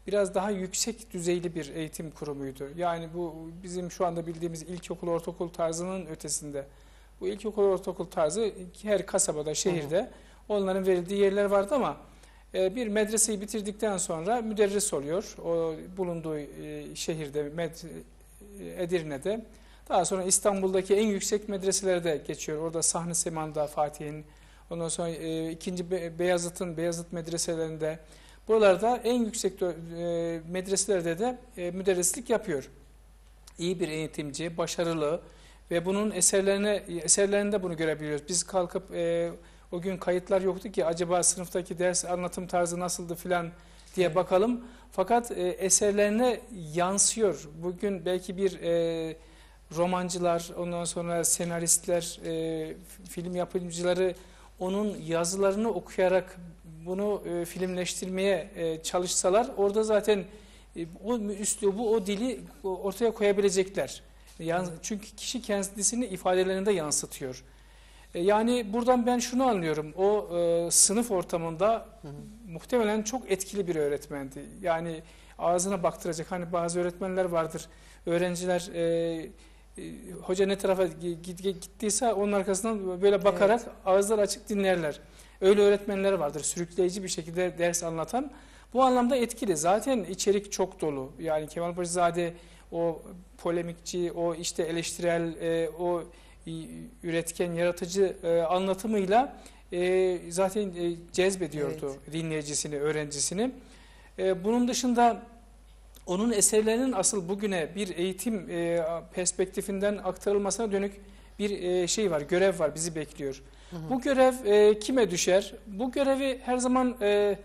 B: biraz daha yüksek düzeyli bir eğitim kurumuydu. Yani bu bizim şu anda bildiğimiz ilkokul, ortaokul tarzının ötesinde. Bu ilkokul, ortaokul tarzı her kasabada, şehirde onların verildiği yerler vardı ama e, bir medreseyi bitirdikten sonra müderris oluyor. O bulunduğu e, şehirde, Med- e, Edirne'de. Daha sonra İstanbul'daki en yüksek medreselere de geçiyor. Orada Sahne Seman'da Fatih'in, ondan sonra e, ikinci Be- Beyazıt'ın Beyazıt medreselerinde, Buralarda en yüksek e, medreselerde de e, müderrislik yapıyor. İyi bir eğitimci, başarılı ve bunun eserlerine eserlerinde bunu görebiliyoruz. Biz kalkıp e, o gün kayıtlar yoktu ki acaba sınıftaki ders anlatım tarzı nasıldı filan diye bakalım. Fakat e, eserlerine yansıyor. Bugün belki bir e, romancılar, ondan sonra senaristler, e, film yapımcıları onun yazılarını okuyarak bunu e, filmleştirmeye e, çalışsalar orada zaten e, o üslubu, o dili ortaya koyabilecekler. Yani, çünkü kişi kendisini ifadelerinde yansıtıyor. E, yani buradan ben şunu anlıyorum. O e, sınıf ortamında muhtemelen çok etkili bir öğretmendi. Yani ağzına baktıracak. Hani bazı öğretmenler vardır. Öğrenciler e, e, hoca ne tarafa git- gittiyse onun arkasından böyle bakarak ağızlar açık dinlerler. Öyle öğretmenler vardır. Sürükleyici bir şekilde ders anlatan. Bu anlamda etkili. Zaten içerik çok dolu. Yani Kemal Paşazade o polemikçi, o işte eleştirel, e, o üretken, yaratıcı e, anlatımıyla e, zaten e, cezbediyordu dinleyicisini, öğrencisini. E, bunun dışında onun eserlerinin asıl bugüne bir eğitim e, perspektifinden aktarılmasına dönük bir e, şey var, görev var, bizi bekliyor. Bu görev e, kime düşer? Bu görevi her zaman e,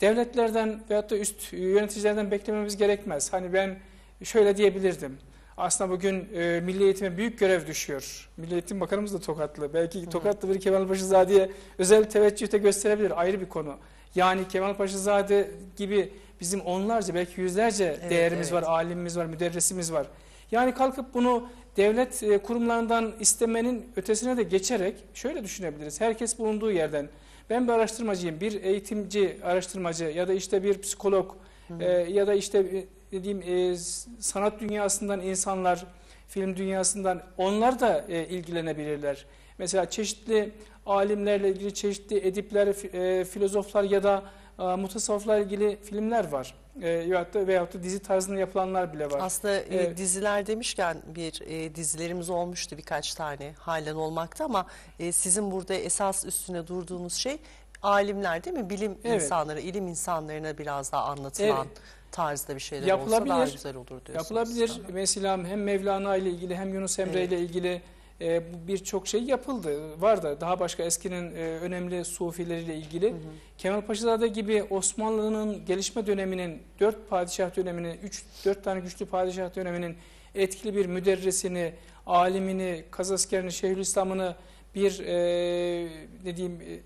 B: devletlerden veyahut da üst yöneticilerden beklememiz gerekmez. Hani ben şöyle diyebilirdim. Aslında bugün e, Milli Eğitim'e büyük görev düşüyor. Milli Eğitim Bakanımız da Tokatlı. Belki Tokatlı bir Kemal Paşazade'ye özel teveccüh de gösterebilir. Ayrı bir konu. Yani Kemal Paşazade gibi bizim onlarca belki yüzlerce
A: Evet,
B: değerimiz
A: evet.
B: var, alimimiz var, müderrisimiz var. Yani kalkıp bunu devlet e, kurumlarından istemenin ötesine de geçerek şöyle düşünebiliriz. Herkes bulunduğu yerden. Ben bir araştırmacıyım, bir eğitimci araştırmacı ya da işte bir psikolog e, ya da işte e, ne diyeyim e, sanat dünyasından insanlar, film dünyasından onlar da e, ilgilenebilirler. Mesela çeşitli alimlerle ilgili çeşitli edipler, e, filozoflar ya da e, mutasavvıflarla ilgili filmler var. E, veyahut da, veyahut da dizi tarzında yapılanlar bile var.
A: Aslında e,
B: Evet.
A: diziler demişken bir e, dizilerimiz olmuştu birkaç tane halen olmakta ama e, sizin burada esas üstüne durduğunuz şey alimler değil mi? Bilim
B: Evet.
A: insanları, ilim insanlarına biraz daha anlatılan tarzda bir şeyler olsa
B: Yapılabilir.
A: daha güzel olur diyorsunuz.
B: Yapılabilir. Mesela hem Mevlana ile ilgili hem Yunus Emre
A: Evet.
B: ile ilgili e, birçok şey yapıldı. Var da daha başka eskinin e, önemli sufileriyle ilgili. Kemal Paşazade gibi Osmanlı'nın gelişme döneminin, dört padişah döneminin, üç, dört tane güçlü padişah döneminin etkili bir müderrisini, alimini, kazaskerini, Şeyhülislam'ını bir e, ne diyeyim e,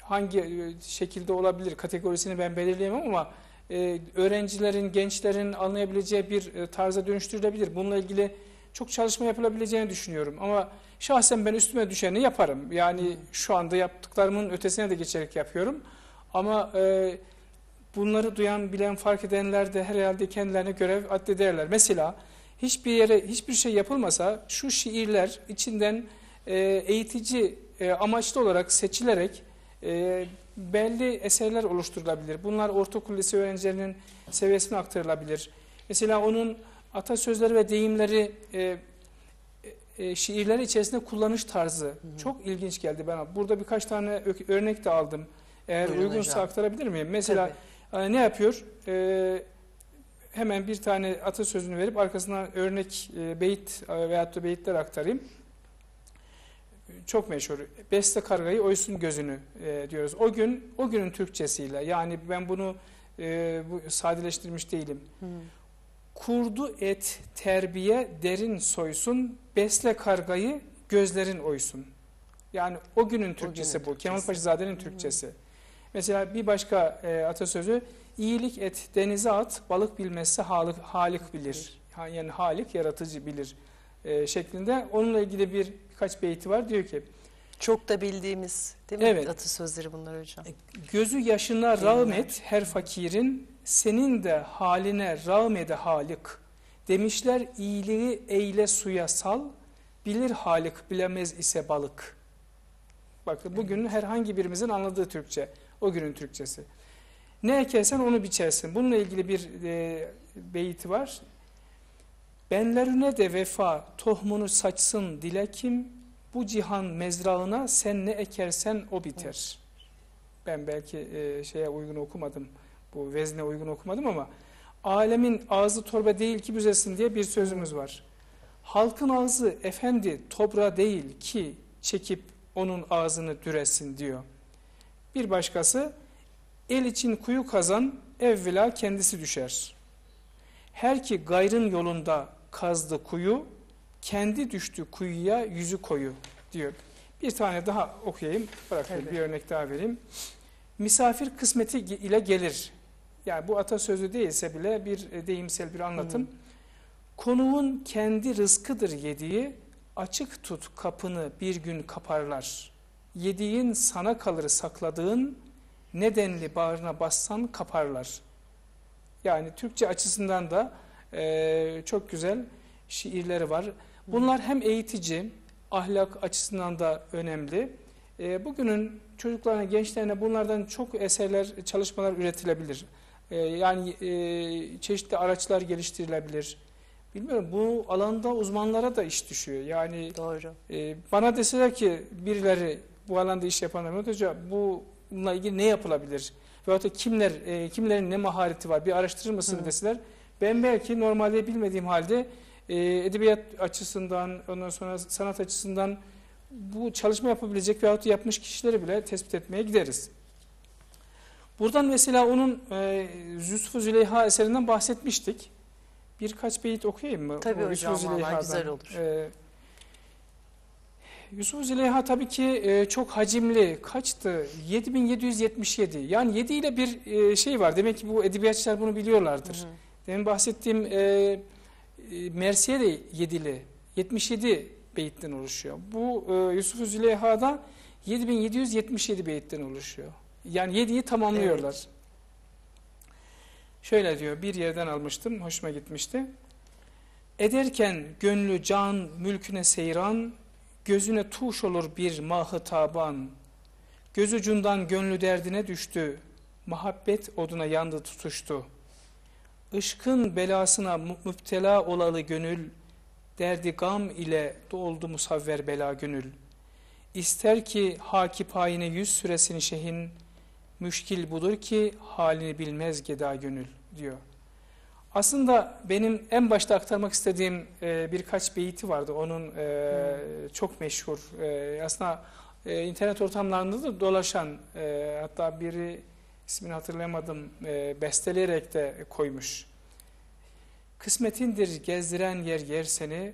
B: hangi e, şekilde olabilir kategorisini ben belirleyemem ama e, öğrencilerin, gençlerin anlayabileceği bir e, tarza dönüştürülebilir. Bununla ilgili çok çalışma yapılabileceğini düşünüyorum. Ama şahsen ben üstüme düşeni yaparım. Yani şu anda yaptıklarımın ötesine de geçerek yapıyorum. Ama e, bunları duyan, bilen, fark edenler de herhalde kendilerine görev addederler. Mesela hiçbir yere, hiçbir şey yapılmasa şu şiirler içinden e, eğitici e, amaçlı olarak seçilerek e, belli eserler oluşturulabilir. Bunlar ortaokul lise öğrencilerinin seviyesine aktarılabilir. Mesela onun atasözleri ve deyimleri e, e, şiirler içerisinde kullanış tarzı çok ilginç geldi bana. Burada birkaç tane örnek de aldım. Eğer
A: Buyurun
B: uygunsa
A: hocam.
B: aktarabilir miyim? Mesela e, ne yapıyor? E, hemen bir tane atasözünü verip arkasından örnek e, beyit e, veyahut da beyitler aktarayım. Çok meşhur. Beste kargayı oysun gözünü e, diyoruz. O gün, o günün Türkçesiyle. Yani ben bunu e, bu, sadeleştirmiş değilim.
A: Hı.
B: Kurdu et terbiye derin soysun, besle kargayı gözlerin oysun. Yani o günün Türkçesi
A: günün
B: bu. Kemal
A: Türkçesi.
B: Paşazade'nin Türkçesi. Mesela bir başka e, atasözü, iyilik et denize at, balık bilmezse halik, halik bilir. Yani halik yaratıcı bilir e, şeklinde. Onunla ilgili bir birkaç beyti var. Diyor ki,
A: Çok da bildiğimiz değil mi?
B: Evet.
A: Atasözleri bunlar hocam.
B: Gözü yaşına rağmet her fakirin, senin de haline rağmede halik. Demişler iyiliği eyle suya sal, bilir halik bilemez ise balık. Bakın bugün herhangi birimizin anladığı Türkçe, o günün Türkçesi. Ne ekersen onu biçersin. Bununla ilgili bir e, beyti var. Benlerine de vefa tohumunu saçsın dile kim, bu cihan mezrağına sen ne ekersen o biter. Ben belki e, şeye uygun okumadım, bu vezne uygun okumadım ama alemin ağzı torba değil ki büzesin diye bir sözümüz var. Halkın ağzı efendi tobra değil ki çekip onun ağzını düresin diyor. Bir başkası el için kuyu kazan evvela kendisi düşer. Her ki gayrın yolunda kazdı kuyu kendi düştü kuyuya yüzü koyu diyor. Bir tane daha okuyayım. Bırakayım bir örnek daha vereyim. Misafir kısmeti ile gelir. Yani bu atasözü değilse bile bir e, deyimsel bir anlatım. Konuğun kendi rızkıdır yediği, açık tut kapını bir gün kaparlar. Yediğin sana kalır sakladığın, nedenli bağrına bassan kaparlar. Yani Türkçe açısından da e, çok güzel şiirleri var. Bunlar hem eğitici, ahlak açısından da önemli. E, bugünün çocuklarına, gençlerine bunlardan çok eserler, çalışmalar üretilebilir. E, yani e, çeşitli araçlar geliştirilebilir. Bilmiyorum bu alanda uzmanlara da iş düşüyor. Yani
A: Doğru.
B: e, bana deseler ki birileri bu alanda iş yapanlar Mehmet Hoca bununla ilgili ne yapılabilir? Veyahut da kimler, e, kimlerin ne mahareti var bir araştırır mısın
A: Hı.
B: deseler ben belki normalde bilmediğim halde e, edebiyat açısından ondan sonra sanat açısından bu çalışma yapabilecek veyahut da yapmış kişileri bile tespit etmeye gideriz. Buradan mesela onun e, Yusuf Züleyha eserinden bahsetmiştik. Birkaç beyit okuyayım mı?
A: Tabii
B: O
A: hocam,
B: Züleyha'dan?
A: güzel olur.
B: E, Yusuf Züleyha tabii ki e, çok hacimli. Kaçtı? 7777. Yani 7 ile bir e, şey var. Demek ki bu edebiyatçılar bunu biliyorlardır.
A: Hı hı.
B: Demin bahsettiğim e, e, Mersiye de 7'li. 77 beyitten oluşuyor. Bu e, Yusuf Züleyha'da 7777 beyitten oluşuyor. Yani 7'yi tamamlıyorlar. Şöyle diyor, bir yerden almıştım, hoşuma gitmişti. Ederken gönlü can mülküne seyran, gözüne tuş olur bir mahı taban. Göz ucundan gönlü derdine düştü, muhabbet oduna yandı tutuştu. Işkın belasına müptela olalı gönül, derdi gam ile doldu musavver bela gönül. İster ki haki payine yüz süresin şehin, müşkil budur ki halini bilmez geda gönül diyor. Aslında benim en başta aktarmak istediğim e, birkaç beyti vardı. Onun e, çok meşhur. E, aslında e, internet ortamlarında da dolaşan e, hatta biri ismini hatırlayamadım e, besteleyerek de koymuş. Kısmetindir gezdiren yer yer seni,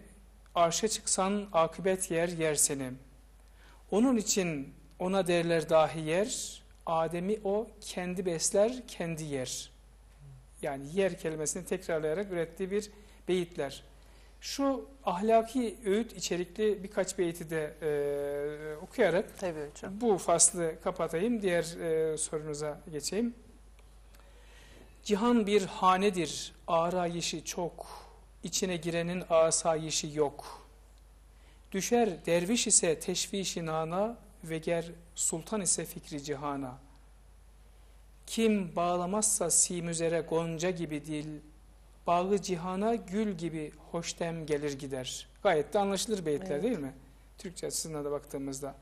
B: arşa çıksan akıbet yer yer seni. Onun için ona derler dahi yer, Adem'i o kendi besler, kendi yer. Yani yer kelimesini tekrarlayarak ürettiği bir beyitler. Şu ahlaki öğüt içerikli birkaç beyti de e, okuyarak
A: Tabii hocam.
B: bu faslı kapatayım. Diğer e, sorunuza geçeyim. Cihan bir hanedir, arayışı çok, içine girenin asayişi yok. Düşer derviş ise teşvişi nana, ve ger sultan ise fikri cihana. Kim bağlamazsa sim üzere gonca gibi dil, bağı cihana gül gibi hoştem gelir gider. Gayet de anlaşılır beyitler
A: Evet.
B: değil mi? Türkçe açısından da baktığımızda.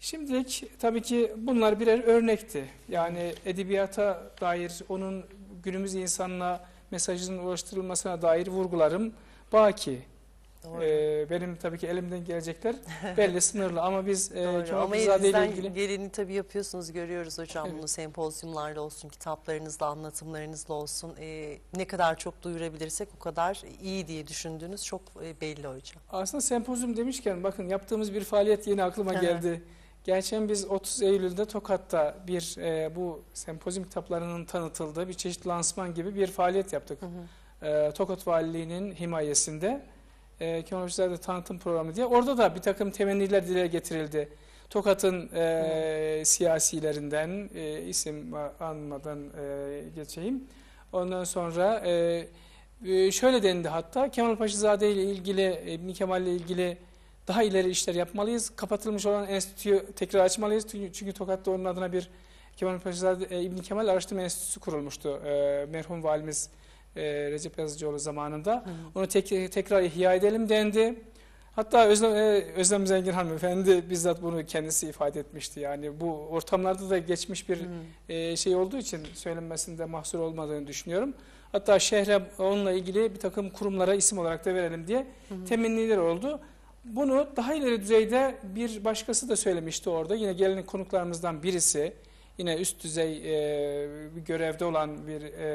B: Şimdilik tabii ki bunlar birer örnekti. Yani edebiyata dair onun günümüz insanına mesajının ulaştırılmasına dair vurgularım baki.
A: Doğru.
B: Ee, benim tabii ki elimden gelecekler belli sınırlı ama biz e. Kemal
A: Ama
B: Kızılzade ile ilgili
A: geleni tabii yapıyorsunuz görüyoruz hocam
B: Evet.
A: bunu sempozyumlarla olsun kitaplarınızla anlatımlarınızla olsun Ee, ne kadar çok duyurabilirsek o kadar iyi diye düşündüğünüz çok e, belli hocam.
B: aslında sempozyum demişken bakın yaptığımız bir faaliyet yeni aklıma geldi. Geçen biz 30 Eylül'de Tokat'ta bir e, bu sempozyum kitaplarının tanıtıldığı bir çeşit lansman gibi bir faaliyet yaptık.
A: Hı hı.
B: e, Tokat Valiliği'nin himayesinde e, Kemal Kızılzade tanıtım programı diye. Orada da bir takım temenniler dile getirildi. Tokat'ın e, siyasilerinden e, isim anmadan e, geçeyim. Ondan sonra e, e, şöyle dendi hatta Kemal Paşazade ile ilgili İbn Kemal ile ilgili daha ileri işler yapmalıyız. Kapatılmış olan enstitüyü tekrar açmalıyız. Çünkü, çünkü Tokat'ta onun adına bir Kemal Paşazade e, İbn Kemal Araştırma Enstitüsü kurulmuştu. E, merhum valimiz e, Recep Yazıcıoğlu zamanında.
A: Hı.
B: Onu tek, tekrar ihya edelim dendi. Hatta Özlem, e, Özlem Zengin hanımefendi bizzat bunu kendisi ifade etmişti. Yani bu ortamlarda da geçmiş bir
A: Hı.
B: e, şey olduğu için söylenmesinde mahsur olmadığını düşünüyorum. Hatta şehre onunla ilgili bir takım kurumlara isim olarak da verelim diye
A: hı.
B: temenniler oldu. Bunu daha ileri düzeyde bir başkası da söylemişti orada. Yine gelen konuklarımızdan birisi, yine üst düzey e, bir görevde olan bir e,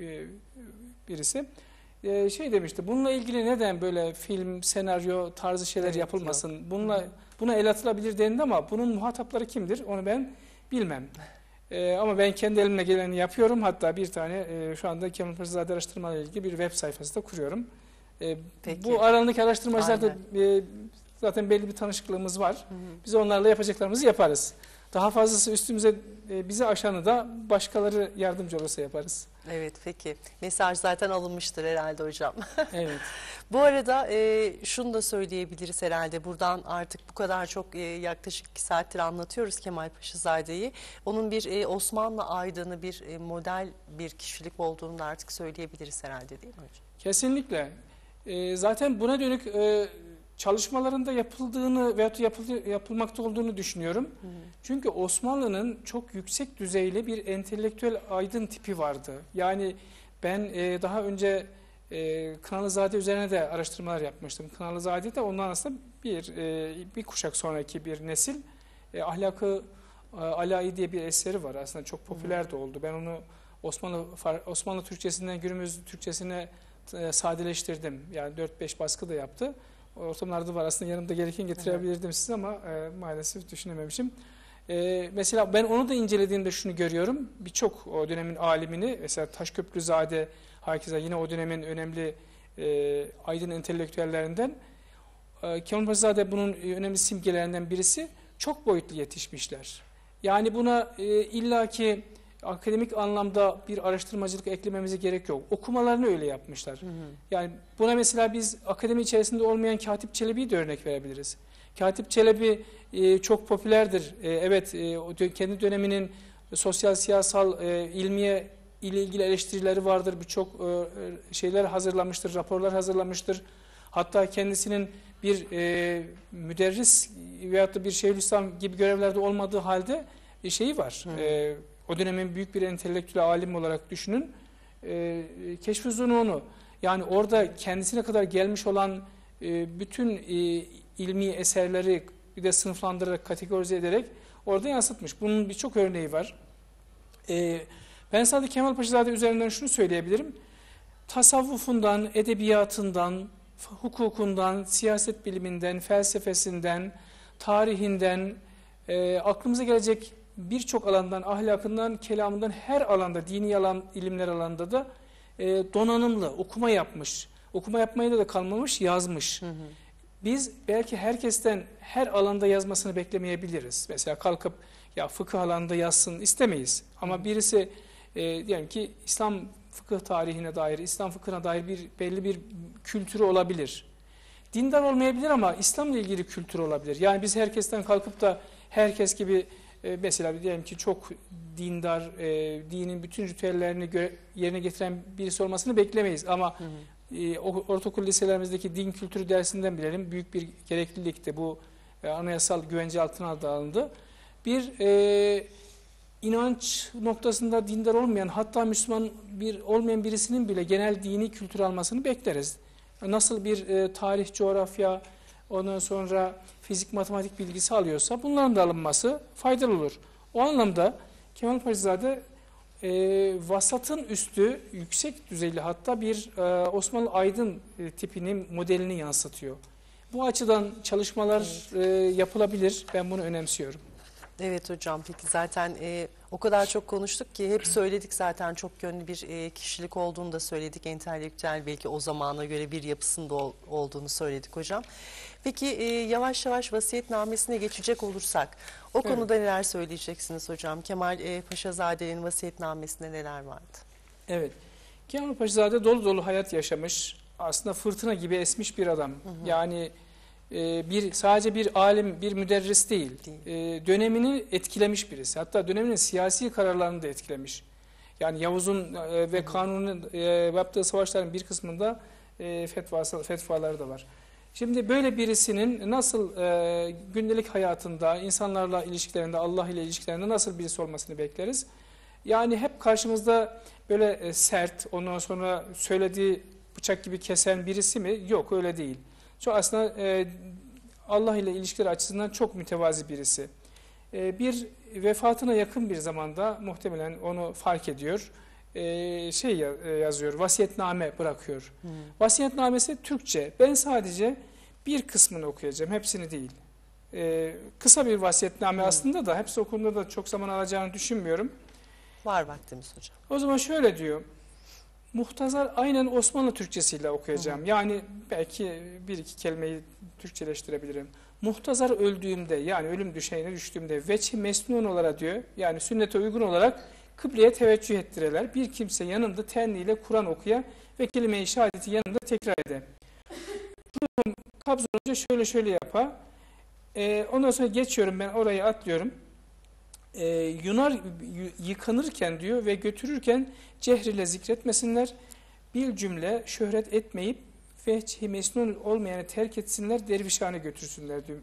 B: e, birisi e, şey demişti. Bununla ilgili neden böyle film, senaryo tarzı şeyler
A: Evet,
B: yapılmasın? Bununla
A: Hı hı.
B: buna el atılabilir dendi ama bunun muhatapları kimdir? Onu ben bilmem. E, ama ben kendi elimle geleni yapıyorum. Hatta bir tane e, şu anda Kemal Paşazade araştırmalarla ilgili bir web sayfası da kuruyorum. E,
A: Peki.
B: bu aralarındaki araştırmacılarda
A: Aynen.
B: e, zaten belli bir tanışıklığımız var.
A: Hı hı.
B: Biz onlarla yapacaklarımızı yaparız. Daha fazlası üstümüze e, bizi aşanı da başkaları yardımcı olursa yaparız.
A: Evet peki. Mesaj zaten alınmıştır herhalde hocam.
B: Evet.
A: Bu arada e, şunu da söyleyebiliriz herhalde buradan artık bu kadar çok e, yaklaşık iki saattir anlatıyoruz Kemal Paşazade'yi. Onun bir e, Osmanlı aydını bir e, model bir kişilik olduğunu da artık söyleyebiliriz herhalde değil mi hocam?
B: Kesinlikle. E, zaten buna dönük e, çalışmalarında yapıldığını veyahut yapıldı, yapılmakta olduğunu düşünüyorum.
A: Hı.
B: Çünkü Osmanlı'nın çok yüksek düzeyli bir entelektüel aydın tipi vardı. Yani ben e, daha önce e, Kınalızade üzerine de araştırmalar yapmıştım. Kınalızade de ondan aslında bir e, bir kuşak sonraki bir nesil. E, ahlakı e, Alai diye bir eseri var. Aslında çok popüler de oldu. Ben onu Osmanlı Osmanlı Türkçesinden günümüz Türkçesine e, sadeleştirdim. Yani 4-5 baskı da yaptı. Ortamlarda var. Aslında yanımda gereken getirebilirdim size ama e, maalesef düşünememişim. E, mesela ben onu da incelediğimde şunu görüyorum. Birçok o dönemin alimini, mesela Taşköprüzade, Hakeza yine o dönemin önemli e, aydın entelektüellerinden. E, Kemal Paşazade bunun e, önemli simgelerinden birisi. Çok boyutlu yetişmişler. Yani buna e, illaki akademik anlamda bir araştırmacılık eklememize gerek yok. Okumalarını öyle yapmışlar.
A: Hı hı.
B: Yani buna mesela biz akademi içerisinde olmayan Katip Çelebi'yi de örnek verebiliriz. Katip Çelebi e, çok popülerdir. E, evet e, kendi döneminin sosyal, siyasal, e, ilmiye ile ilgili eleştirileri vardır. Birçok e, e, şeyler hazırlamıştır, raporlar hazırlamıştır. Hatta kendisinin bir e, müderris veyahut da bir şeyhülislam gibi görevlerde olmadığı halde şeyi var.
A: Hı.
B: E, o dönemin büyük bir entelektüel alim olarak düşünün. E, Keşf-i yani orada kendisine kadar gelmiş olan e, bütün e, ilmi eserleri bir de sınıflandırarak, kategorize ederek orada yansıtmış. Bunun birçok örneği var. E, ben sadece Kemal Paşazade üzerinden şunu söyleyebilirim. Tasavvufundan, edebiyatından, hukukundan, siyaset biliminden, felsefesinden, tarihinden, e, aklımıza gelecek birçok alandan, ahlakından, kelamından her alanda, dini alan, ilimler alanında da e, donanımlı, okuma yapmış. Okuma yapmayla da kalmamış, yazmış. Biz belki herkesten her alanda yazmasını beklemeyebiliriz. Mesela kalkıp ya fıkıh alanında yazsın istemeyiz. Ama birisi e, diyelim ki İslam fıkıh tarihine dair, İslam fıkhına dair bir belli bir kültürü olabilir. Dindar olmayabilir ama İslam'la ilgili kültür olabilir. Yani biz herkesten kalkıp da herkes gibi e, mesela diyelim ki çok dindar, e, dinin bütün ritüellerini yerine getiren birisi olmasını beklemeyiz. Ama e, o- ortaokul liselerimizdeki din kültürü dersinden bilelim büyük bir gereklilikti. Bu e, anayasal güvence altına da alındı. Bir e, inanç noktasında dindar olmayan hatta Müslüman bir olmayan birisinin bile genel dini kültür almasını bekleriz. Nasıl bir e, tarih, coğrafya, ondan sonra fizik, matematik bilgisi alıyorsa bunların da alınması faydalı olur. O anlamda Kemal Paşazade e, vasatın üstü yüksek düzeyli hatta bir e, Osmanlı aydın e, tipinin modelini yansıtıyor. Bu açıdan çalışmalar e, yapılabilir. Ben bunu önemsiyorum.
A: Evet hocam peki zaten e, o kadar çok konuştuk ki hep söyledik zaten çok yönlü bir e, kişilik olduğunu da söyledik. Entelektüel belki o zamana göre bir yapısında ol- olduğunu söyledik hocam. Peki e, yavaş yavaş vasiyetnamesine geçecek olursak o
B: Evet.
A: konuda neler söyleyeceksiniz hocam? Kemal e, Paşazade'nin vasiyetnamesinde neler vardı?
B: Evet. Kemal Paşazade dolu dolu hayat yaşamış. Aslında fırtına gibi esmiş bir adam. Yani e, bir sadece bir alim, bir müderris değil. E, dönemini etkilemiş birisi. Hatta döneminin siyasi kararlarını da etkilemiş. Yani Yavuz'un e, ve Kanun'un e, yaptığı savaşların bir kısmında e, fetvası, fetvaları da var. Şimdi böyle birisinin nasıl e, gündelik hayatında, insanlarla ilişkilerinde, Allah ile ilişkilerinde nasıl birisi olmasını bekleriz? Yani hep karşımızda böyle e, sert, ondan sonra söylediği bıçak gibi kesen birisi mi? Yok öyle değil. Çok aslında e, Allah ile ilişkiler açısından çok mütevazi birisi. E, bir vefatına yakın bir zamanda muhtemelen onu fark ediyor. E, şey e, yazıyor, vasiyetname bırakıyor. Vasiyetnamesi Türkçe. Ben sadece bir kısmını okuyacağım, hepsini değil. E, kısa bir vasiyetname aslında da hepsi okunduğunda da çok zaman alacağını düşünmüyorum.
A: Var vaktimiz hocam.
B: O zaman şöyle diyor. Muhtazar aynen Osmanlı Türkçesiyle okuyacağım. Yani belki bir iki kelimeyi Türkçeleştirebilirim. Muhtazar öldüğümde yani ölüm düşeğine düştüğümde veçi mesnun olarak diyor. Yani sünnete uygun olarak kıbleye teveccüh ettireler. Bir kimse yanında tenliyle Kur'an okuya ve kelime-i şehadeti yanında tekrar ede. Ruhum kabz olunca şöyle şöyle yapa. Ee, ondan sonra geçiyorum ben orayı atlıyorum. Ee, Yunar yıkanırken diyor ve götürürken cehr ile zikretmesinler. Bir cümle şöhret etmeyip vehçi mesnun olmayanı terk etsinler, dervişhane götürsünler diyor.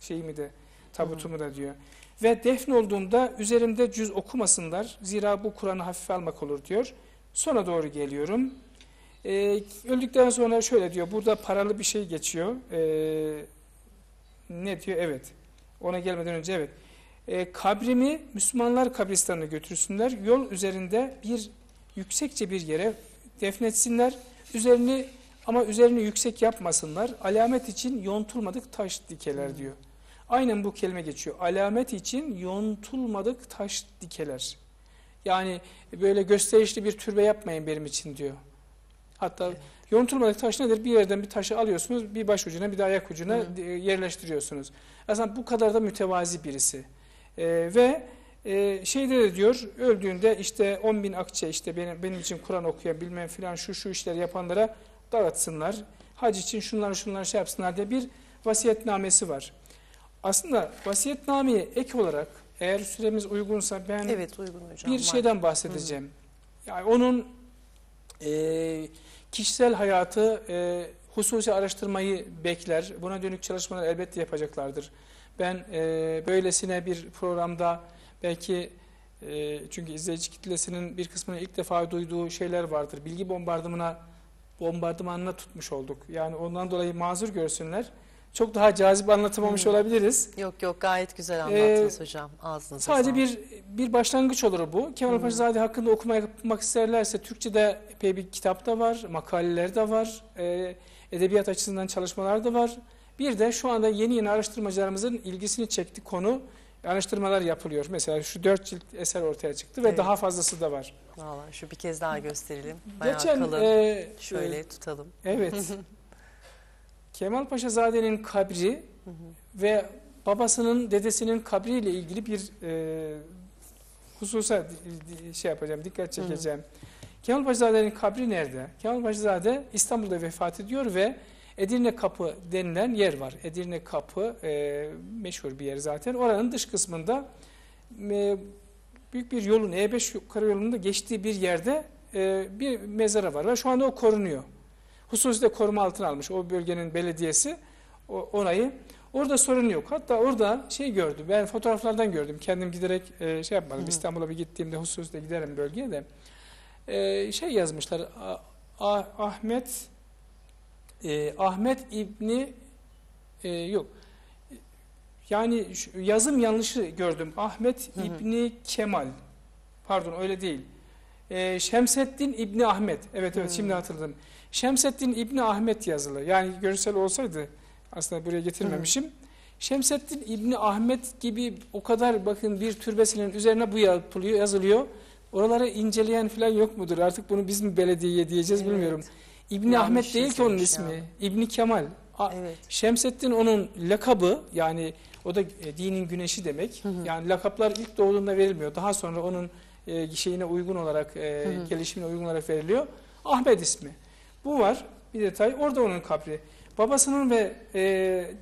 B: Şeyimi de, tabutumu da diyor. Ve defn olduğumda üzerimde cüz okumasınlar. Zira bu Kur'an'ı hafife almak olur diyor. Sonra doğru geliyorum. Ee, öldükten sonra şöyle diyor. Burada paralı bir şey geçiyor. Ee, ne diyor? Evet. Ona gelmeden önce evet. Ee, kabrimi Müslümanlar kabristanına götürsünler. Yol üzerinde bir yüksekçe bir yere defnetsinler. Üzerini ama üzerini yüksek yapmasınlar. Alamet için yontulmadık taş dikeler diyor. Aynen bu kelime geçiyor. Alamet için yontulmadık taş dikeler. Yani böyle gösterişli bir türbe yapmayın benim için diyor. Hatta yontulmadık taş nedir? Bir yerden bir taşı alıyorsunuz, bir baş ucuna bir de ayak ucuna
A: Hı
B: e, yerleştiriyorsunuz. Aslında bu kadar da mütevazi birisi. E, ve e, şeyde de diyor, öldüğünde işte 10 bin akçe işte benim, benim için Kur'an okuyan bilmem filan şu şu işleri yapanlara dağıtsınlar. Hac için şunları şunları şey yapsınlar diye bir vasiyetnamesi var. Aslında vasiyetnameye ek olarak eğer süremiz uygunsa ben
A: Evet uygun hocam.
B: bir
A: var.
B: şeyden bahsedeceğim. Yani onun e, kişisel hayatı e, hususi araştırmayı bekler. Buna dönük çalışmalar elbette yapacaklardır. Ben e, böylesine bir programda belki e, çünkü izleyici kitlesinin bir kısmının ilk defa duyduğu şeyler vardır. Bilgi bombardımına bombardımanına tutmuş olduk. Yani ondan dolayı mazur görsünler. Çok daha cazip anlatamamış
A: Hı.
B: olabiliriz.
A: Yok yok gayet güzel anlattınız hocam. Ağzınıza
B: Ee, Sadece
A: sağlık.
B: bir bir başlangıç olur bu. Kemal Paşazade hakkında okuma yapmak isterlerse Türkçe'de epey bir kitap da var, makaleler de var, e, edebiyat açısından çalışmalar da var. Bir de şu anda yeni yeni araştırmacılarımızın ilgisini çekti konu araştırmalar yapılıyor. Mesela şu dört cilt eser ortaya çıktı ve
A: Evet.
B: daha fazlası da var.
A: Vallahi şu bir kez daha gösterelim. Bayağı
B: Geçen
A: kalın.
B: e,
A: Şöyle
B: e,
A: tutalım.
B: evet. Kemal Paşazade'nin kabri ve babasının dedesinin kabriyle ilgili bir e, hususa şey yapacağım, dikkat çekeceğim. Kemal Paşazade'nin kabri nerede? Kemal Paşazade İstanbul'da vefat ediyor ve Edirne Kapı denilen yer var. Edirne Kapı e, meşhur bir yer zaten. Oranın dış kısmında e, büyük bir yolun E5 karayolunda geçtiği bir yerde e, bir mezarı var ve şu anda o korunuyor. Hususi de koruma altına almış o bölgenin belediyesi o, orayı. Orada sorun yok. Hatta orada şey gördüm. Ben fotoğraflardan gördüm. Kendim giderek e, şey yapmadım. İstanbul'a bir gittiğimde hususi de giderim bölgeye de. E, şey yazmışlar. A- A- Ahmet e, Ahmet İbni e, yok. Yani yazım yanlışı gördüm. Ahmet İbni Kemal. Pardon öyle değil. E, Şemseddin İbni Ahmet. Evet evet şimdi hatırladım. Şemseddin İbni Ahmet yazılı. Yani görsel olsaydı aslında buraya getirmemişim. Şemseddin İbni Ahmet gibi o kadar bakın bir türbesinin üzerine bu yapılıyor, yazılıyor. Oraları inceleyen falan yok mudur? Artık bunu biz mi belediyeye diyeceğiz
A: Evet.
B: bilmiyorum. İbni
A: Yanlış
B: Ahmet değil ki onun ismi.
A: yani.
B: İbni Kemal.
A: Evet.
B: Şemseddin onun lakabı yani o da e, dinin güneşi demek. Yani lakaplar ilk doğduğunda verilmiyor. Daha sonra onun e, şeyine uygun olarak e, gelişimine uygun olarak veriliyor. Ahmet ismi. Bu var bir detay. Orada onun kabri. Babasının ve e,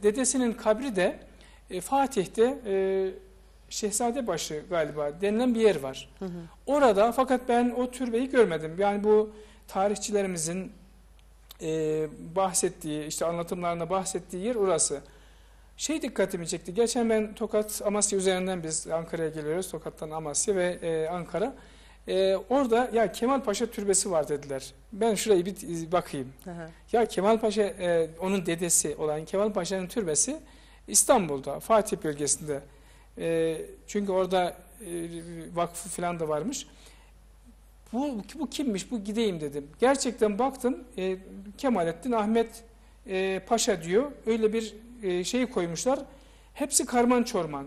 B: dedesinin kabri de e, Fatih'te e, Şehzadebaşı galiba denilen bir yer var. Orada fakat ben o türbeyi görmedim. Yani bu tarihçilerimizin e, bahsettiği, işte anlatımlarında bahsettiği yer orası. Şey dikkatimi çekti. Geçen ben Tokat, Amasya üzerinden biz Ankara'ya geliyoruz. Tokat'tan Amasya ve e, Ankara. E, orada ya Kemal Paşa türbesi var dediler. Ben şurayı bir bakayım.
A: Hı.
B: Ya Kemal Paşa, e, onun dedesi olan Kemal Paşa'nın türbesi İstanbul'da, Fatih bölgesinde. E, çünkü orada e, vakfı falan da varmış. Bu, bu kimmiş, bu gideyim dedim. Gerçekten baktım, e, Kemalettin Ahmet e, Paşa diyor. Öyle bir e, şey koymuşlar. Hepsi karman çorman.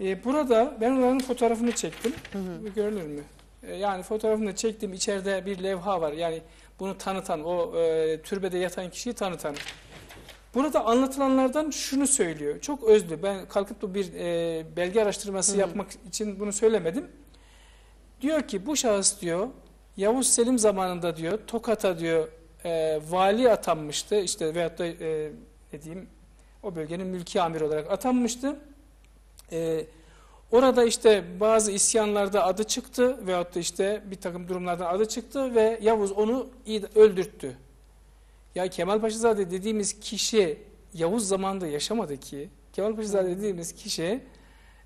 B: E, burada ben onların fotoğrafını çektim. Bu Görünür mü? E, yani fotoğrafını çektim. İçeride bir levha var. Yani bunu tanıtan, o e, türbede yatan kişiyi tanıtan. Burada anlatılanlardan şunu söylüyor. Çok özlü. Ben kalkıp da bir e, belge araştırması yapmak için bunu söylemedim. Diyor ki bu şahıs diyor Yavuz Selim zamanında diyor Tokat'a diyor e, vali atanmıştı. İşte veyahut da e, ne diyeyim o bölgenin mülki amir olarak atanmıştı. E, orada işte bazı isyanlarda adı çıktı veyahut da işte bir takım durumlardan adı çıktı ve Yavuz onu öldürttü. Ya Kemal Paşazade dediğimiz kişi Yavuz zamanında yaşamadı ki. Kemal Paşazade dediğimiz kişi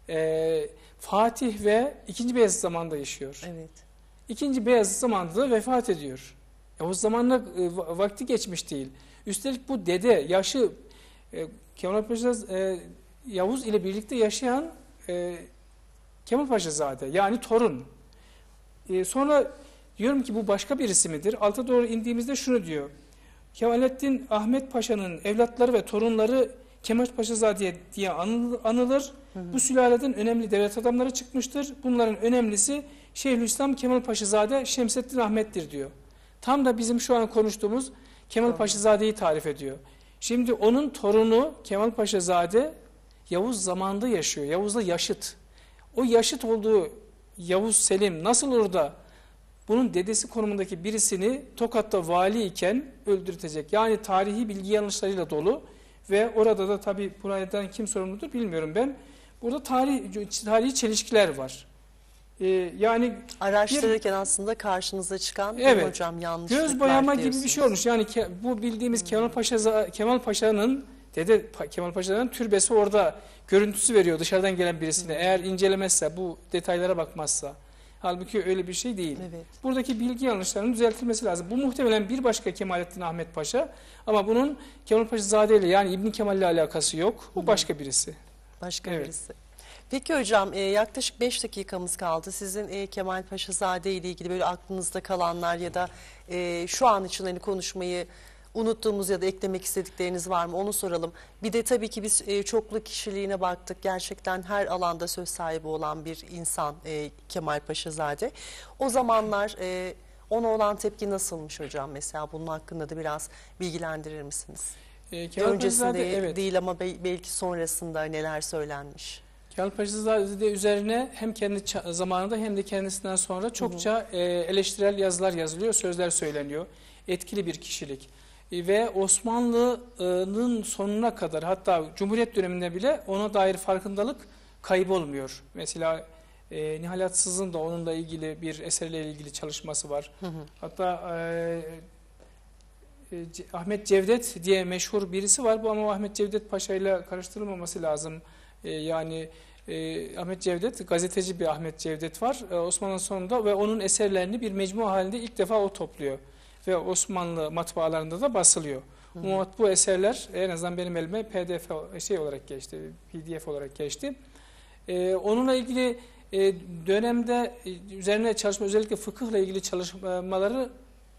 B: e, Fatih ve 2. Beyazıt zamanında yaşıyor.
A: Evet.
B: İkinci Beyazıt zamanında da vefat ediyor. Yavuz zamanında e, va- vakti geçmiş değil. Üstelik bu dede yaşı e, Kemal Paşa e, Yavuz ile birlikte yaşayan e, Kemal Paşazade yani torun. E, sonra diyorum ki bu başka birisi midir? Alta doğru indiğimizde şunu diyor. Kemalettin Ahmet Paşa'nın evlatları ve torunları Kemal Paşazade diye anıl- anılır. Bu sülaleden önemli devlet adamları çıkmıştır. Bunların önemlisi Şeyhülislam Kemal Paşazade Şemsettin Ahmet'tir diyor. Tam da bizim şu an konuştuğumuz Kemal. Paşazade'yi tarif ediyor. Şimdi onun torunu Kemal Paşazade Yavuz zamanında yaşıyor. Yavuz'la yaşıt. O yaşıt olduğu Yavuz Selim nasıl olur da bunun dedesi konumundaki birisini Tokat'ta vali iken öldürtecek. Yani tarihi bilgi yanlışlarıyla dolu ve orada da tabi buradan kim sorumludur bilmiyorum ben. Burada tarih, tarihi çelişkiler var. Ee, yani
A: Araştırırken aslında karşınıza çıkan
B: Evet.
A: hocam yanlışlıklar
B: göz boyama gibi bir şey olmuş. Yani ke- bu bildiğimiz Kemal Paşa Kemal Paşa'nın dede Kemal Paşa'nın türbesi orada görüntüsü veriyor dışarıdan gelen birisine. Eğer incelemezse bu detaylara bakmazsa. Halbuki öyle bir şey değil.
A: Evet.
B: Buradaki bilgi yanlışlarının düzeltilmesi lazım. Bu muhtemelen bir başka Kemalettin Ahmet Paşa ama bunun Kemal Paşa Zade ile yani İbn Kemal ile alakası yok. Bu başka birisi.
A: Başka
B: Evet.
A: birisi. Peki hocam e, yaklaşık 5 dakikamız kaldı. Sizin e, Kemal Paşazade ile ilgili böyle aklınızda kalanlar ya da e, şu an için hani konuşmayı Unuttuğumuz ya da eklemek istedikleriniz var mı onu soralım. Bir de tabii ki biz e, çoklu kişiliğine baktık. Gerçekten her alanda söz sahibi olan bir insan e, Kemal Paşazade. O zamanlar e, ona olan tepki nasılmış hocam mesela bunun hakkında da biraz bilgilendirir misiniz?
B: E, Kemal
A: Öncesinde
B: Paşazade, evet.
A: değil ama be- belki sonrasında neler söylenmiş.
B: Kemal Paşazade üzerine hem kendi zamanında hem de kendisinden sonra çokça e, eleştirel yazılar yazılıyor, sözler söyleniyor. Etkili bir kişilik. Ve Osmanlı'nın sonuna kadar hatta Cumhuriyet döneminde bile ona dair farkındalık kaybolmuyor. Mesela e, Nihal Atsız'ın da onunla ilgili bir eserle ilgili çalışması var. Hatta e, e, Ahmet Cevdet diye meşhur birisi var. Bu ama Ahmet Cevdet Paşa ile karıştırılmaması lazım. E, yani e, Ahmet Cevdet, gazeteci bir Ahmet Cevdet var e, Osmanlı sonunda ve onun eserlerini bir mecmu halinde ilk defa o topluyor. Ve Osmanlı matbaalarında da basılıyor. Bu matbu eserler en azından benim elime pdf şey olarak geçti, pdf olarak geçti. E, onunla ilgili e, dönemde e, üzerine çalışma, özellikle fıkıhla ilgili çalışmaları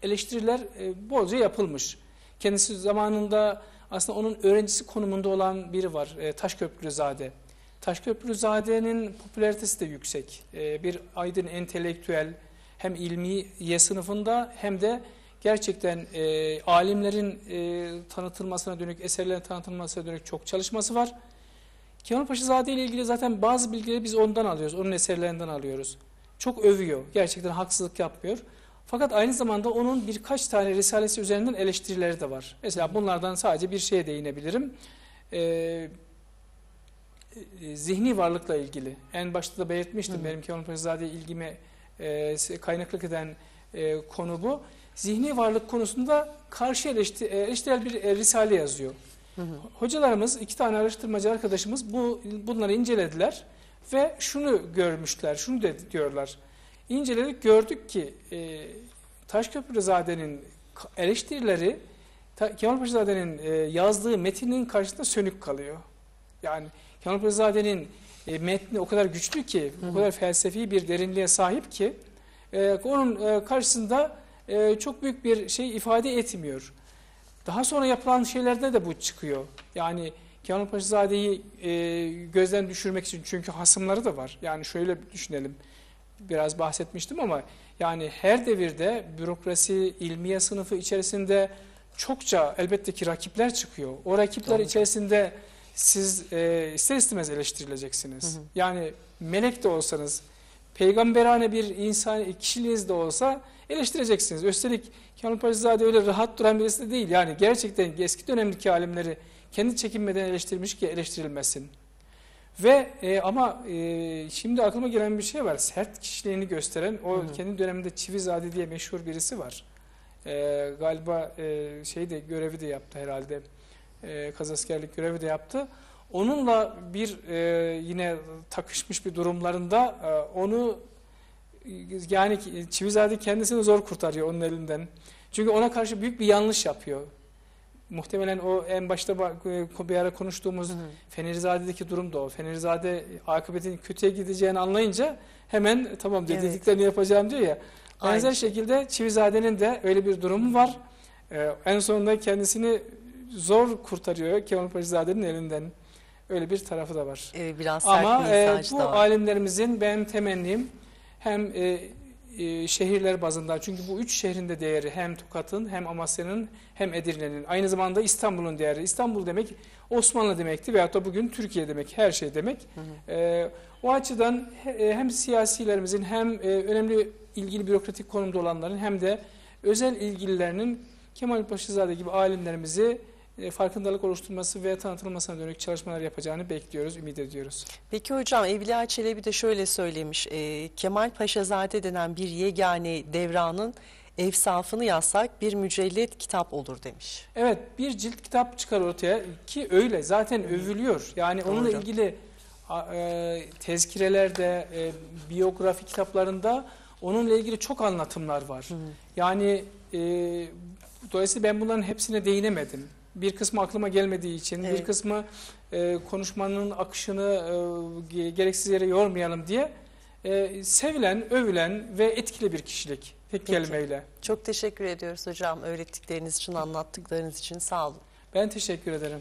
B: eleştiriler e, bolca yapılmış. Kendisi zamanında aslında onun öğrencisi konumunda olan biri var. E, Taşköprülüzade. Taşköprüzade'nin popülaritesi de yüksek. E, bir aydın entelektüel hem ilmiye sınıfında hem de gerçekten e, alimlerin e, tanıtılmasına dönük, eserlerin tanıtılmasına dönük çok çalışması var. Kemal Paşazade ile ilgili zaten bazı bilgileri biz ondan alıyoruz, onun eserlerinden alıyoruz. Çok övüyor, gerçekten haksızlık yapmıyor. Fakat aynı zamanda onun birkaç tane risalesi üzerinden eleştirileri de var. Mesela bunlardan sadece bir şeye değinebilirim. Ee, zihni varlıkla ilgili. En başta da belirtmiştim benim Kemal Paşazade'ye ilgime e, kaynaklık eden e, konu bu. Zihni varlık konusunda karşı eleşti, e, eleştirel bir e, risale yazıyor. Hocalarımız, iki tane araştırmacı arkadaşımız bu bunları incelediler ve şunu görmüşler, şunu de diyorlar. İnceledik, gördük ki e, Taşköprüzade'nin eleştirileri Kemal Paşazade'nin e, yazdığı metinin karşısında sönük kalıyor. Yani Kemal Paşazade'nin e, metni o kadar güçlü ki, o kadar felsefi bir derinliğe sahip ki e, onun e, karşısında e, çok büyük bir şey ifade etmiyor. Daha sonra yapılan şeylerde de bu çıkıyor. Yani Kemal Paşazade'yi e, gözden düşürmek için çünkü hasımları da var. Yani şöyle düşünelim. Biraz bahsetmiştim ama yani her devirde bürokrasi, ilmiye sınıfı içerisinde çokça elbette ki rakipler çıkıyor. O rakipler
A: Doğru.
B: içerisinde siz e, ister istemez eleştirileceksiniz.
A: Hı hı.
B: Yani melek de olsanız, peygamberane bir insan kişiliğiniz de olsa eleştireceksiniz. Üstelik Kemal Paşazade öyle rahat duran birisi de değil. Yani gerçekten eski dönemdeki alimleri kendi çekinmeden eleştirmiş ki eleştirilmesin. Ve e, ama e, şimdi aklıma gelen bir şey var. Sert kişiliğini gösteren o
A: Hı hı.
B: kendi döneminde Çivizade diye meşhur birisi var. E, galiba e, şey de görevi de yaptı herhalde. E, kazaskerlik görevi de yaptı. Onunla bir e, yine takışmış bir durumlarında e, onu yani Çivizade kendisini zor kurtarıyor onun elinden. Çünkü ona karşı büyük bir yanlış yapıyor. Muhtemelen o en başta ba- e, bir ara konuştuğumuz
A: Hı hı.
B: Fenerizade'deki durum da o. Fenerizade akıbetin kötüye gideceğini anlayınca hemen tamam diyor,
A: Evet.
B: dediklerini yapacağım diyor ya. Benzer
A: Aynı şey.
B: şekilde Çivizade'nin de öyle bir durumu var. Ee, en sonunda kendisini zor kurtarıyor Kemal Paşazade'nin elinden. Öyle bir tarafı da var.
A: E, biraz sert
B: Ama
A: bir
B: e, bu
A: da var.
B: alimlerimizin benim temennim hem e, e, şehirler bazında çünkü bu üç şehrin de değeri hem Tokat'ın hem Amasya'nın hem Edirne'nin aynı zamanda İstanbul'un değeri. İstanbul demek Osmanlı demekti veyahut da bugün Türkiye demek her şey demek.
A: Hı hı.
B: E, o açıdan he- e, hem siyasilerimizin hem e, önemli ilgili bürokratik konumda olanların hem de özel ilgililerinin Kemal Paşazade gibi alimlerimizi e, farkındalık oluşturması ve tanıtılmasına dönük çalışmalar yapacağını bekliyoruz, ümit ediyoruz.
A: Peki hocam Evliya Çelebi de şöyle söylemiş. e, Kemal Paşazade denen bir yegane devranın efsafını yazsak bir mücellet kitap olur demiş.
B: Evet bir cilt kitap çıkar ortaya ki öyle zaten övülüyor. Yani onunla
A: Doğru.
B: ilgili e, tezkirelerde, e, biyografi kitaplarında onunla ilgili çok anlatımlar var.
A: Hı.
B: Yani e, dolayısıyla ben bunların hepsine değinemedim. Bir kısmı aklıma gelmediği için,
A: Evet.
B: bir kısmı e, konuşmanın akışını e, ge- gereksiz yere yormayalım diye e, sevilen, övülen ve etkili bir kişilik. Tek
A: Peki.
B: kelimeyle.
A: Çok teşekkür ediyoruz hocam öğrettikleriniz için, anlattıklarınız için. Sağ olun.
B: Ben teşekkür ederim.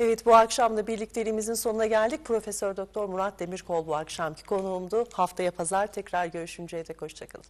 A: Evet bu akşam da birlikteliğimizin sonuna geldik. Profesör Doktor Murat Demirkol bu akşamki konuğumdu. Haftaya pazar tekrar görüşünceye dek hoşçakalın.